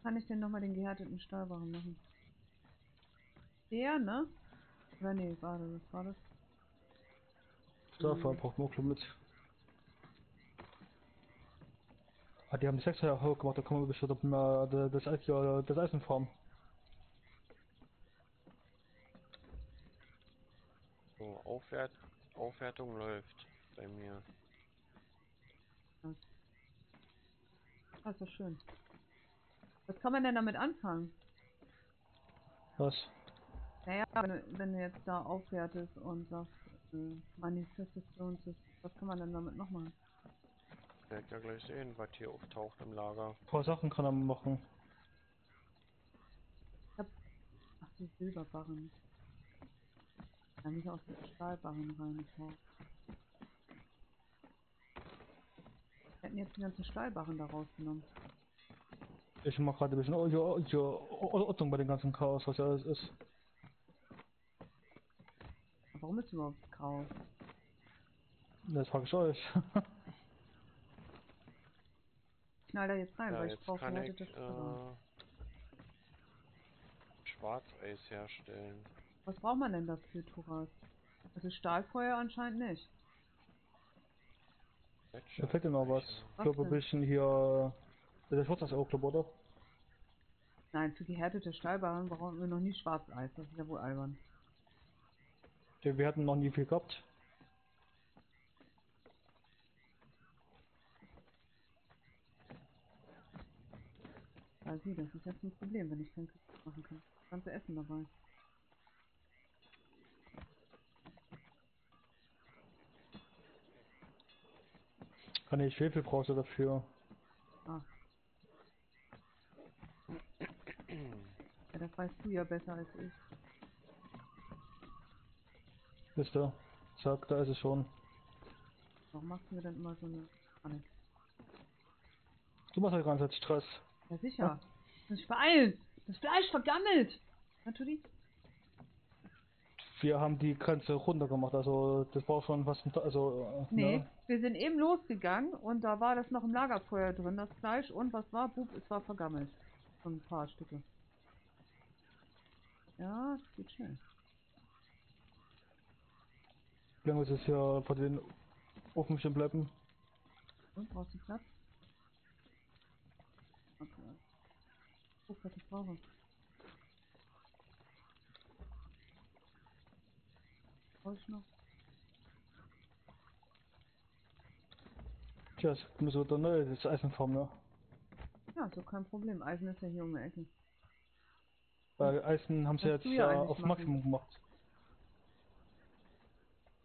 Kann ich denn nochmal den gehärteten Stahlbaren machen? Der, ne? Oder nee, warte, was war das? Dafür Mhm. braucht auch mit. Ah, die haben die Stacks ja hoch gemacht, da kann man bestimmt mal das, ja, das Eisen formen. So, Aufwert, Aufwertung läuft bei mir. Ist doch schön. Was kann man denn damit anfangen? Was? Naja, wenn du, wenn du jetzt da aufwertest und sagst, äh, Manifestation, was kann man denn damit noch machen? Werdet ja gleich sehen, was hier auftaucht im Lager. Ein paar Sachen kann er machen. Ach, die Silberbarren. Da nicht aus den Stahlbarren reingehauen. Wir hätten jetzt die ganzen Stahlbarren da rausgenommen. Ich mache gerade ein bisschen Ordnung bei dem ganzen Chaos, was ja alles ist. Aber warum ist überhaupt grau? Das frage ich euch. Ich knall da jetzt rein, Ja, weil ich brauche kann Stahlbarren. äh, Schwarzeis herstellen. Was braucht man denn dafür, Turas? Also Stahlfeuer anscheinend nicht. Da fehlt dir noch was. Ich Was glaube ein bisschen hier. Der Schwarz ist auch, glaube oder? Nein, für gehärtete Stahlbarren brauchen wir noch nie Schwarzeis. Das ist ja wohl albern. Ja, Wir hatten noch nie viel gehabt. Weil sie, das ist jetzt ein Problem, wenn ich kein Küchen machen kann. Das ganze Essen dabei. Kann ich Schwefel brauchst du dafür. Ah. Ja, das weißt du ja besser als ich. Wisst ihr? Zack, da ist es schon. Warum machst du mir dann immer so eine Pfanne? Du machst ja ganze Zeit Stress. Ja sicher. Muss ich beeilen. Das Fleisch vergammelt. Natürlich. Wir haben die Grenze runter gemacht, also das war schon Ta- also äh, Nee, ne? wir sind eben losgegangen und da war das noch im Lagerfeuer drin, das Fleisch. Und was war? Bub, es war vergammelt. Schon ein paar Stücke. Ja, es geht schnell. Wie lange ist es hier vor den Ofen stehen bleiben? Und brauchst du Platz? Okay. Was ich brauche. Noch? Tja, es müssen wir da neu das Eisen farmen, ne? Ja, so kein Problem. Eisen ist ja hier um die Ecke. Weil Eisen haben sie jetzt ja ja auf machen. Maximum gemacht.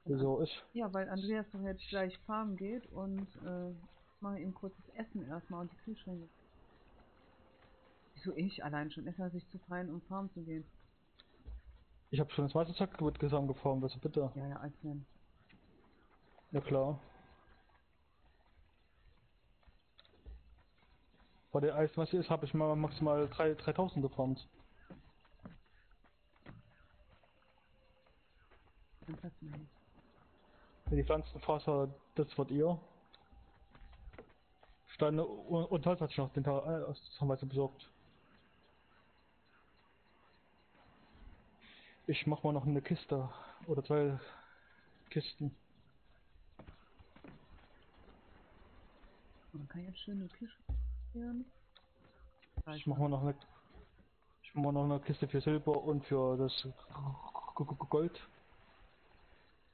Wieso ich? Ja, weil Andreas doch jetzt gleich farmen geht und äh, mache ihm kurzes Essen erstmal und die Kühlschränke. Wieso ich allein schon? Ist er sich zu fein, um farmen zu gehen? Ich habe schon das meiste Zeug Gesang gefarmt, also bitte. Ja, ja, wenn. Ja klar. Bei der Eismasse ist, habe ich mal maximal 3, 3000 gefarmt. Kein Platz mehr. hier. Ja, Die Pflanzenfaser, das wird ihr. Steine und, und Holz hat ich noch den Tag, äh, das haben wir besorgt. Ich mach mal noch eine Kiste oder zwei Kisten. Dann kann ich jetzt schön die Küche führen. Ich mach mal noch eine ich mach mal noch eine Kiste für Silber und für das Gold.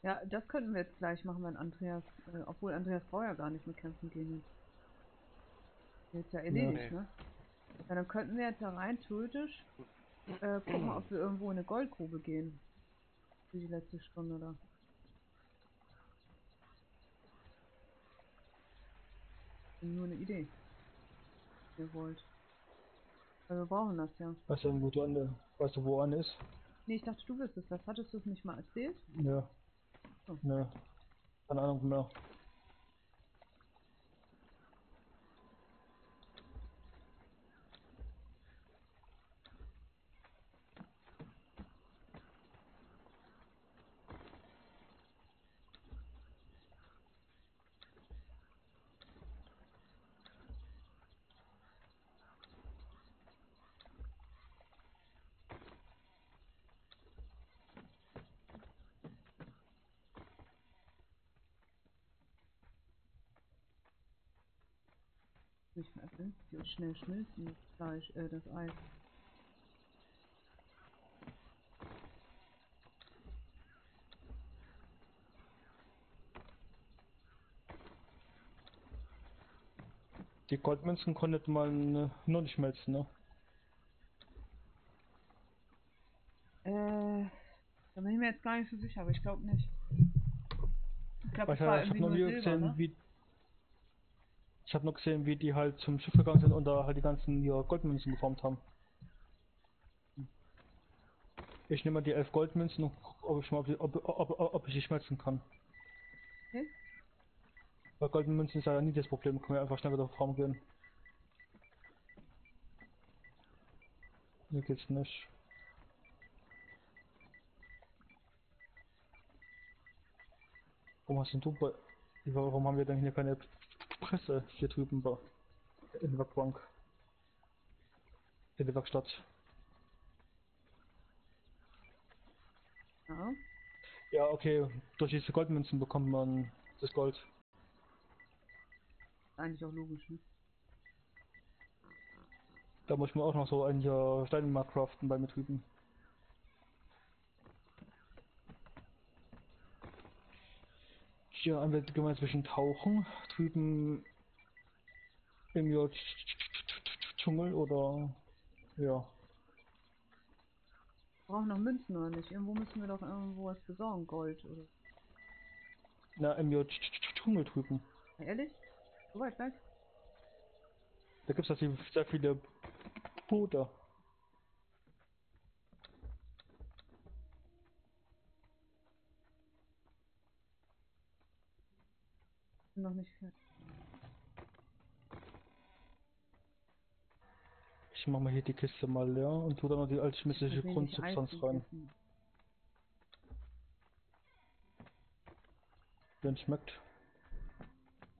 Ja, das könnten wir jetzt gleich machen, wenn Andreas, äh, obwohl Andreas braucht ja gar nicht mehr kämpfen gehen. Jetzt ist ja erledigt, nee. ne? Ja, dann könnten wir jetzt da rein theoretisch äh, gucken, ob wir irgendwo in eine Goldgrube gehen. Für die letzte Stunde da. Nur eine Idee. Ihr wollt. Weil wir brauchen das ja. Weißt du, wo du an, weißt du, wo an ist? Nee, ich dachte, du wüsstest das. Hattest du es nicht mal erzählt? Ja. Oh. Ne. Keine Ahnung mehr. Nicht mehr öffnen. Die wird schnell schmilzen, das Fleisch, äh, das Eis. Die Goldmünzen konnte man äh, noch nicht schmelzen, ne? Äh, da bin ich mir jetzt gar nicht so sicher, aber ich glaube nicht. Ich glaube, ich, ich habe wieder Silber, gesehen, ne? wie ich habe nur gesehen, wie die halt zum Schiff gegangen sind und da halt die ganzen hier Goldmünzen geformt haben. Ich nehme mal die elf Goldmünzen und guck, ob ich mal, ob, ob, ob, ob, ich die schmelzen kann. Okay. Bei Goldmünzen ist ja nie das Problem, können wir einfach schnell wieder auf Farm gehen. Mir geht's nicht. Warum hast denn du bei... Warum haben wir denn hier keine Presse hier drüben bei... in der Werkbank? In der Werkstatt. Ja. Ja, okay, durch diese Goldmünzen bekommt man das Gold. Eigentlich auch logisch, ne? Da muss man auch noch so ein Jahr Steine mal craften bei Betrieben. Hier haben wir gemeint zwischen Tauchen, drüben im Jahr Dschungel oder ja. Wir brauchen noch Münzen oder nicht? Irgendwo müssen wir doch irgendwo was besorgen, Gold oder. Na, im Jahr Dschungel drüben. Ja, ehrlich? So weit weg? Da gibt es sehr viele Boote. Noch nicht fertig. Ich mach mal hier die Kiste mal leer und tu dann noch die alchemistische Grundsubstanz rein. gegessen. Wenn schmeckt.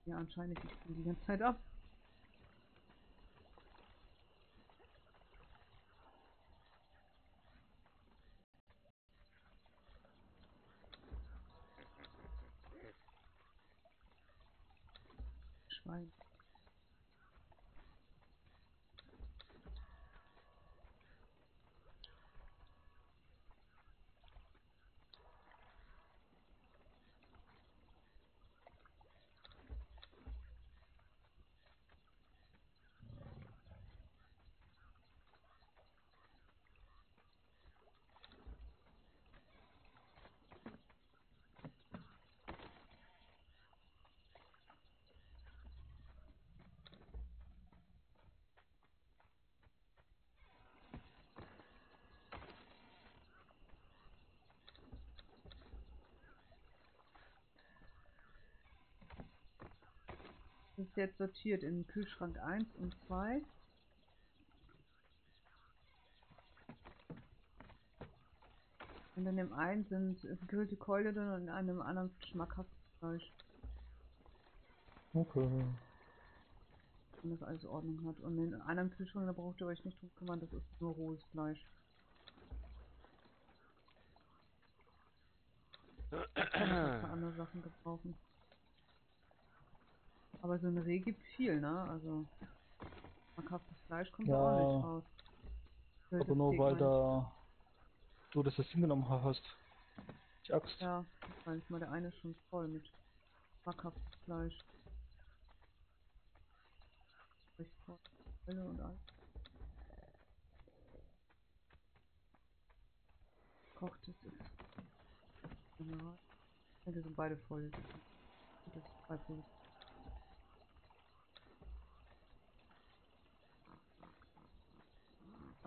Ja, anscheinend. Ich spiele die ganze Zeit ab. Schwein. Das ist jetzt sortiert in Kühlschrank 1 und 2. Und in dem einen sind gegrillte Keule drin und in einem anderen schmackhaftes Fleisch. Okay. Wenn das alles Ordnung hat. Und in einem Kühlschrank, da braucht ihr euch nicht drum kümmern, das ist nur rohes Fleisch. Das kann man andere Sachen gebrauchen. Aber so ein Reh gibt viel, ne? Also, schmackhaftes Fleisch kommt da Ja. auch nicht raus. Aber nur weil da du das jetzt hingenommen hast. Die Axt. ich. Ja, wahrscheinlich mal der eine ist schon voll mit schmackhaftes Fleisch. Hölle und alles. Kochtes ist. General. Ich denke, sind beide voll. Das ist zwei voll.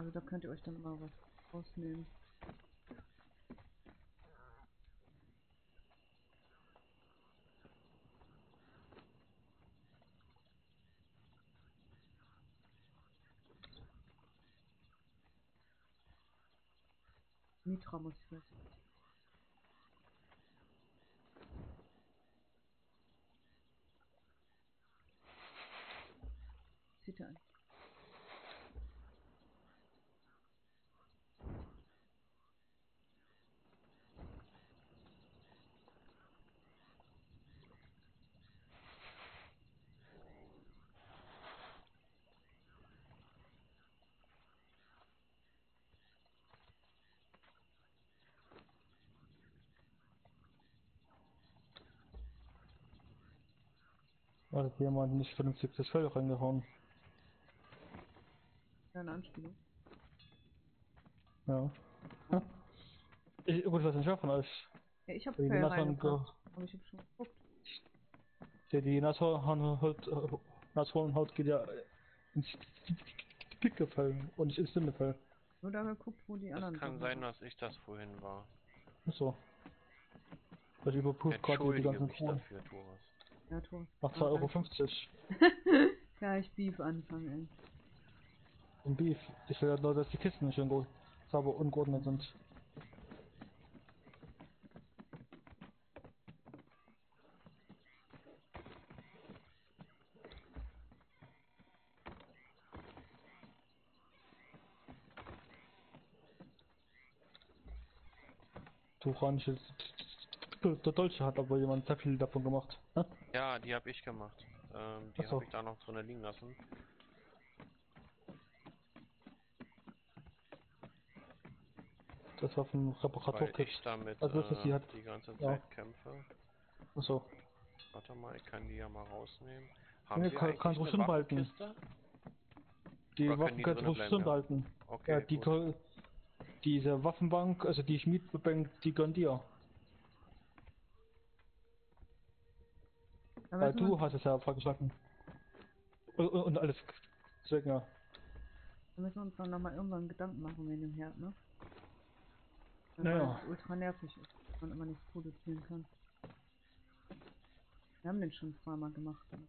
Also da könnt ihr euch dann mal was rausnehmen. Mitra muss ich vielleicht. Zieht er ein. Hat jemand nicht vernünftig das Fell reingehauen. Ja, eine Anspielung. Ja. Ich, gut, was nicht davon ist. Ja, ich hab Die Fell ge- Aber ich hab schon geguckt. Der die Nashornhaut, äh, geht ja ins dicke Fell und nicht ins dünne Fell. Nur da geguckt, wo die anderen Es kann sein, sind. dass ich das vorhin war. Achso. Ich überprüfe gerade die ganzen Kronen. dafür, Thomas. Ja, Tor. Ach, 2,50 Euro. Gleich Beef anfangen, ey. Im Beef. Ich will ja nur, dass die Kisten nicht irgendwo sauber ungeordnet sind. Turanische der, der Dolce hat aber jemand sehr viel davon gemacht. Ne? Ja, die habe ich gemacht. Ähm, die so. habe ich da noch drin liegen lassen. Das war vom Reparaturkit. ich damit Also das, was äh, hat. die ganze Ja. Zeit kämpfe. Achso. Warte mal, ich kann die ja mal rausnehmen. Haben Nee, Sie kann- kannst du schon behalten. Die Oder Waffen die kannst du schon ja? halten. Okay, Ja, die, diese Waffenbank, also die Schmiedbank, die gehören dir. Weil du wir, hast es ja vorgeschlagen. Und, und und alles. Deswegen ja. da müssen wir uns dann nochmal irgendwann Gedanken machen wegen dem Herd, ne? Weil Naja. es ultra nervig ist, dass man immer nichts produzieren kann. Wir haben den schon zweimal gemacht. ne?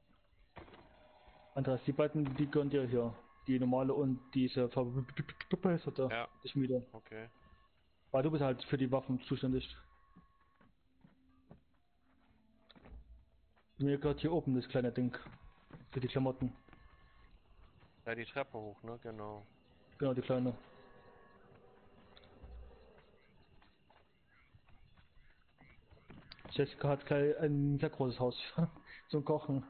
Andreas, die beiden, die gehören dir hier. Die normale und diese verbesserte Ja. Schmiede. Okay. Weil du bist halt für die Waffen zuständig. Mir gehört hier oben das kleine Ding. Für die Klamotten. Ja, die Treppe hoch, ne? Genau. Genau, die kleine. Jessica hat gleich ein sehr großes Haus zum Kochen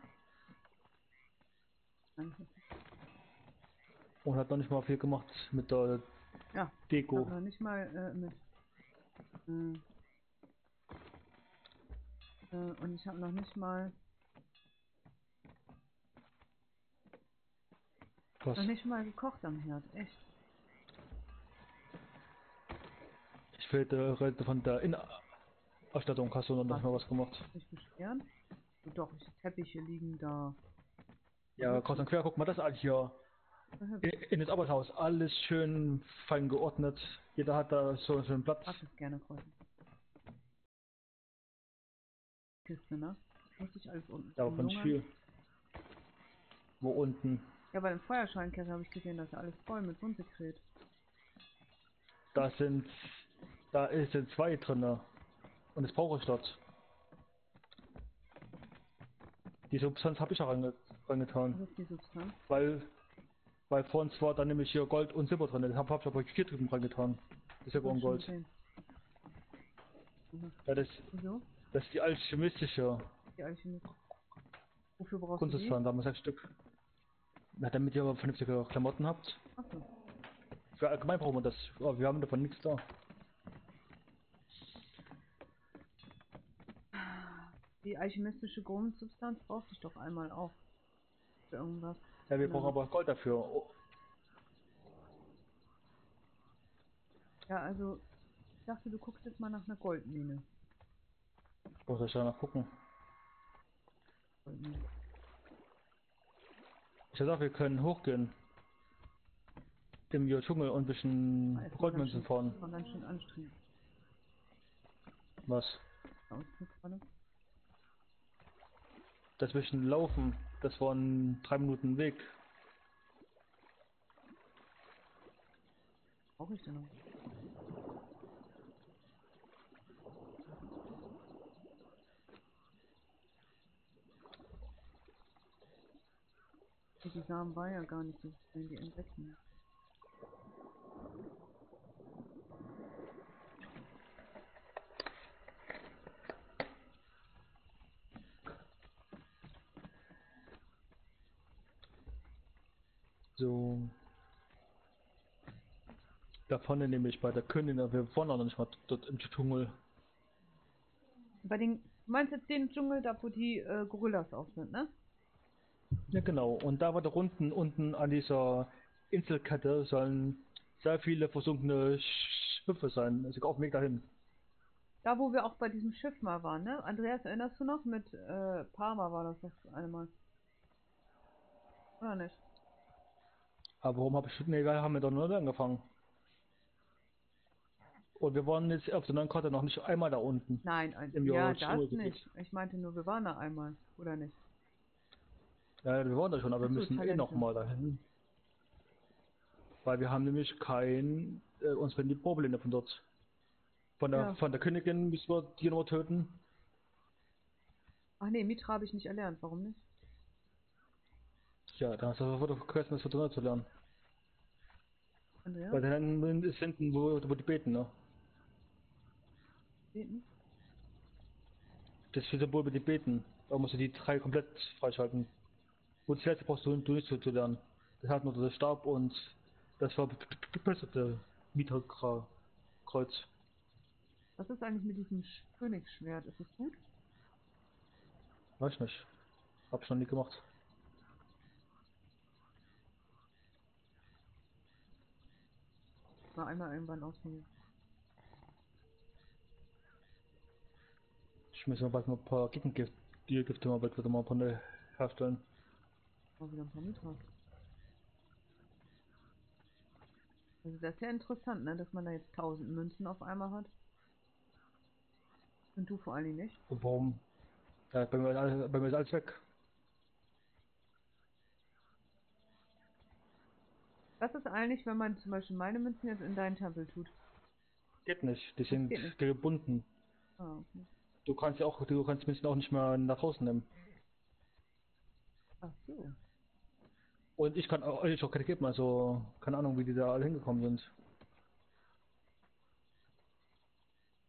Danke. und hat noch nicht mal viel gemacht mit der Ja, Deko. noch nicht mal äh, mit. Äh, äh, und ich habe noch nicht mal Was? noch nicht mal gekocht am Herd, echt. Ich rede, rede von der Innenausstattung. Hast du noch nicht mal was gemacht? Nicht beschweren. So, doch, die Teppiche liegen da. Ja, kreuz und quer, guck mal das an hier. In, in das Arbeitshaus. Alles schön fein geordnet. Jeder hat da so, einen Platz. Mag das gerne kreuzen. Kiste, ne? Muss ich alles unten Ja, von viel. Wo unten? Ja, bei dem Feuerscheinkeller habe ich gesehen, dass er alles voll mit Wundsekret. Da sind, da ist sind zwei drinne. Und das brauche ich dort. Die Substanz habe ich auch reinge reingetan. Was ist die Substanz? Weil, weil vor uns war dann nämlich hier Gold und Silber drin. Das habe hab ich aber vier drüben reingetan. Das Silber und Gold. Mhm. Ja, das, Wieso? Das ist die alchemistische Die Alchemist. Wofür brauchst du die? Kunstesfahne. Da haben wir sechs Stück. Na, damit ihr aber vernünftige Klamotten habt. Achso. Für allgemein brauchen wir das. Aber wir haben davon nichts da. Die alchemistische Grundsubstanz brauchst du doch einmal auch. Für irgendwas. Ja, wir Genau. brauchen aber Gold dafür. Oh, Ja, also, ich dachte, du guckst jetzt mal nach einer Goldmine. Muss ich ja noch gucken. Ich sag, wir können hochgehen. Im Dschungel und ein bisschen mal Goldmünzen fahren. ist mal ganz schön anstrengend. Was? Gerade. Dazwischen laufen. Das waren drei Minuten Weg. Brauche ich denn noch? Die Samen war ja gar nicht so, wenn die Insekten. So. Da vorne nämlich bei der Königin, wir waren noch nicht mal dort im Dschungel. Bei den, du meinst jetzt den Dschungel, da wo die äh, Gorillas auch sind, ne? Ja genau, und da war da unten, unten an dieser Inselkette sollen sehr viele versunkene Schiffe sein. Also auf dem Weg dahin. Da wo wir auch bei diesem Schiff mal waren, ne? Andreas, erinnerst du noch? Mit äh, Parma war das doch einmal. Oder nicht? Aber warum habe ich. Nee, wir haben ja doch nur angefangen. Und wir waren jetzt auf der neuen Karte noch nicht einmal da unten. Nein, ein, Im ja, Jahr das nicht. Ich meinte nur, wir waren da einmal, oder nicht? Ja, wir waren da schon, aber wir müssen eh Talente. noch mal dahin. Weil wir haben nämlich kein, äh, uns werden die Probleme von dort. Von der, Ja. von der Königin müssen wir die nochmal töten. Ach nee, Mitra habe ich nicht erlernt, warum nicht? Ja, da hast du sofort vergessen, das drin zu lernen. Andreas? Weil dann ist hinten, wo, wo die beten, ne? Beten? Das für Symbol mit den Beten. Da musst du die drei komplett freischalten. Und das letzte brauchst du, du nicht zu, lernen. Das hat nur der Stab und das verbesserte Mieterkreuz. Was ist eigentlich mit diesem Sch- Königsschwert? Ist es gut? Weiß nicht. Hab ich noch nie gemacht. Mal einmal irgendwann ausprobieren. Ich muss mal bald mal ein paar Gegengifte, mal bald wieder mal ein paar herstellen. Mal wieder ein paar Mitra. Also das ist ja interessant, ne? Dass man da jetzt 1000 Münzen auf einmal hat. Und du vor allen Dingen nicht. Und warum? Ja, bei mir, ist alles, bei mir ist alles weg. Was ist eigentlich, wenn man zum Beispiel meine Münzen jetzt in deinen Tempel tut? Geht nicht. Die sind nicht. gebunden. Ah, okay. Du kannst ja auch, du kannst Münzen auch nicht mehr nach draußen nehmen. Ach so. Und ich kann auch, ich auch keine geben, also keine Ahnung, wie die da alle hingekommen sind.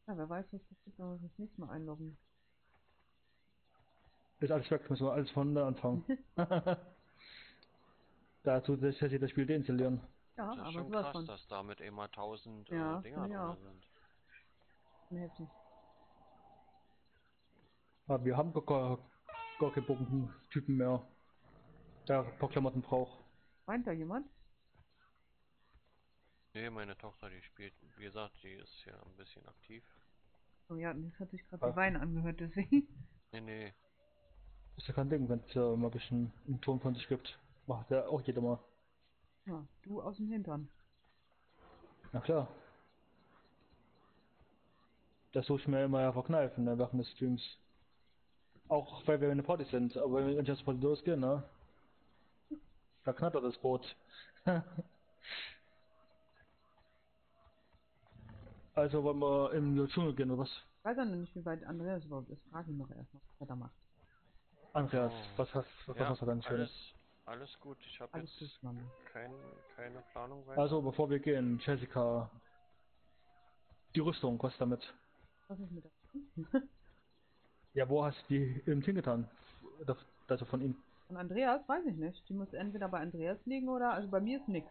Ja, wer weiß, was das ist, wenn wir uns das nächste Mal einloggen. Ist alles weg, müssen wir alles von da anfangen. Dazu das hätte ich das Spiel deinstallieren. Ja, Das ist aber schon krass, von. dass da mit immer 1000 Ja, äh, Dinger finde ich drin sind. Heftig. Aber wir haben gar, gar keine Bogentypen mehr. Der ein paar Klamotten braucht. Meint da jemand? Nee, meine Tochter, die spielt, wie gesagt, die ist ja ein bisschen aktiv. Oh ja, das hat sich gerade Ah. Wein angehört, deswegen. Nee, nee, Ist ja kein Ding, wenn es äh, mal ein bisschen einen Ton von sich gibt. Macht ja auch jeder mal. Ja, du aus dem Hintern. Na klar. Das suche ich mir immer ja verkneifen, ne, während des Streams. Auch weil wir in der Party sind, aber wenn ich das Party losgehe, ne? Da knattert das Brot. also wollen wir in den Dschungel gehen oder was? Ich weiß ja noch nicht, wie weit Andreas überhaupt ist. Frag ihn doch erstmal, was er da macht. Andreas, Oh. was hast was ja, hast du denn schönes? alles, alles gut. Ich habe jetzt gut, Mann. kein, keine Planung weiter. Also bevor wir gehen, Jessica. Die Rüstung, was damit? Was ist mit der? Ja, wo hast du die im Ding getan? Das, also von ihm. Von Andreas weiß ich nicht. Die muss entweder bei Andreas liegen oder, also bei mir ist nix.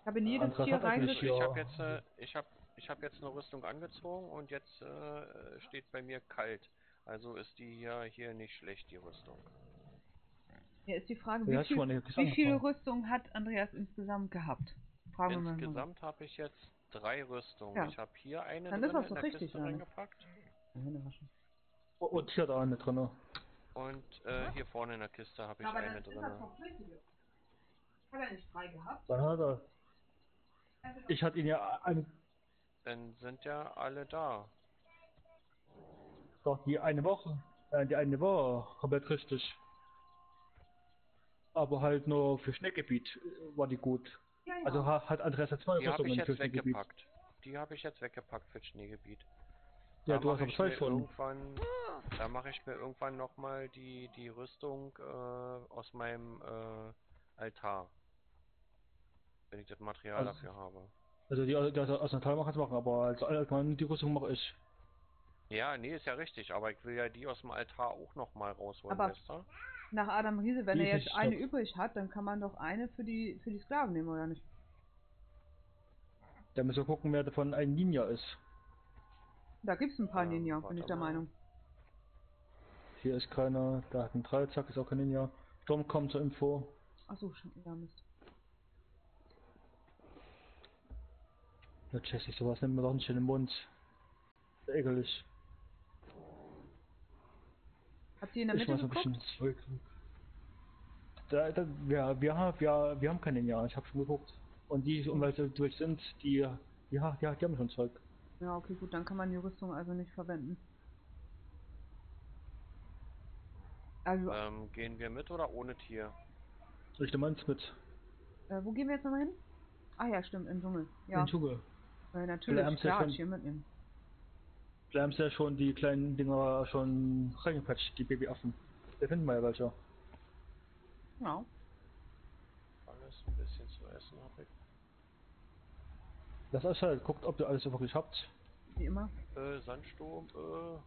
Ich habe in jedes Andreas Tier reingeschrieben. ich Ja. habe jetzt, äh, ich habe, ich habe jetzt eine Rüstung angezogen und jetzt äh, steht bei mir kalt. Also ist die hier hier nicht schlecht die Rüstung. Ja, ist die Frage, Ja, wie hast viel, wie viele. Rüstungen hat Andreas insgesamt gehabt? Fragen. Insgesamt habe ich jetzt drei Rüstungen. Ja. Ich habe hier eine Dann drin ist das in der richtig, reingepackt waschen. Und hier da eine drin. Und äh, hier vorne in der Kiste habe ich eine drin. Hat er nicht frei gehabt? Dann hat er. Ich hatte ihn ja eine, Dann sind ja alle da. doch die eine Woche. Äh, die eine Woche komplett richtig. Aber halt nur für Schneckgebiet äh, war die gut. Ja, ja. Also ha- hat Andreas ja zwei Die habe ich jetzt weggepackt. Die habe ich jetzt weggepackt für Schneegebiet. Ja, Da du hast aber zwei von. Irgendwann, da mache ich mir irgendwann nochmal die, die Rüstung äh, aus meinem äh, Altar. Wenn ich das Material Also- dafür habe. Also die, die aus dem Teil kannst du machen, aber als allgemein die Rüstung mache ich. Ja, nee, ist ja richtig, aber ich will ja die aus dem Altar auch nochmal rausholen, Aber- du? Nach Adam Riese, wenn Die er jetzt eine übrig hat, dann kann man doch eine für die für die Sklaven nehmen, oder nicht? Da müssen wir gucken, wer davon ein Ninja ist. Da gibt's ein paar Ja, Ninja, bin ich der mal. Meinung. Hier ist keiner, da hat ein Dreizack, ist auch kein Ninja. Sturm kommt zur Info. Achso, schon, ja, Mist. Ja, Jesse, sowas nimmt man doch nicht in den Mund. Sehr ekelig. Habt ihr in der Ich Mitte ein geguckt? zurück. Da, da, wir, wir, haben, wir, wir haben keine Ninja, ich habe schon geguckt. Und die, und weil sie durch sind, die, ja, die, die haben schon Zeug. Ja, okay, gut, dann kann man die Rüstung also nicht verwenden. Also, Ähm, gehen wir mit oder ohne Tier? Ich da meins mit? äh, wo gehen wir jetzt nochmal hin? Ah ja, stimmt, im Dschungel. Ja, In Dschungel. äh, natürlich, sie klar, schon- hier mitnehmen. Da haben sie ja schon die kleinen Dinger schon reingepatcht, die Babyaffen. Da finden wir ja welche. Ja. Alles ein bisschen zu essen habe ich. Das ist halt, guckt, ob ihr alles so wirklich habt. Wie immer. Äh, Sandsturm, äh,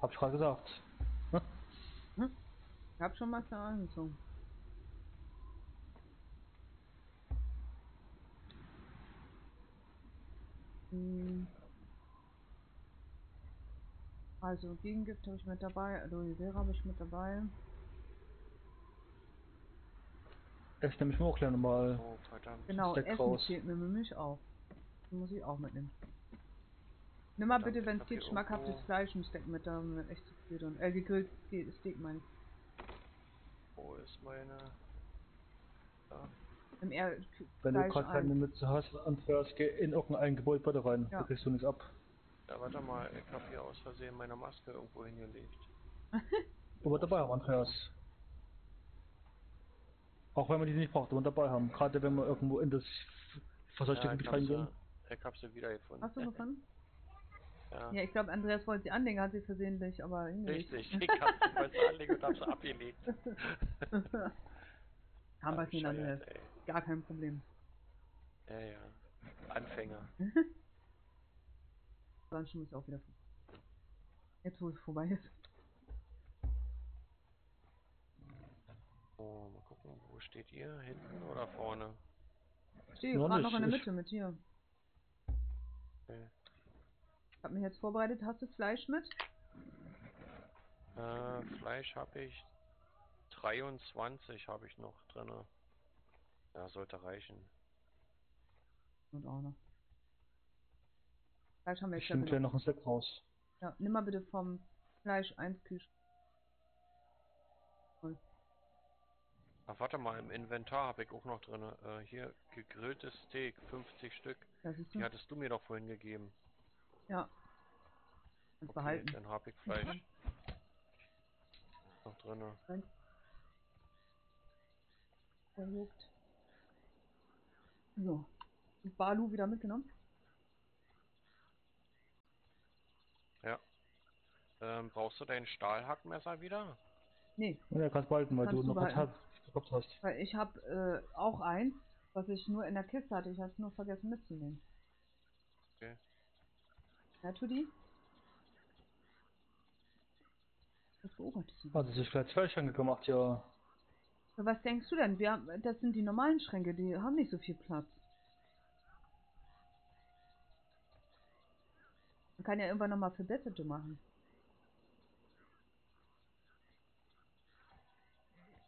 Hab ich gerade gesagt. Ich hab schon mal angezogen. Hm. Also Gegengift habe ich mit dabei, Aloe Vera habe ich mit dabei. Ich nehme ich mir auch gleich nochmal. Oh, verdammt. Genau, Essen raus. fehlt mir nämlich auch. Das muss ich auch mitnehmen. Nimm mal Verdammt, bitte, wenn ich es geht, schmackhaftes Fleisch im Steak mit, da haben wir echt zu viel drin. Äh, gegrilltes Ste- Steak meine ich. Wo ist meine... Da. Im er Wenn du gerade ein. keine Mütze hast, Andreas, geh in irgendein Gebäude bitte rein. Ja. Da kriegst du nichts ab. Ja, warte mal, ich habe hier aus Versehen meine Maske irgendwo hingelegt. Aber dabei haben, Andreas. Auch wenn man die nicht braucht, aber dabei haben. Gerade wenn wir irgendwo in das verseuchte Ja, ich Gebiet hab reingehen. sie, ich hab sie wiedergefunden. Hast du gefunden? Ja, Ja, ich glaube, Andreas wollte sie anlegen, hat sie versehentlich, aber hingelegt. richtig. Ich hab sie Anlegung und hab sie abgelegt. Kann Ah, passieren, Andreas. ey. Gar kein Problem. Ja, ja. Anfänger. Dann schon ist auch wieder vorbei. Jetzt, wo es vorbei ist. So, mal gucken, wo steht ihr? Hinten oder vorne? Ich stehe Noch gerade noch in der Mitte mit dir. Okay. Ich hab mich jetzt vorbereitet. Hast du Fleisch mit? Äh, Fleisch habe ich 23 habe ich noch drinne. Ja, sollte reichen. Und auch noch. Fleisch haben wir Ich jetzt ja gleich genug. noch einen Steak raus. Ja, nimm mal bitte vom Fleisch 1 Küche. Ach, warte mal, im Inventar habe ich auch noch drinne. Äh, hier gegrilltes Steak, 50 Stück. Die hattest du mir doch vorhin gegeben. Ja. Kannst Okay, behalten. dann habe ich Fleisch noch drinne. Der juckt. So. Und Balu wieder mitgenommen? Ja. Ähm, brauchst du dein Stahlhackmesser wieder? Nee, Ja, kannst behalten, weil Kannst du du noch was hast. weil ich habe äh, auch eins, was ich nur in der Kiste hatte. Ich habe es nur vergessen mitzunehmen. Okay. Ja, tu die. Was beobachtest du? Hat sich gleich zwei Schränke gemacht, ja. Was denkst du denn? Wir haben, das sind die normalen Schränke, die haben nicht so viel Platz. Man kann ja irgendwann nochmal verbesserte machen.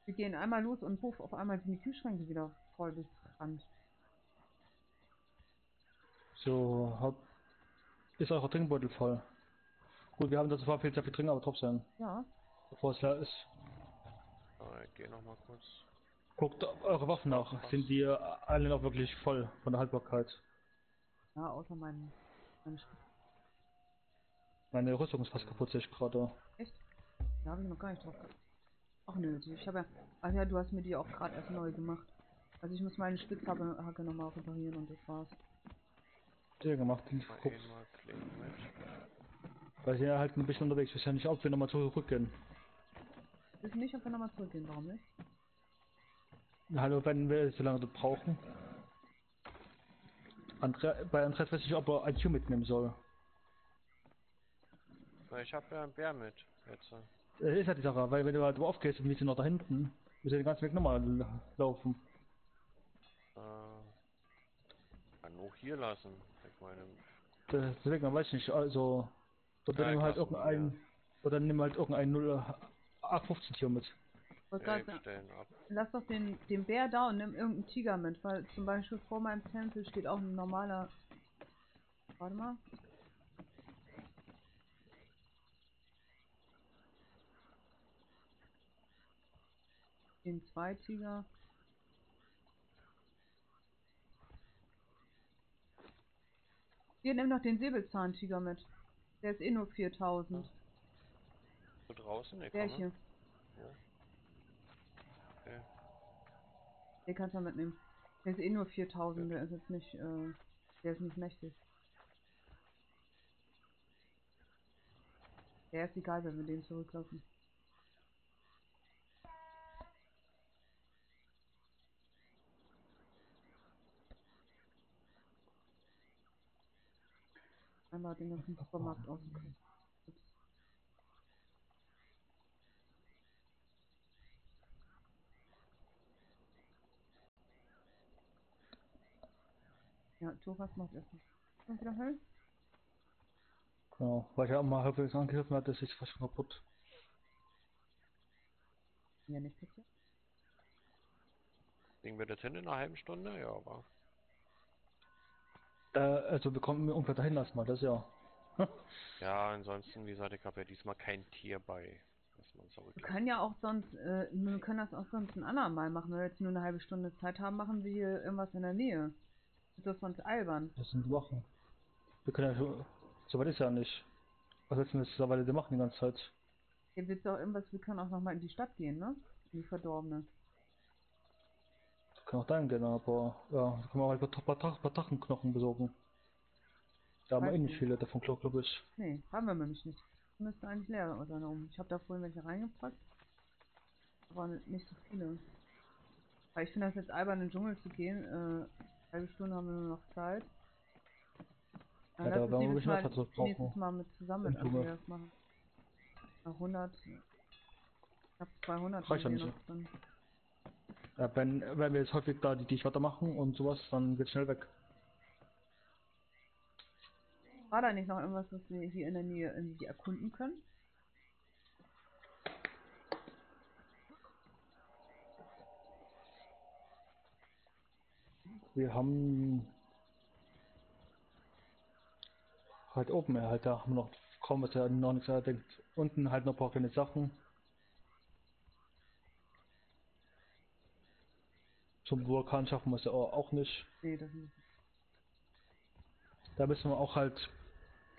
Wir gehen einmal los und puff, auf einmal sind die Kühlschränke wieder voll bis Rand. So, hab, ist eure Trinkbeutel voll. Gut, wir haben da zwar viel sehr viel trinken, aber trotzdem, Ja, bevor es leer ist. Ich gehe noch mal kurz. Guckt eure Waffen nach. Sind die alle noch wirklich voll von der Haltbarkeit? ja, außer mein, mein Meine Rüstung ist fast kaputt, sehe ich gerade. Echt? Da habe ich noch gar nicht drauf. Ach nö, ich habe ja. Ach ja, du hast mir die auch gerade erst neu gemacht. Also ich muss meine Spitzhacke Hacke nochmal reparieren und das war's. Der gemacht, klingen mit. Weil sie ja halt ein bisschen unterwegs ist. Ja nicht, ob wir nochmal zurückgehen. Wissen nicht, ob wir nochmal zurückgehen, warum nicht? Hallo, wenn wir so lange brauchen. Andre, bei Andreas weiß ich, ob er IQ mitnehmen soll. Na, ich habe ja einen Bär mit. Jetzt. Das ist halt die Sache, weil wenn du halt aufgehst und wir sind noch da hinten, müssen wir den ganzen Weg nochmal laufen. Äh, kann auch hier lassen. Meine, Deswegen weiß ich nicht, also. Oder Ja, nehmen wir halt lassen wir, irgendein. Oder wir halt irgendein 0 815 Tier mit. Ja, lass doch den, den Bär da und nimm irgendeinen Tiger mit, weil zum Beispiel vor meinem Tempel steht auch ein normaler. Warte mal. Den zwei Tiger. Hier, nimm doch den Säbelzahntiger mit. Der ist eh nur 4000. So draußen? Der komme. hier. Okay. Den kannst du mitnehmen. Der ist eh nur 4000, der ist jetzt nicht, äh, der ist nicht mächtig. Der ist egal, wenn wir den zurücklassen. einmal den ganzen Supermarkt aus. Ja, Thomas macht Kannst du wieder hell? Genau, weil ich auch mal halbwegs angegriffen hat, das ist fast kaputt. Ja, nicht bitte. Ding wir das hin in einer halben Stunde, ja, aber. Äh, also wir kommen ungefähr dahin erstmal, das ja. Ja, ansonsten, wie gesagt, ich habe ja diesmal kein Tier bei. Wir können ja auch sonst, äh, wir können das auch sonst ein andermal machen. Wenn wir jetzt nur eine halbe Stunde Zeit haben, machen wir hier irgendwas in der Nähe. Ist das sonst albern? Das sind Wochen. Wir können ja schon, so weit ist ja nicht. Was willst du jetzt mittlerweile machen die ganze Zeit? Hier wird doch irgendwas, wir können auch nochmal in die Stadt gehen, ne? In die Verdorbene. Wir können auch dahin gehen, aber ja, da können wir halt ein paar, paar, paar Drachenknochen besorgen. Da haben wir eh nicht viele davon, glaube glaub ich. Nee, haben wir nämlich nicht. Müsste eigentlich leer sein oben. Ich habe da vorhin welche reingepackt. Aber nicht so viele. Weil ich finde das jetzt albern, in den Dschungel zu gehen. Äh, halbe Stunde haben wir nur noch Zeit. Dann Ja, da werden wir mal, mehr Zeit brauchen. nächstes Mal mit zusammen mit. Andreas machen. Nach 100. Knapp 200 Reicht ja wir nicht. drin. Ja, wenn, wenn wir jetzt häufig da die, Schwatter machen und sowas, dann geht's schnell weg. War da nicht noch irgendwas, was wir hier in der Nähe irgendwie erkunden können? Wir haben halt oben halt, da haben wir noch kaum was er noch nichts denkt. Unten halt noch ein paar kleine Sachen. Zum Vulkan schaffen wir es ja auch nicht. Nee, das ist Da müssen wir auch halt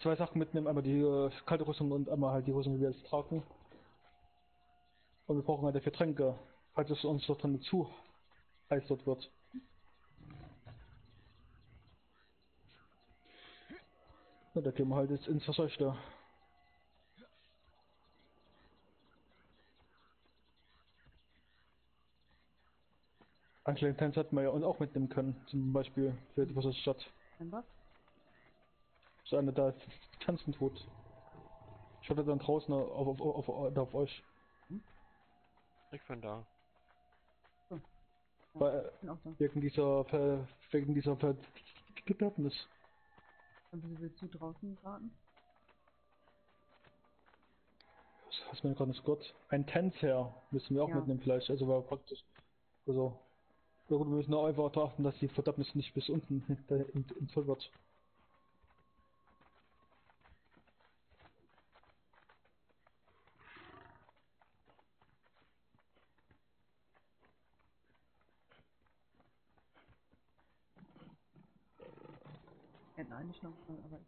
zwei Sachen mitnehmen, einmal die äh, kalte Rüstung und einmal halt die Rüstung, die wir jetzt tragen. Und wir brauchen halt dafür Tränke, falls es uns doch dann zu heiß dort wird. Ja, da gehen wir halt jetzt ins Verseuchte. Anschläge Tanz hätten wir ja uns auch mitnehmen können, zum Beispiel für die Stadt. ein was? So einer da ist tanzen tot. Ich hatte dann draußen auf, auf, auf, auf, da auf euch. Ich bin da. Ja, Weil, ich bin auch da. wegen dieser Ver, wegen dieser Verderbnis. Und wie willst du draußen warten? Das hast mir gerade nicht gehört. Ein Tänzer müssen wir auch Ja. mitnehmen vielleicht. Also war praktisch. Also. Ja gut, wir müssen auch einfach darauf achten, dass die Verderbnis nicht bis unten in, voll wird. Wir hätten eigentlich noch mal, aber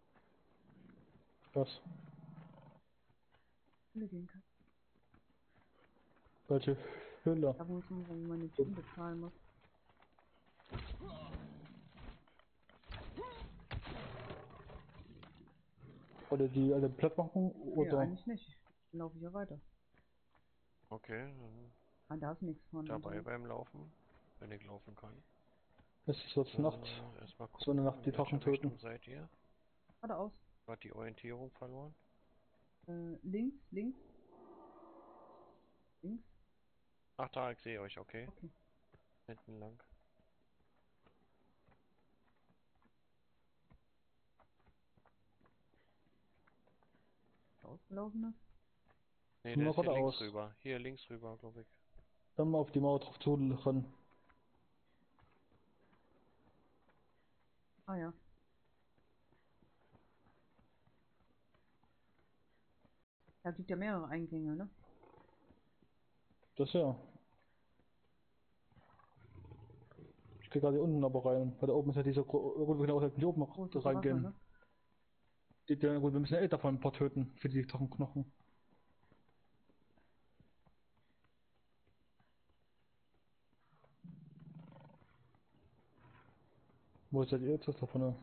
ich Was? will gehen kann. Welche Höhle? Da wo man den Typen bezahlen muss. Oder die alle platt machen? Nee, Oder? eigentlich nicht. Dann laufe ich ja weiter. Okay, dann Ah, da ist nichts von. dabei beim Laufen, wenn ich laufen kann. es ist jetzt Nacht. Äh, erstmal So eine Nacht die Drachen töten. Seid ihr? Geradeaus. Hat die Orientierung verloren? Äh, links, links. Links. Ach da, ich sehe euch, okay. Okay. Hinten lang. Ausgelaufen ist. Nee, Nur der ist hier links geradeaus. rüber. Hier links rüber, glaube ich. Dann mal auf die Mauer drauf zu rennen. Ah ja. Da gibt ja mehrere Eingänge, ne? Das ja. Ich gehe gerade hier unten aber rein, weil da oben ist ja dieser Gro- gut, wir können auch halt nicht oben noch reingehen. Wasser, ne? Die, die, gut, wir müssen ja eh davon ein paar töten für die Drachenknochen. Wo seid ihr jetzt davon?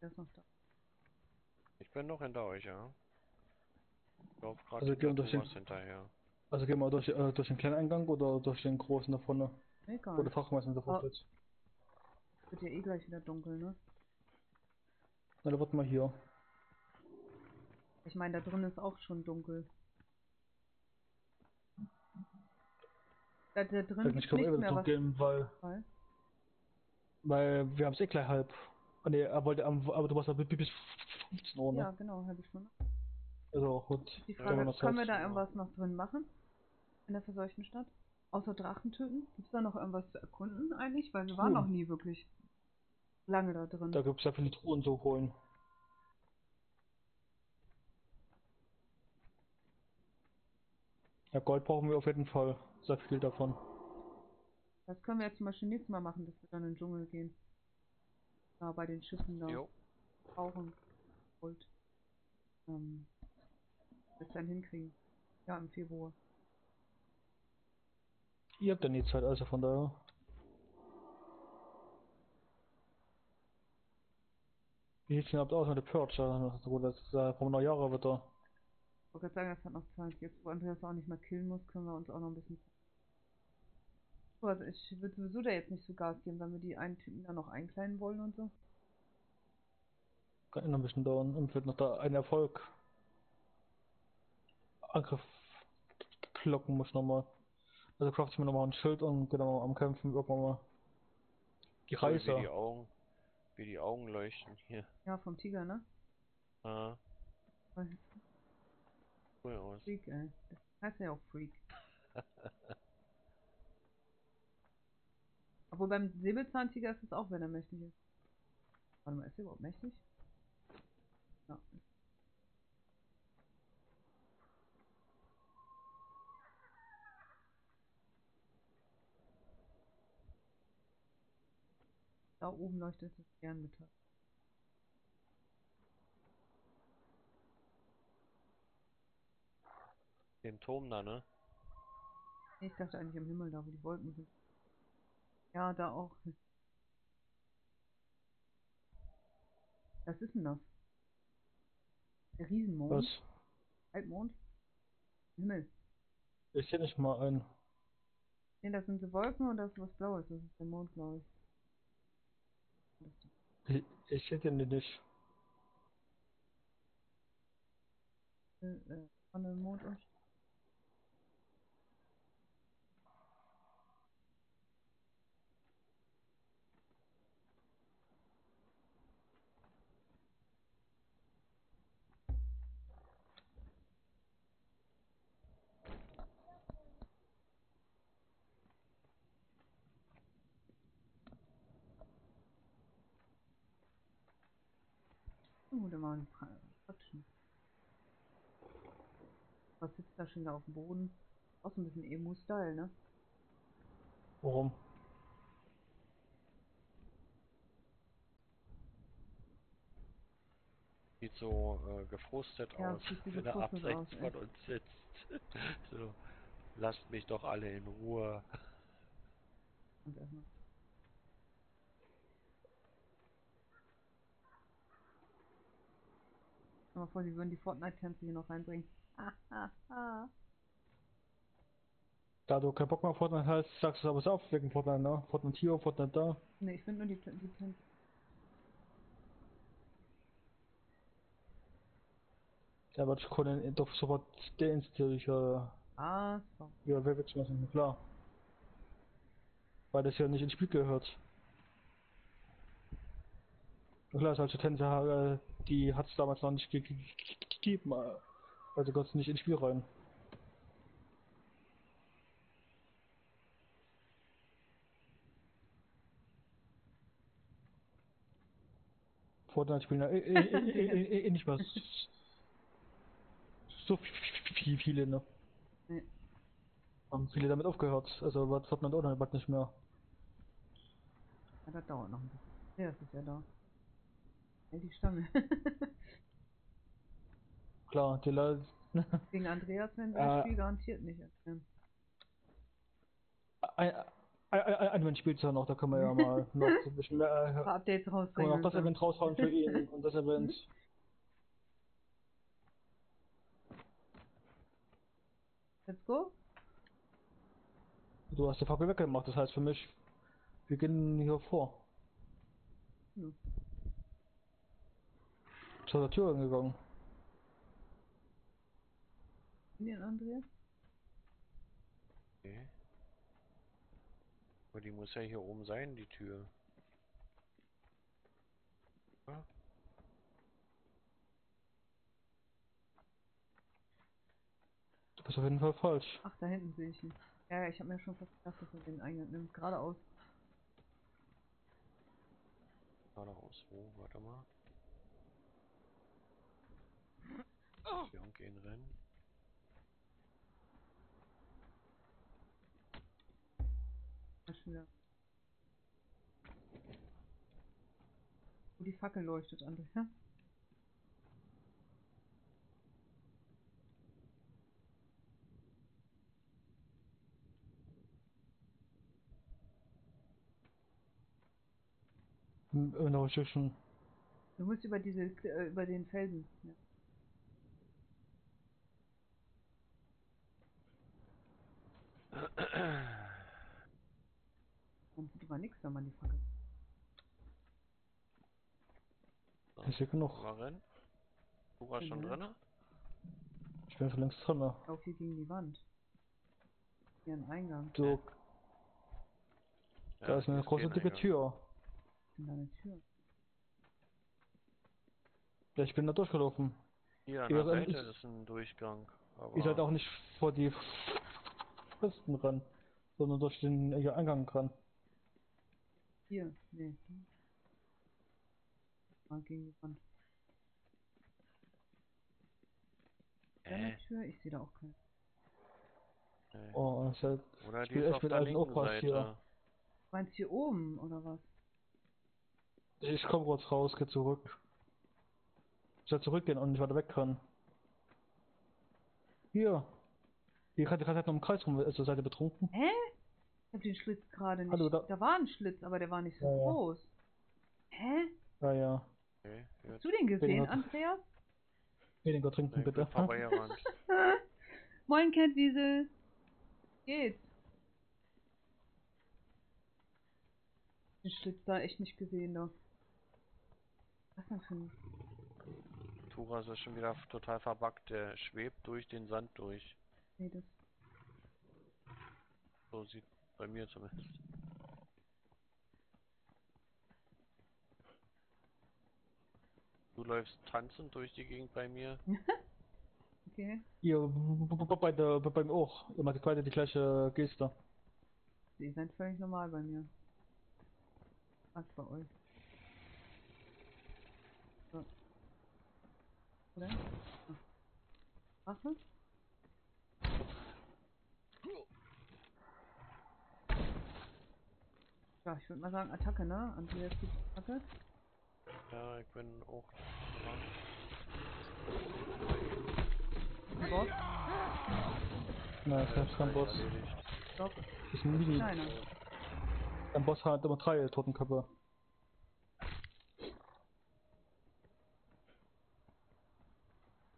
Der ist noch da. Ich bin noch hinter euch, ja. Ich lauf gerade Also gehen wir durch den- hinterher. Also gehen wir durch, äh, durch den kleinen Eingang oder durch den großen da vorne? Egal. Oder Drachenmeister davor Oh. Wird ja eh gleich wieder dunkel, ne? Na, dann warten wir hier. Ich meine, da drin ist auch schon dunkel. Da, da drin Ich kann nicht mehr was. gehen, weil, Weil- weil wir haben es eh gleich halb. Ah, nee, er wollte, am- aber du warst ja bis bis 15 Uhr, ne? Ja, genau, halbe Stunde. Also gut. Die Frage, können wir da irgendwas noch drin machen? In der verseuchten Stadt? Außer Drachen töten? Gibt's da noch irgendwas zu erkunden eigentlich? Weil wir waren noch nie wirklich lange da drin. Da gibt es ja viele Truhen zu holen. Ja, Gold brauchen wir auf jeden Fall. Sehr viel davon. Das können wir jetzt zum Beispiel nächstes Mal machen, dass wir dann in den Dschungel gehen. Da bei den Schiffen da Jo. brauchen. Gold. Ähm, das dann hinkriegen. Ja, im Februar. Ihr habt ja nie Zeit, also von daher. Wie sieht's denn überhaupt aus mit der Purge? Ja, so gut, das ist ja vom Neujahre wieder. Ich wollte gerade sagen, das hat noch Zeit. Jetzt, wo Andreas auch nicht mehr killen muss, können wir uns auch noch ein bisschen. So, Also ich würde sowieso da jetzt nicht so Gas geben, wenn wir die einen Typen da noch einkleiden wollen und so. Kann noch ein bisschen dauern. Und wird noch da ein Erfolg. Angriff klocken muss nochmal. Also crafte ich mir nochmal ein Schild und genau am Kämpfen irgendwann mal. Die Cool, Wie die. Augen, wie die Augen leuchten hier. Ja, vom Tiger, ne? Ah, cool aus. Freak, ey. Das heißt ja auch Freak. Obwohl beim Säbelzahntiger ist es auch, wenn er mächtig ist. Warte mal, ist er überhaupt mächtig? Ja. Da oben leuchtet das Sternmetall. Den Turm da, ne? Ich dachte eigentlich am Himmel, da wo die Wolken sind. Ja, da auch. Was ist denn das? Der Riesenmond? Was? Halbmond? Himmel. Ich sehe nicht mal ein. Nee, das sind so Wolken und das ist was Blaues. Das ist der Mond, glaube ich. Ich, sehe den nicht. die, äh, von dem Mond ein Pra- Quatschen. Was sitzt da schon da auf dem Boden? Auch so ein bisschen Emu-Style, ne? Warum? Sieht so äh, gefrustet Ja, aus, wenn er abseits aus, von uns sitzt. so, lasst mich doch alle in Ruhe. Und erstmal. Stell mal vor, sie würden die Fortnite-Tänze hier noch reinbringen. Da du keinen Bock mehr auf Fortnite hast, sagst du aber es auf wegen Fortnite, ne? Fortnite hier, Fortnite da. Ne, ich finde nur die, die Tänze. Ja, aber ich konnte doch sofort deinstallieren, ich ja, Ah, so. ja, wer wird's machen, klar. Weil das ja nicht ins Spiel gehört. Klar, solche Tänze, äh, die hat es damals noch nicht ge- ge- ge- gegeben, äh, also gehört nicht ins Spiel rein. Fortnite spielen ja eh, eh, eh, nicht mehr s- so viel, viele, ne? Nee. Haben viele damit aufgehört, also wird Fortnite Online bald nicht mehr. Ja, das dauert noch ein bisschen. Ja, das ist ja da. Ja, die Stange. Klar, die Leute, Gegen Andreas werden wir Äh. das Spiel garantiert nicht erkennen. ein, ein, ein, ein Mensch spielt ja noch, da können wir ja mal noch so ein bisschen mehr, Ein äh, paar Updates rausbringen. noch das. Event raushauen für ihn und das Event. Let's go. Du hast die Fackel weggemacht, das heißt für mich, wir gehen hier vor. Hm. Zur der Tür gegangen. In den Andreas? Okay. Aber die muss ja hier oben sein, die Tür. Ja? Du bist auf jeden Fall falsch. Ach, da hinten sehe ich ihn. Ja, ja, ich habe mir schon fast gedacht, dass er den Eingang nimmt. Geradeaus. Geradeaus. Wo? Warte mal. Wir gehen. Ja, wieder. Wo die Fackel leuchtet, André, ja? In der Richtung. Du musst über diese, äh, über den Felsen. Ja. Man sieht aber nichts, wenn man die Fackel. Ich sehe genug. mal. Du warst schon drinne? Ich bin schon längst drin. ne? Lauf hier gegen die Wand. Hier ein Eingang. So, Ja, da ist hier eine große dicke. Tür. In deine Tür. Ja, ich bin da durchgelaufen. Hier an der Seite ist ein Durchgang. Aber Ihr seid auch nicht vor die Fristen ran, sondern durch den äh, Eingang ran. Hier. Nee. Mal gegen die Wand. Äh, Tür? Ich sehe da auch keine. nee. Oh, das ist halt, Oder ich die bin ist echt auf mit der alten linken Opas Seite. hier. Du meinst hier oben, oder was? ich komm kurz raus, geh zurück. Ich soll zurückgehen und nicht weiter weg kann. Hier. Ihr seid gerade noch im Kreis rum, also seid ihr betrunken? Hä? Ich hab den Schlitz gerade nicht. Hallo, da... da- war ein Schlitz, aber der war nicht so Ja, ja. groß. Hä? Ja, ja. Okay, Hast du den gesehen, noch- Andreas? Weniger trinken nee, bitte. Moin, Catwiesel. Geht's? Den Schlitz da echt nicht gesehen, da. Was denn für ein... Turas ist schon wieder total verbuggt. Der schwebt durch den Sand durch. Nee, das... So sieht bei mir zumindest. Du läufst tanzend durch die Gegend bei mir. Okay. B- bei der, bei beim auch. Ihr macht beide die gleiche Geste. Sie sind völlig normal bei mir. Was bei euch? So. Oder? Ah. Waffe? Ja, ich würde mal sagen Attacke, ne? Andreas gibt Attacke. Ja, ich bin auch dran. Boss. Nein, das ist kein Boss. Das ist ein Mini. kleiner. Ein Boss hat immer drei Totenköpfe.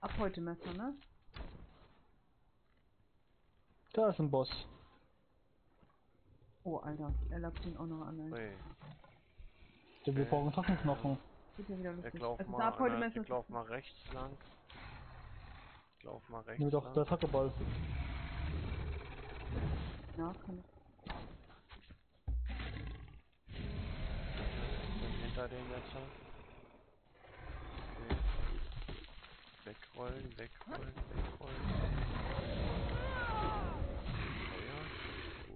Ab heute Messer, ne? Da ist ein Boss. Oh, Alter. Er lappt ihn auch noch an. ey. Ja, wir Okay. brauchen Trockenknochen. Geht ja wieder ich lustig. lauf Also mal, der- ich lauf mal rechts lang. Ich lauf mal rechts Nimm doch lang. der Tackeball. Ja, kann ich. bin hinter dem Messer. Okay. Wegrollen, wegrollen, wegrollen. Feuer.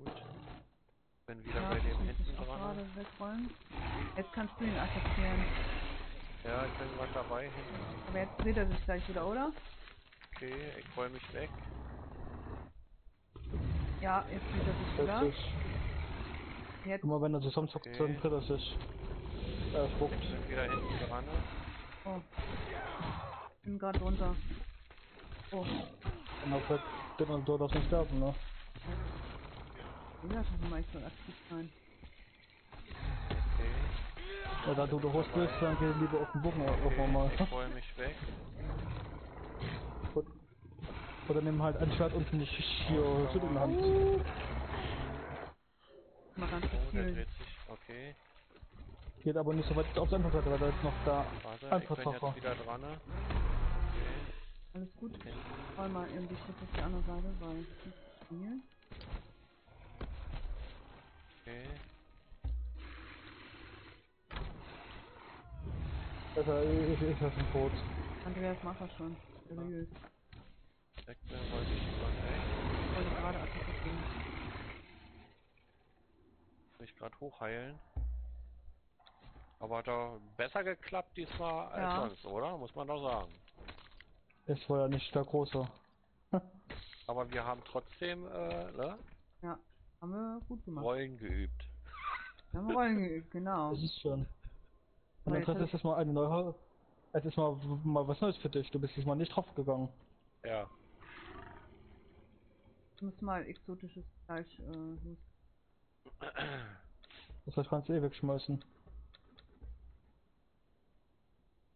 Gut. Bin wieder Ja, bei dem hinten dran. gerade wegrollen. Jetzt kannst du ihn attackieren. Ja, ich bin gerade dabei. Hinten. Aber jetzt dreht er sich gleich wieder, oder? Okay, ich roll mich weg. Ja, jetzt dreht er sich wieder. Jetzt. Guck mal, wenn er sich sonst Okay. dann tritt er sich. Er spuckt. Ich bin wieder hinten dran. Oh. Ich bin gerade runter. Oh. Und auf wird dann dort aus nicht sterben, ne? Ja, schon mal ich soll aktiv sein. Okay. Ja, da du der Host bist, dann geh lieber auf den Bogen irgendwann mal. okay. Ich roll mich weg. Und- Oder nimm halt ein Schwert und nicht hier Schüttel in der Hand. Mal ganz Oh, der dreht sich. Okay. Geht aber nicht so weit auf die andere Seite, weil da ist noch da Warte, ich einfach bin Treffer. jetzt wieder dran. Okay. Alles gut. Hinten. Roll mal irgendwie kurz auf die andere Seite, weil ich nicht. Okay. Alter, ich, ich, ich lasse ihn tot. Andreas macht das schon. Seriös. Sektor wollte ich über rechts. Ich wollte gerade attackiert gehen. Mich gerade hochheilen. Aber hat doch besser geklappt diesmal als ja. sonst, oder? Muss man doch sagen. Es war ja nicht der große. Aber wir haben trotzdem, äh, ne? Ja haben wir gut gemacht. Rollen geübt. Wir haben Rollen geübt, genau. Das ist schön. Und dann ist jetzt mal eine neue. Es ist mal, mal was Neues für dich. Du bist diesmal nicht drauf gegangen. Ja. Ich muss mal exotisches Fleisch äh. Das heißt, kannst du eh wegschmeißen.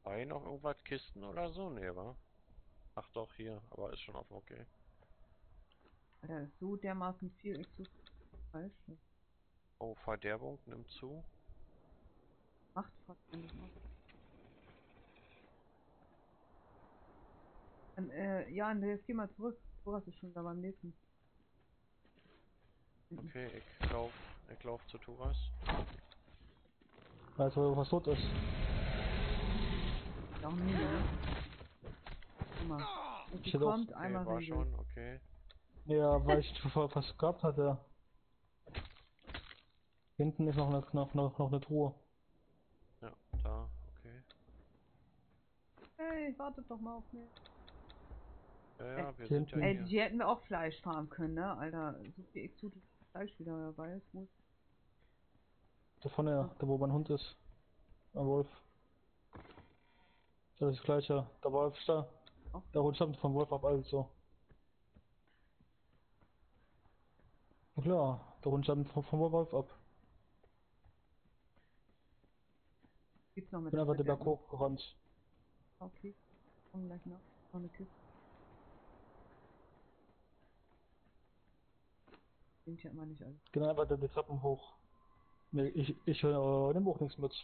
War hier noch irgendwas Kisten oder so? Nee, wa? Ach doch, hier. Aber ist schon offen, okay. Alter, so dermaßen viel exotisches Das Oh, Verderbung nimmt zu. macht fast noch. Ähm, äh, ja, Andreas, geh mal zurück. Boras ist schon da beim nächsten. Okay, ich lauf, ich lauf zu Turas. Also, was tot ist. Auch nie, ne? Guck mal. Und auch- kommt Okay, einmal war schon, okay. Ja, weil ich zuvor was gehabt hatte. Hinten ist noch eine, noch, noch, noch eine Truhe. Ja, da, okay. Hey, wartet doch mal auf mich. Ja, ja, wir Hinten. sind ja Ey, hier. hier hätten wir auch Fleisch farmen können, ne? Alter, so viel exotisches Fleisch wieder dabei ist. Ist Da vorne, da wo mein Hund ist. Ein Wolf. Das ist das gleiche. Der Wolf ist da. auch Der Hund stammt vom Wolf ab, also. Na klar, der Hund stammt vom, vom Wolf ab. Gibt's noch Ich mit bin einfach den Berg hochgerannt. Okay, komm gleich noch. Noch eine Kiste. Nimmt ja immer nicht alles. Genau, einfach die Treppen hoch. Nee, ich, ich äh, nehme auch nichts mit.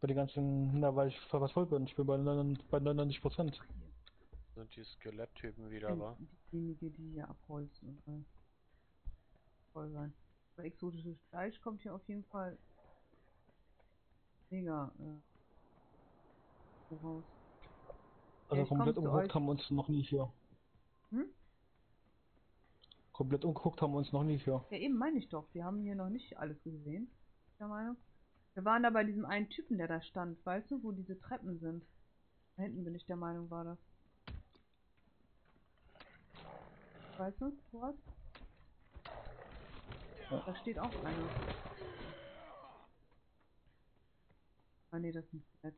Bei den ganzen, na, weil ich fast voll bin. Ich bin bei 99 bei 99 Prozent. Sind die Skeletttypen wieder, wa? Diejenige, die hier abholzt und äh, voll sein. Exotisches Fleisch kommt hier auf jeden Fall mega äh, raus. Also komm komplett umgeguckt euch. haben wir uns noch nie hier. Hm? Komplett umgeguckt haben wir uns noch nie hier. Ja, eben meine ich doch. Wir haben hier noch nicht alles gesehen. Der Meinung. Wir waren da bei diesem einen Typen, der da stand, weißt du, wo diese Treppen sind. Da hinten bin ich der Meinung, war das. Weißt du, was? Da steht auch einer. Ah nee, das ist nicht nett.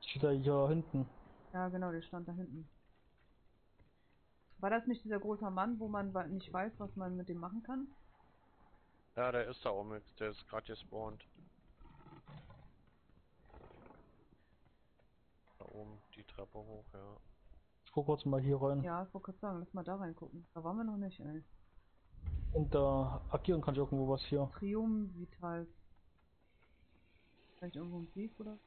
Steht da hier hinten. Ja, genau, der stand da hinten. War das nicht dieser große Mann, wo man nicht weiß, was man mit dem machen kann? Ja, der ist da oben, jetzt, der ist gerade gespawnt. Da oben die Treppe hoch, ja. Ich guck kurz mal hier rein. Ja, ich wollte gerade sagen, lass mal da reingucken. Da waren wir noch nicht, ey. Und da agieren kann ich irgendwo was hier. Triumph Vitals. Vielleicht irgendwo ein Brief oder?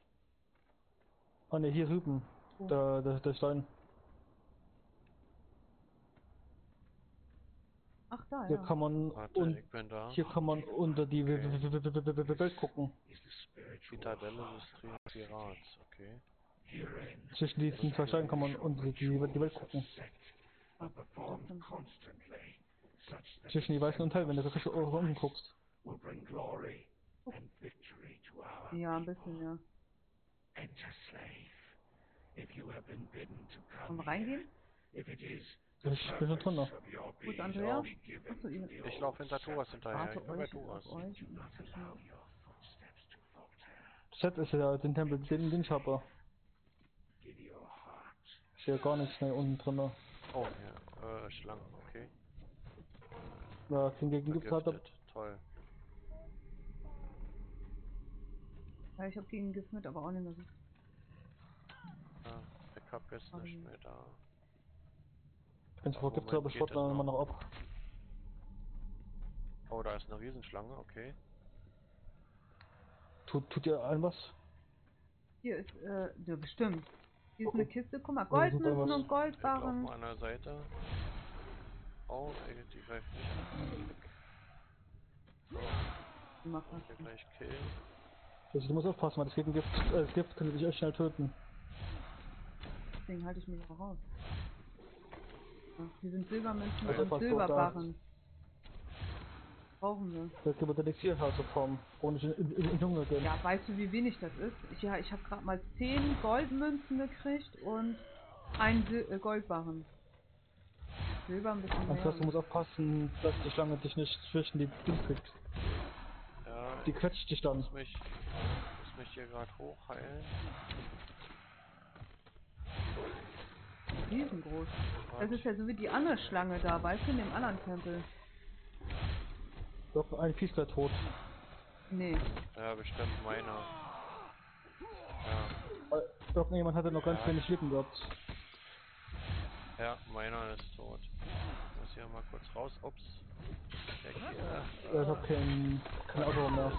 Ah ne, hier drüben. Wo? Da, da, der Stein. Ach, da, Hier ja. kann man Warte, und ich bin da. hier kann man unter die W- Welt gucken. Zitadelle des Triumvirats, okay. Zwischen diesen zwei Steinen kann man unter die, die Welt gucken. Zwischen die weißen und hell, wenn du so richtig unten guckst. will bring glory and victory to our Ja, ein bisschen, ja. wir reingehen? Ich bin schon drin. ist being Andrea? Achso, ihr Ich laufe hinter Turas hinterher. warte Ich bin bei. Z ist ja den Tempel, den, den ich habe. Ich sehe gar nichts mehr unten drin. Oh, ja, äh, Schlangen, okay. Ja, hingegen gibt's halt Vergiftet, toll. Ja, ich hab gegen Gift mit, aber auch nicht mehr so. Ja, ich hab jetzt nicht mehr da. wenn es gibt, aber das immer noch? ab. Oh, da ist eine Riesenschlange, okay. Tut, tut ihr ein was? Hier ist, äh, ja, bestimmt. Hier ist Oh, eine. Kiste, guck mal, Goldmünzen und Goldbarren. an der Seite. Oh, ey, die greift mich an. So. Hier hast. gleich killen. Also, du musst aufpassen, weil das Gift, äh, das Gift kann dich echt schnell töten. Deswegen halte ich mich auch raus. Ja, hier sind Silbermünzen Also und Silberbarren. Brauchen wir. Das gibt der Elixierhaseform. Ohne in, in, in, in Junge gehen. Ja, weißt du, wie wenig das ist? Ich, ja, ich habe gerade mal 10 Goldmünzen gekriegt und ein Sil äh, Goldbarren. Silber ein bisschen Das heißt, du mehr. musst aufpassen, dass die Schlange dich nicht zwischen die Ding kriegt. Ja, Die quetscht dich dann. muss mich, muss mich hier gerade hochheilen. Riesengroß. Das ist ja so wie die andere Schlange da, weißt du, in dem anderen Tempel. Doch, ein Viech wäre tot. Nee. Ja, bestimmt meiner. Ja, Äh, Irgendjemand hatte noch ganz Ja. wenig Leben gehabt. Ja, meiner ist tot. Ich muss hier mal kurz raus. Ups. Weg hier. Äh, Ich hab kein, kein Auto mehr.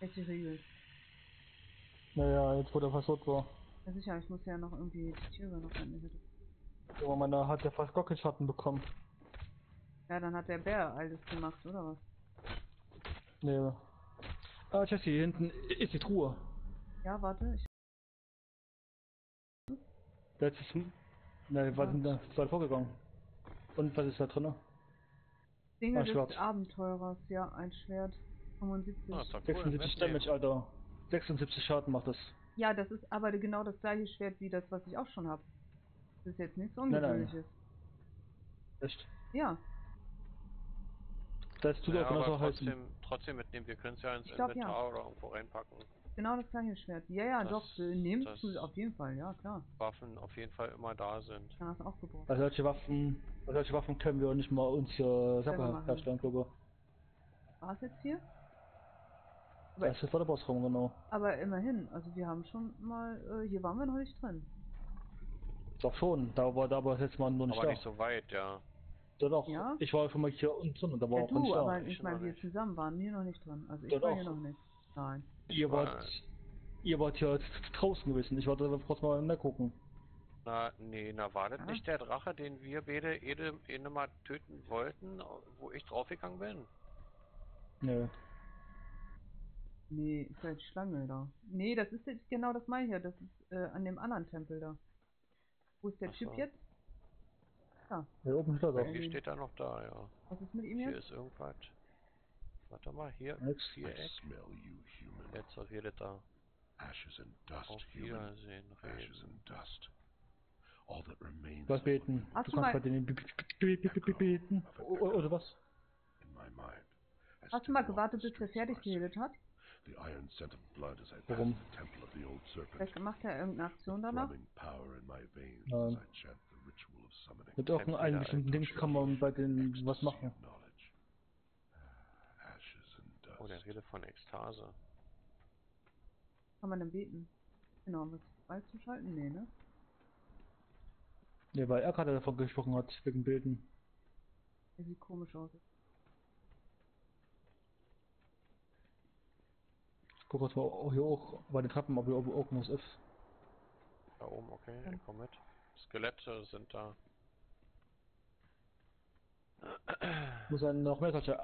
Jetzt geregelt. Naja, jetzt wo der fast tot war. Ja sicher, ich muss ja noch irgendwie die Tiere noch an Aber meiner hat ja fast Gockelschatten bekommen. Ja, dann hat der Bär alles gemacht, oder was? Nee. Ah, Jesse, hier hinten ist die Truhe. Ja, warte, ich. Das ist. Ne, was ist denn da was vorgegangen? Und was ist da drin? Dinge Ah, Schwert. des Abenteurers, ja, ein Schwert. 75. Ah, ist doch cool. 76 mitnehmen. Damage, Alter. 76 Schaden macht das. Ja, das ist aber genau das gleiche Schwert wie das, was ich auch schon habe. Das ist jetzt nichts Nein, nein. Ungewöhnliches. Echt. Ja, Das tut Ja, auch genauso aber heißen. trotzdem, trotzdem mitnehmen. Wir können es ja ins glaub, Inventar oder irgendwo reinpacken. Genau das gleiche Schwert. Ja, ja, Das- doch, äh, nehmst das- du auf jeden Fall, ja, klar. Waffen auf jeden Fall immer da sind. Dann hast du auch gebraucht. Also solche Waffen, solche Waffen können wir nicht mal uns hier Selber herstellen, glaube War es jetzt hier? ich. Das ist vor der Bossraum, genau. Aber immerhin, also wir haben schon mal, äh, hier waren wir noch nicht drin. Doch schon, da war da war jetzt mal nur nicht Aber da. nicht so weit, ja. Doch, doch. Ja? Ich war schon mal hier unten drin und da war Ja, auch nicht du, da. aber Ich ich meine, wir nicht. zusammen waren hier noch nicht drin. Also ich Doch, war doch. hier noch nicht. Nein. Ihr war- wart, ihr wart hier draußen gewesen. Ich wollte kurz mal nachgucken. Na, nee, na war das Ja. nicht der Drache, den wir beide Ede, Ede mal töten wollten, wo ich draufgegangen bin? Nö. Nee, ist ja die Schlange da. Nee, das ist jetzt genau das meine ich ja. Das ist äh, an dem anderen Tempel da. Wo ist der Ach Typ so. jetzt? Ja, Hier oben steht er doch. Hier steht er noch da, ja. was ist mit ihm Hier jetzt? ist irgendwas. Warte mal, hier, Viereck. smell you, human. Jetzt auf redet da. Ashes and dust, Auf human. Wiedersehen, Ashes reden. and dust. All that remains Was beten? Hast Du kannst mal- bei denen beten. Oder was? in my mind. as Hast du mal gewartet, bis streets fertig geredet hat? Warum? Vielleicht macht er irgendeine Aktion danach? Nein. as I chant the ritual of summoning. Mit irgendeinem bestimmten Ding kann man bei denen was machen. of knowledge. Ashes and dust. Oh, der redet von Ekstase. Kann man dann beten? Genau, was freizuschalten? Nee, ne? Ne, weil er gerade davon gesprochen hat, wegen Beten. Der sieht komisch aus. Ich guck jetzt mal hier auch bei den Treppen, ob hier oben irgendwas ist. Da oben, okay, Ja. ich komm mit. Skelette sind da. Muss dann noch mehr solche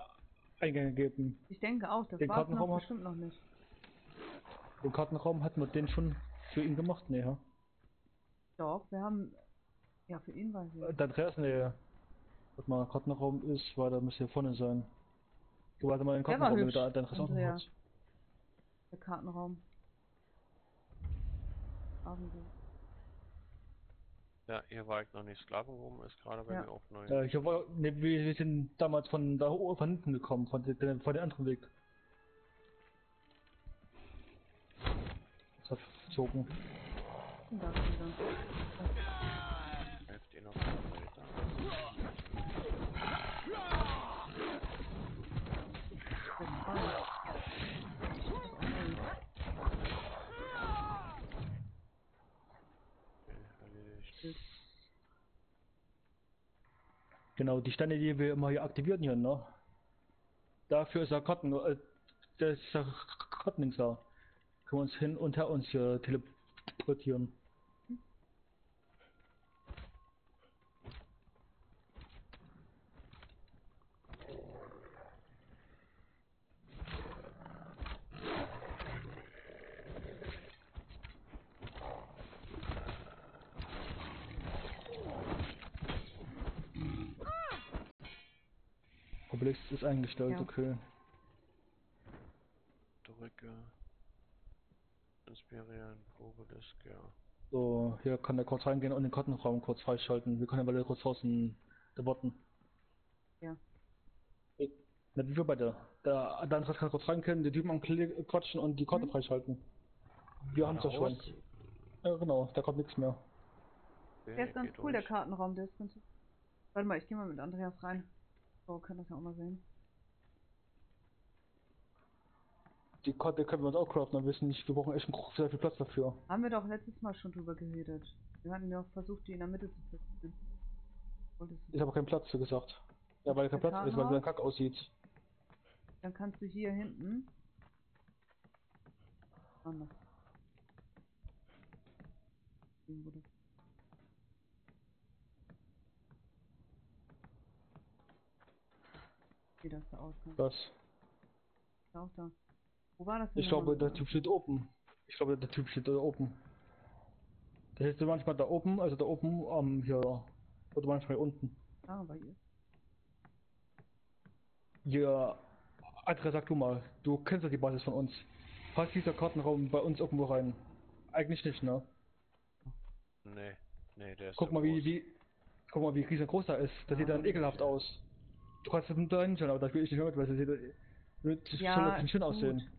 Eingänge geben. Ich denke auch, das Den war noch bestimmt noch nicht. Den Kartenraum hatten wir den schon für ihn gemacht, ne, ja. Doch, wir haben. Ja, für ihn war sie. Der Andreas, ne. Warte mal, Kartenraum ist, weil da müsste hier vorne sein. Du warte mal den Kartenraum, Andreas auch noch Andreas. hat. Der Kartenraum. Abendrot. Ja, hier war ich noch nicht. Sklavenrum ist gerade bei Ja. mir auch neu. Äh, hier war, ne, wir, wir sind damals von da von hinten gekommen, von, den, von dem anderen Weg. Das hat verzogen. Und da ist sie dann. Helft ihr noch weiter. Der Ball. Okay, erledigt. Genau, die Steine, die wir immer hier aktivieren hier, ne? Dafür ist der Karten, äh, der ist der Kartendings da. Können wir uns hin und her uns hier teleportieren. Obelix ist eingestellt, Ja. okay. Drücke. Inspirieren, Probedisk, ja. So, hier kann er kurz reingehen und den Kartenraum kurz freischalten. Wir können ja bei da warten. Ja. Nicht wie wir beide. Der, der andere kann kurz reingehen, die Typen ankli- quatschen und die Karte Mhm. freischalten. Wir haben es ja schon. Ja, genau, da kommt nichts mehr. Okay, Der ist ganz cool, der durch. Kartenraum, der ist ganz. Warte mal, ich gehe mal mit Andreas rein. So, kann das ja auch mal sehen. Die Karte können wir uns auch craften, aber wir wissen nicht, wir brauchen echt einen- sehr viel Platz dafür. Haben wir doch letztes Mal schon drüber geredet. Wir hatten ja versucht, die in der Mitte zu platzieren. Du- Ich habe keinen Platz, wie gesagt. Ja, weil kein Der Platz ist, weil es kack aussieht. Dann kannst du hier hinten. Anders. Irgendwo das- Wie das da aussieht. Das. Ist auch da. Wo war das denn? Ich glaube, der Typ steht oben. Ich glaube, der Typ steht da oben. Der ist manchmal da oben, also da oben, ähm, hier, oder manchmal unten. Ah, bei ihr. Ja, Andrea, sag du mal, du kennst ja die Basis von uns. Passt dieser Kartenraum bei uns irgendwo rein? Eigentlich nicht, ne? Nee, nee, der ist Guck so mal, wie, groß. wie, guck mal, wie riesengroß er ist. Das sieht dann Ah. ekelhaft aus. Du kannst es da hinschauen, aber das will ich nicht mit, weil das sieht, wird Ja, schön gut. aussehen.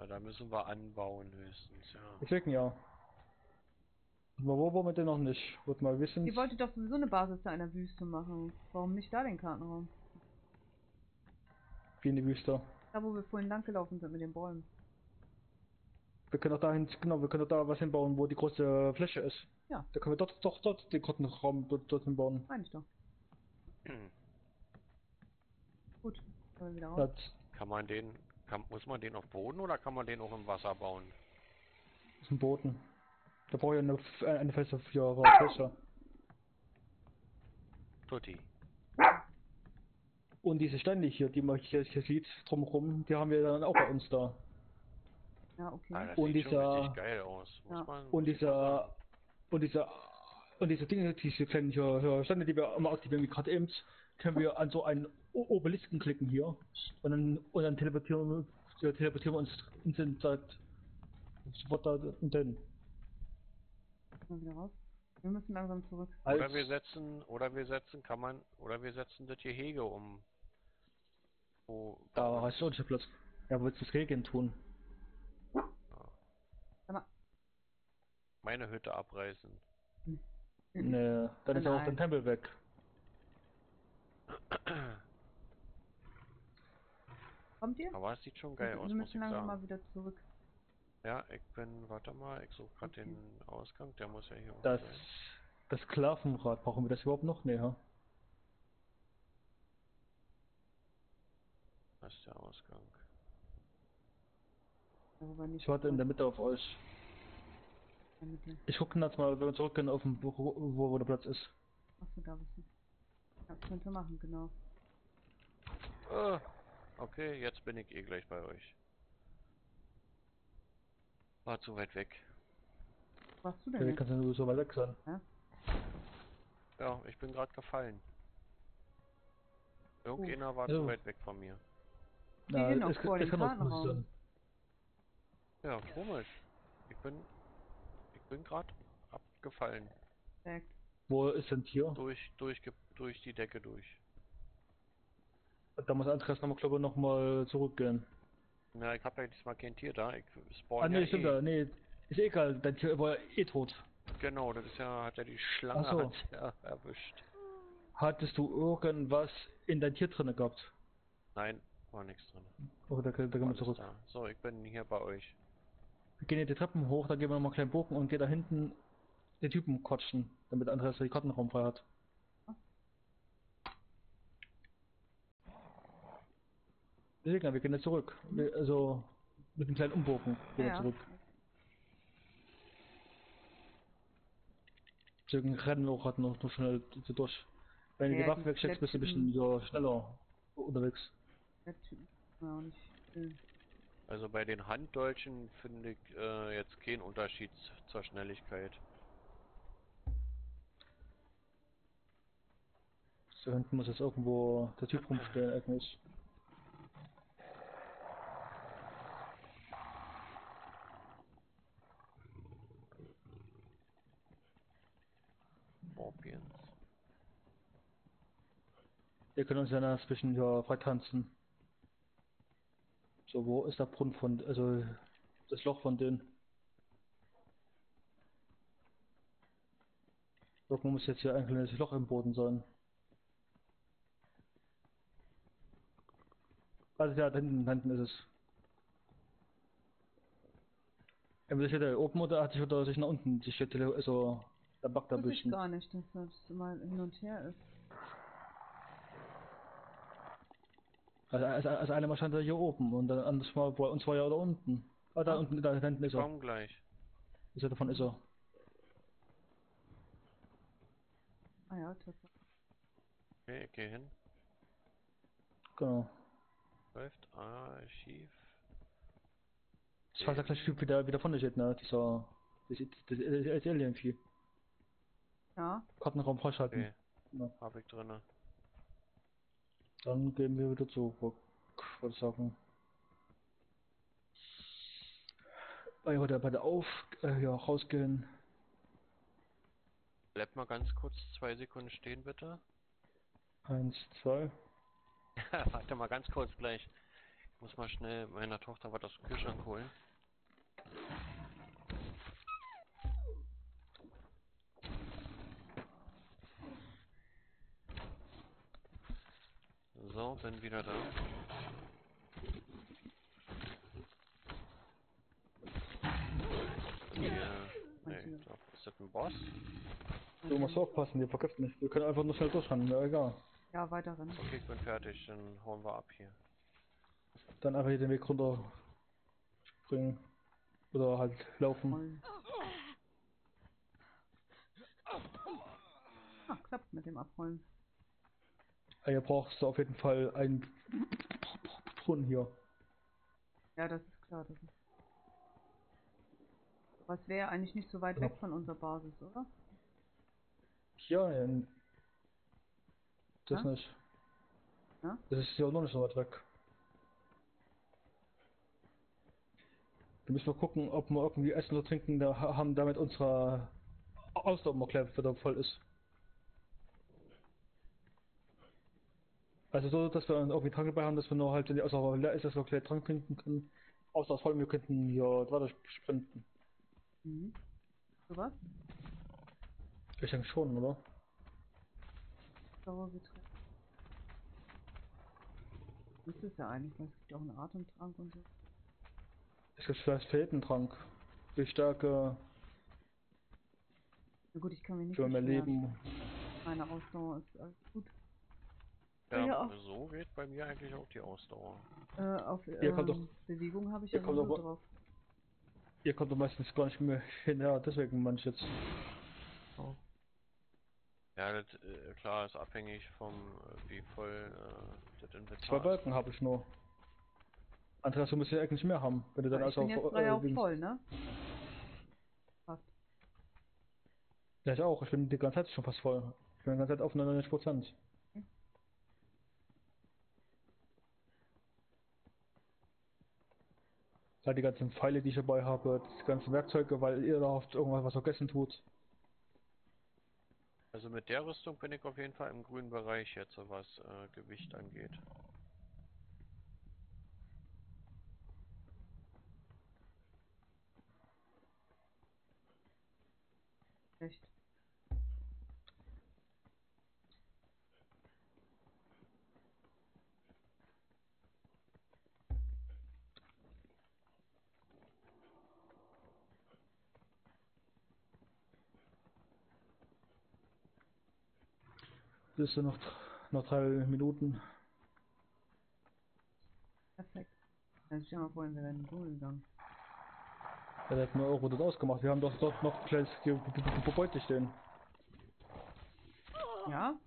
Ja, da müssen wir anbauen höchstens, ja. Deswegen ja. Aber wo wollen wir denn noch nicht? Wird mal wissen. Ihr wolltet doch sowieso eine Basis da in der Wüste machen. Warum nicht da den Kartenraum? Wie in die Wüste. Da, wo wir vorhin lang gelaufen sind mit den Bäumen. Wir können doch dahin, genau, wir können doch da was hinbauen, wo die große Fläche ist. Ja. Da können wir dort, doch, dort den Kartenraum dort, dort hinbauen. Meine ich doch. Gut. Können wir wieder raus. Das Kann man den, kann, muss man den auf Boden oder kann man den auch im Wasser bauen? ist ein Boden. Da brauche ich eine, F- eine feste für Fläche. Tutti. Und diese Steine hier, die man hier, hier sieht, drumherum, die haben wir dann auch bei uns da. Ja, okay. Ah, das Und dieser- richtig geil aus. Muss Ja. man, Und dieser, und dieser, und diese Dinge, diese kleinen hier, hier Steine, die wir immer aktivieren, wie gerade eben, können wir an so einen Obelisken klicken hier. Und dann, und dann teleportieren, wir- teleportieren wir uns und sind halt sofort da und dann. Können wir wieder raus. Wir müssen langsam zurück. Als, Oder wir setzen, oder wir setzen, kann man, oder wir setzen das Gehege um. Wo, da hast du auch nicht den Platz. Ja, wo willst du das Regen tun? Mal. meine Hütte abreißen. Ne, dann ist ja auch dein Tempel weg. Kommt ihr? Aber es sieht schon geil wir aus, wir muss ich müssen langsam mal sagen. wieder zurück. Ja, ich bin, warte mal, ich suche gerade Okay. den Ausgang, der muss ja hier Das, unten sein. das Sklavenrad, brauchen wir das überhaupt noch? Ne, ja. Das ist der Ausgang. Nicht. Ich warte in der Mitte auf euch. Ich gucke jetzt mal, wenn wir zurückgehen auf dem Büro, wo, wo der Platz ist. Achso, da bist du. Ja, könnte machen, genau. Ah, okay, jetzt bin ich eh gleich bei euch. War zu weit weg. Wo warst du Ja, denn jetzt? kannst du nur so weit weg sein? Ja, ich bin gerade gefallen. Irgendeiner war Oh. zu weit weg von mir. Vor den kann auch gut Kartenraum. sein. Ja, komisch. Ich bin, ich bin gerade abgefallen. Wo ist denn hier? Durch, durch, durch die Decke durch. Da muss Andreas nochmal, glaube ich, nochmal zurückgehen. Na, ich habe ja diesmal kein Tier da. Ich spawn Ah, nee, ja stimmt eh. ja, nee. Ist egal, dein Tier war eh tot. Genau, das ist ja, hat ja die Schlange so. hat ja erwischt. Hattest du irgendwas in dein Tier drin gehabt? Nein, war nichts drin. Oh, da, da gehen wir zurück. da. So, ich bin hier bei euch. Wir gehen hier die Treppen hoch, dann gehen wir nochmal einen kleinen Bogen und gehen da hinten den Typen quatschen, damit Andreas die Kartenraum frei hat. Deswegen, wir gehen jetzt zurück. Wir, also mit einem kleinen Umbogen gehen wir Ja. zurück. Deswegen rennen wir auch gerade noch, noch schnell so durch. Wenn du Ja, die Waffe wegsteckst, bist du ein bisschen so schneller unterwegs. Der Typ. Ja, auch nicht. schön. Also bei den Handdolchen finde ich äh, jetzt keinen Unterschied zur Schnelligkeit. So hinten muss jetzt irgendwo der Typ rumstehen eigentlich. Wir können uns ja noch zwischen hier freitanzen. So, wo ist der Brunnen von, also das Loch von denen? Irgendwo muss jetzt hier ein kleines Loch im Boden sein. Also ja, da hinten, da hinten ist es. Entweder er oben oder hat sich oder sich nach unten, sich also der backt da ein Das ich bisschen. gar nicht, dass das mal hin und her ist. Also, also, also einer mal stand er hier oben und dann anderes Mal bei uns war ja da unten. Ah, da unten, da hinten ist er. Komm gleich. Ist er davon ist er. Ah ja, Tatsache. Okay, ich geh hin. Genau. Läuft Archiv. Das war der gleiche Typ, wie der wieder von der steht, ne? Dieser. Das, das, das, das Alien-Vieh. Ja, Kartenraum freischalten. Okay, Ja. hab ich drinne. Dann gehen wir wieder zurück, würde ich sagen. Bei heute bei der Auf, äh, ja, rausgehen. Bleib mal ganz kurz zwei Sekunden stehen, bitte. Eins, zwei. Warte mal ganz kurz gleich. Ich muss mal schnell meiner Tochter was aus dem Kühlschrank holen. So, bin wieder da. Hier. Nee, glaub, ist das ein Boss? Du musst aufpassen, wir vergiften nicht. Wir können einfach nur schnell durchrennen, ja egal. ja, weiter rennen. Okay, ich bin fertig, dann hauen wir ab hier. Dann einfach hier den Weg runter springen. Oder halt laufen. Ah, klappt mit dem Abrollen. Ah, Hier brauchst du auf jeden Fall einen Brunnen hier. Ja, das ist klar. Das ist was wäre eigentlich nicht so weit Ja. weg von unserer Basis, oder? Ja, das Ja? nicht. Ja? Das ist ja noch nicht so weit weg. Wir müssen mal gucken, ob wir irgendwie Essen oder Trinken da ha- haben, damit unsere Ausdauerkleid wieder voll ist. Also so, dass wir irgendwie Trank dabei haben, dass wir nur halt, die leer ist, dass wir gleich Trank trinken können. Außer voll, wir könnten hier weiter sprinten. Mhm. So was? Ich denke schon, oder? Sauergetränk. Das ist ja eigentlich, weil es gibt auch einen Atemtrank und so. Es gibt vielleicht für jeden Trank. Für Stärke, Na gut, ich kann mich nicht für mehr. Leben. Meine Ausdauer ist alles gut. Ja, Ja. so geht bei mir eigentlich auch die Ausdauer. Äh, auf Hier kommt ähm, Bewegung habe ich ja kommt doch- drauf. Ihr kommt doch meistens gar nicht mehr hinterher, deswegen manch jetzt. Ja, das, äh, klar, ist abhängig vom, äh, wie voll äh, das Inventar Zwei. Balken habe ich nur. Andreas, du musst ja eigentlich mehr haben, wenn du dann Ja, ich also bin jetzt auf, drei auch Dings- voll, ne? Passt. Ja, ich auch. Ich bin die ganze Zeit schon fast voll. Ich bin die ganze Zeit auf 99 Prozent. Halt die ganzen Pfeile, die ich dabei habe, die ganzen Werkzeuge, weil ihr da oft irgendwas was vergessen tut. Also mit der Rüstung bin ich auf jeden Fall im grünen Bereich jetzt, was äh, Gewicht angeht. Echt. Das ist ja noch, noch drei Minuten. Perfekt. Also stell dir mal vor, wir wären in den Dschungel gegangen. Ja, da hätten wir Euro dort ausgemacht. Wir haben doch dort noch ein kleines Ge- Ge- Ge- Gebäude stehen. Ja?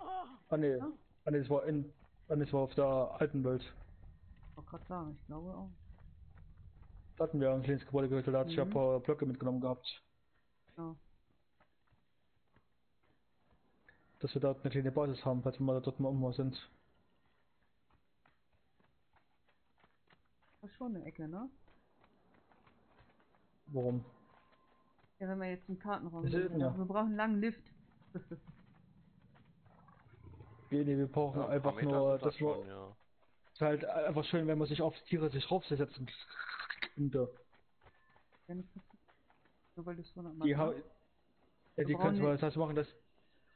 Ah ne, ah, nee, das war in, ah, nee, das war auf der alten Welt. Ich wollte gerade sagen, ich glaube auch. Da hatten wir ein kleines Gebäude gehört, da hatte ich ja ein Mhm. paar Blöcke mitgenommen gehabt. Ja. Dass wir dort eine kleine Basis haben, falls wir mal dort mal, mal sind. Das ist schon eine Ecke, ne? Warum? Ja, wenn wir jetzt im Kartenraum sind. ja. Wir brauchen einen langen Lift. Nee, nee, wir brauchen Ja, einfach nur, sind das dass wir, schon, ja. ist halt einfach schön, wenn man sich auf Tiere sich raufsetzen könnte. Das- Nur weil du es so noch Die, machst, ha ne? ja, die zwar nicht- das machen das,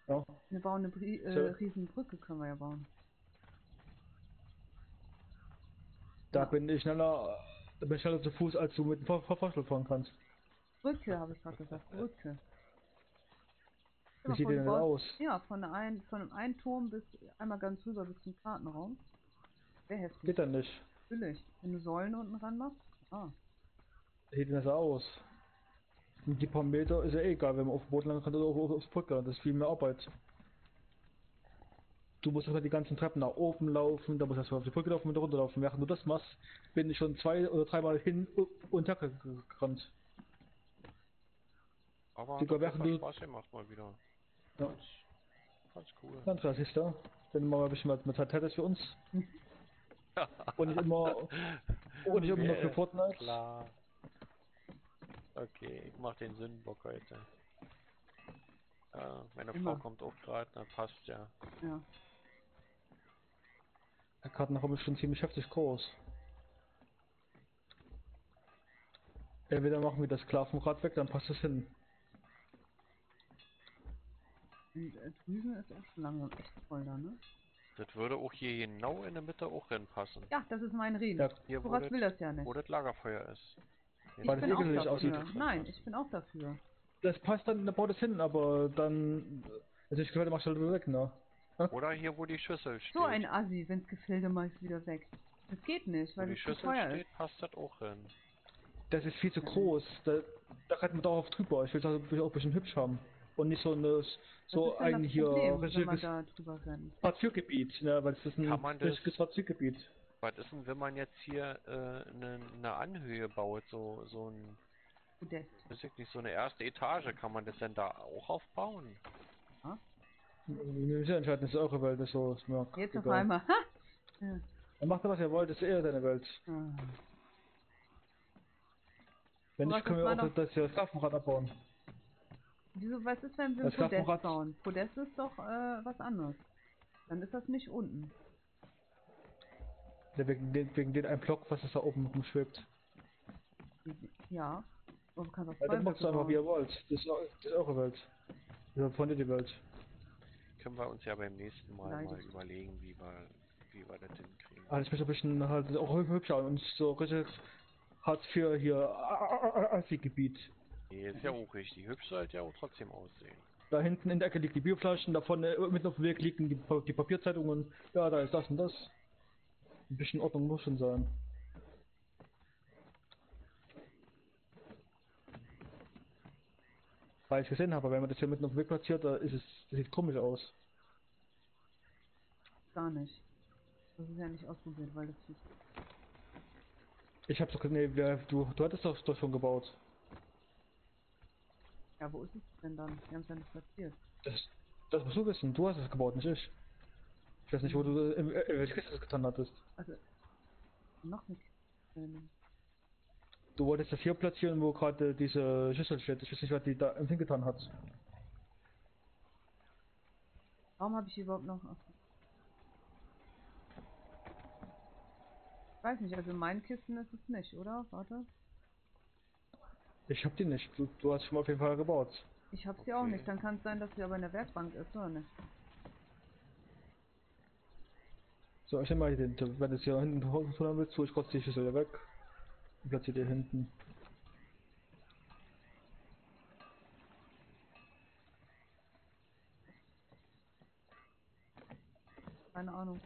ja, Wir bauen eine Brie äh, So. riesen Brücke, können wir ja bauen. da bin ich schneller, da bin ich schneller zu Fuß, als du mit dem Fahrstuhl fahren kannst. Brücke, habe ich gerade gesagt. Brücke. Wie sieht vor, denn baust- aus? Ja, von, ein, von einem einen Turm bis einmal ganz rüber bis zum Kartenraum. Sehr heftig. Geht dann nicht. Natürlich. Wenn du Säulen unten ran machst. Ah. Wie sieht denn das aus? Die paar Meter ist ja eh egal, wenn man auf dem Boot lang kann oder auf, auf, aufs Brücke, das ist viel mehr Arbeit. Du musst erstmal die ganzen Treppen nach oben laufen, da musst du erstmal auf die Brücke laufen und runterlaufen. Während du das machst, bin ich schon zwei oder dreimal hin und her gerannt. Aber Sogar hat während Fall du- Spaß gemacht mal wieder. Ja. Ganz, ganz cool. Ganz klar, siehst du? Wenn du mal ein bisschen was mit Zeit hättest für uns. Und nicht immer, und nicht immer Mir für ist Fortnite. Klar. Okay, ich mach den Sündenbock heute. Ja, meine Immer. Frau kommt auch gerade, na passt ja. Ja. Der Kartenraum ist schon ziemlich heftig groß. Entweder machen wir das Sklavenrad weg, dann passt es hin. Und äh, drüben ist auch schon langsam echt voll da, ne? Das würde auch hier genau in der Mitte auch reinpassen. Ja, das ist mein Reden. Ja, Hier, wo Sowas das, will das ja nicht. wo das Lagerfeuer ist. Ich Weil das bin auch ekelig dafür. aussieht. Nein, ich bin auch dafür. Das passt dann, dann baut es hin, aber dann. Also ich gehört, machst du halt wieder weg, ne? Oder hier, wo die Schüssel steht. So ein Assi, wenn's Gefilde mal ist wieder weg. Das geht nicht, wo weil die es zu Schüssel teuer steht, ist. passt das auch hin. Das ist viel zu groß. Da, da kann man darauf drüber. Ich will das auch ein bisschen hübsch haben. Und nicht so eine, so ein hier Problem, wenn man richtiges da drüber rennt? Hartz-IV-Gebiet, ne? Weil es ist ein richtiges Hartz-IV-Gebiet. Was ist denn, wenn man jetzt hier äh, eine ne Anhöhe baut, so, so ein, Podest. weiß ich nicht, so eine erste Etage, kann man das denn da auch aufbauen? Wir müssen entscheiden, das ist eure Welt, das ist so. Ist mir Jetzt auf egal. einmal. Ha! Ja. Dann macht ihr, was ihr wollt, das ist eher deine Welt. Ah. Wenn nicht, können das wir auch doch- das hier Sklavenrad abbauen. Wieso, was ist, wenn wir Das ein Podest bauen? Podest ist doch äh, was anderes. Dann ist das nicht unten. Wegen, den, wegen den einen Block, was es da oben rumschwebt. Ja. Und du kannst auch Ja, dann macht einfach, wie ihr wollt. Das ist, das ist eure Welt. Ihr habt von dir die Welt. Können wir uns ja beim nächsten Mal Nein, mal überlegen, wie wir, wie wir das hinkriegen. Also ich möchte ein bisschen halt auch hü- hübscher und so richtig Hartz IV hier Assi-Gebiet. Nee, ist ja auch richtig. Hübsch sollte ja auch trotzdem aussehen. Da hinten in der Ecke liegt die Bierflaschen, da vorne äh, mitten auf dem Weg liegen die, die Papierzeitungen. Ja, da ist das und das. Ein bisschen Ordnung muss schon sein. Weil ich gesehen habe, wenn man das hier mitten auf dem Weg platziert, da ist es, das sieht komisch aus. Gar nicht. Das ist ja nicht ausprobiert, weil das ist. Ich hab's doch, nee, du, du hattest doch, doch schon gebaut. Ja, wo ist es denn dann? Wir haben es ja nicht platziert. Das, das musst du wissen, du hast es gebaut, nicht ich. Ich weiß nicht, wo du, in, in welche Kiste das getan hattest. Also, noch nicht. Ähm, Du wolltest das hier platzieren, wo gerade diese Schüssel steht. Ich weiß nicht, was die da hingetan hat. Warum habe ich überhaupt noch. Ich weiß nicht, also in meinen Kisten ist es nicht, oder? Warte. Ich hab die nicht. Du, du hast schon mal auf jeden Fall gebaut. Ich habe sie auch Okay. nicht. Dann kann es sein, dass sie aber in der Werkbank ist, oder nicht? So, ich nehme mal den, wenn du es hier hinten tun willst, tue ich kurz die Schüssel wieder weg. Und platziere die hinten. Keine Ahnung.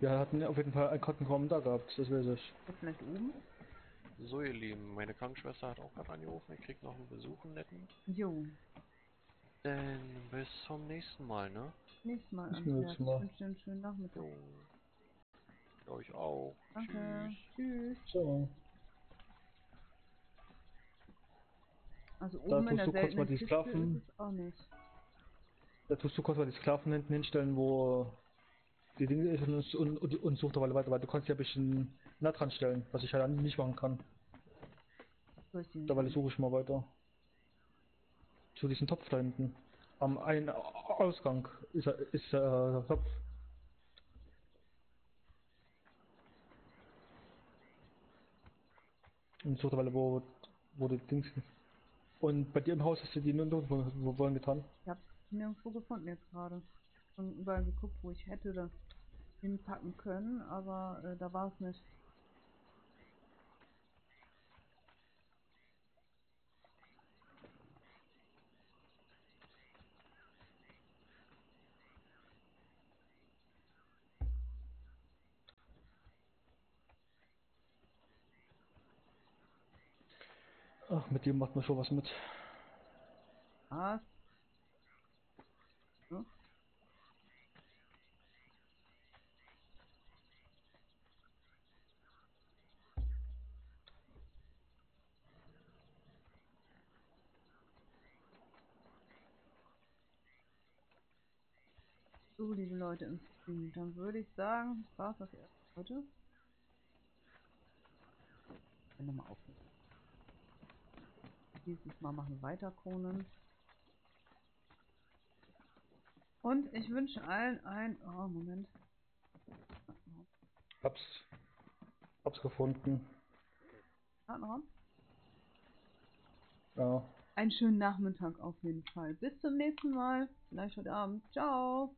Wir hatten auf jeden Fall einen Kartenraum da gehabt, das weiß ich. Ist vielleicht oben? So, ihr Lieben, meine Krankenschwester hat auch gerade angerufen. Ich krieg noch einen Besuch, einen netten. Jo. Dann bis zum nächsten Mal, ne? Nächstes Mal. Bis Andreas. nächstes Mal. Ich wünsche dir einen schönen Nachmittag. Jo. Euch auch. Danke. Tschüss. Tschüss. So. Also Da oben in tust der du kurz mal die Sklaven- auch nicht. Da tust du kurz mal die Sklaven hinten hinstellen, wo die Dinge ist und, und, und, und such da weiter, weil du kannst ja ein bisschen nah dran stellen, was ich halt nicht machen kann. Da weil suche ich mal weiter. Zu diesem Topf da hinten. Am einen Ausgang ist, ist äh, Topf. Und da weil wo, die Dings. Und bei dir im Haus hast du die nirgendwo wo wollen getan? Ich habe nirgendwo gefunden jetzt gerade. Schon überall geguckt, wo ich hätte das hinpacken können, aber äh, da war es nicht. Ach, mit dem macht man schon was mit. Was? So. Liebe Leute im Stream, dann würde ich sagen, war's das erste heute. Nochmal aufnehmen. Dieses Mal machen wir weiter, Kronen. Und ich wünsche allen ein... Oh, Moment. Hab's. Hab's gefunden. Kartenraum. Ja. Einen schönen Nachmittag auf jeden Fall. Bis zum nächsten Mal. Vielleicht heute Abend. Ciao.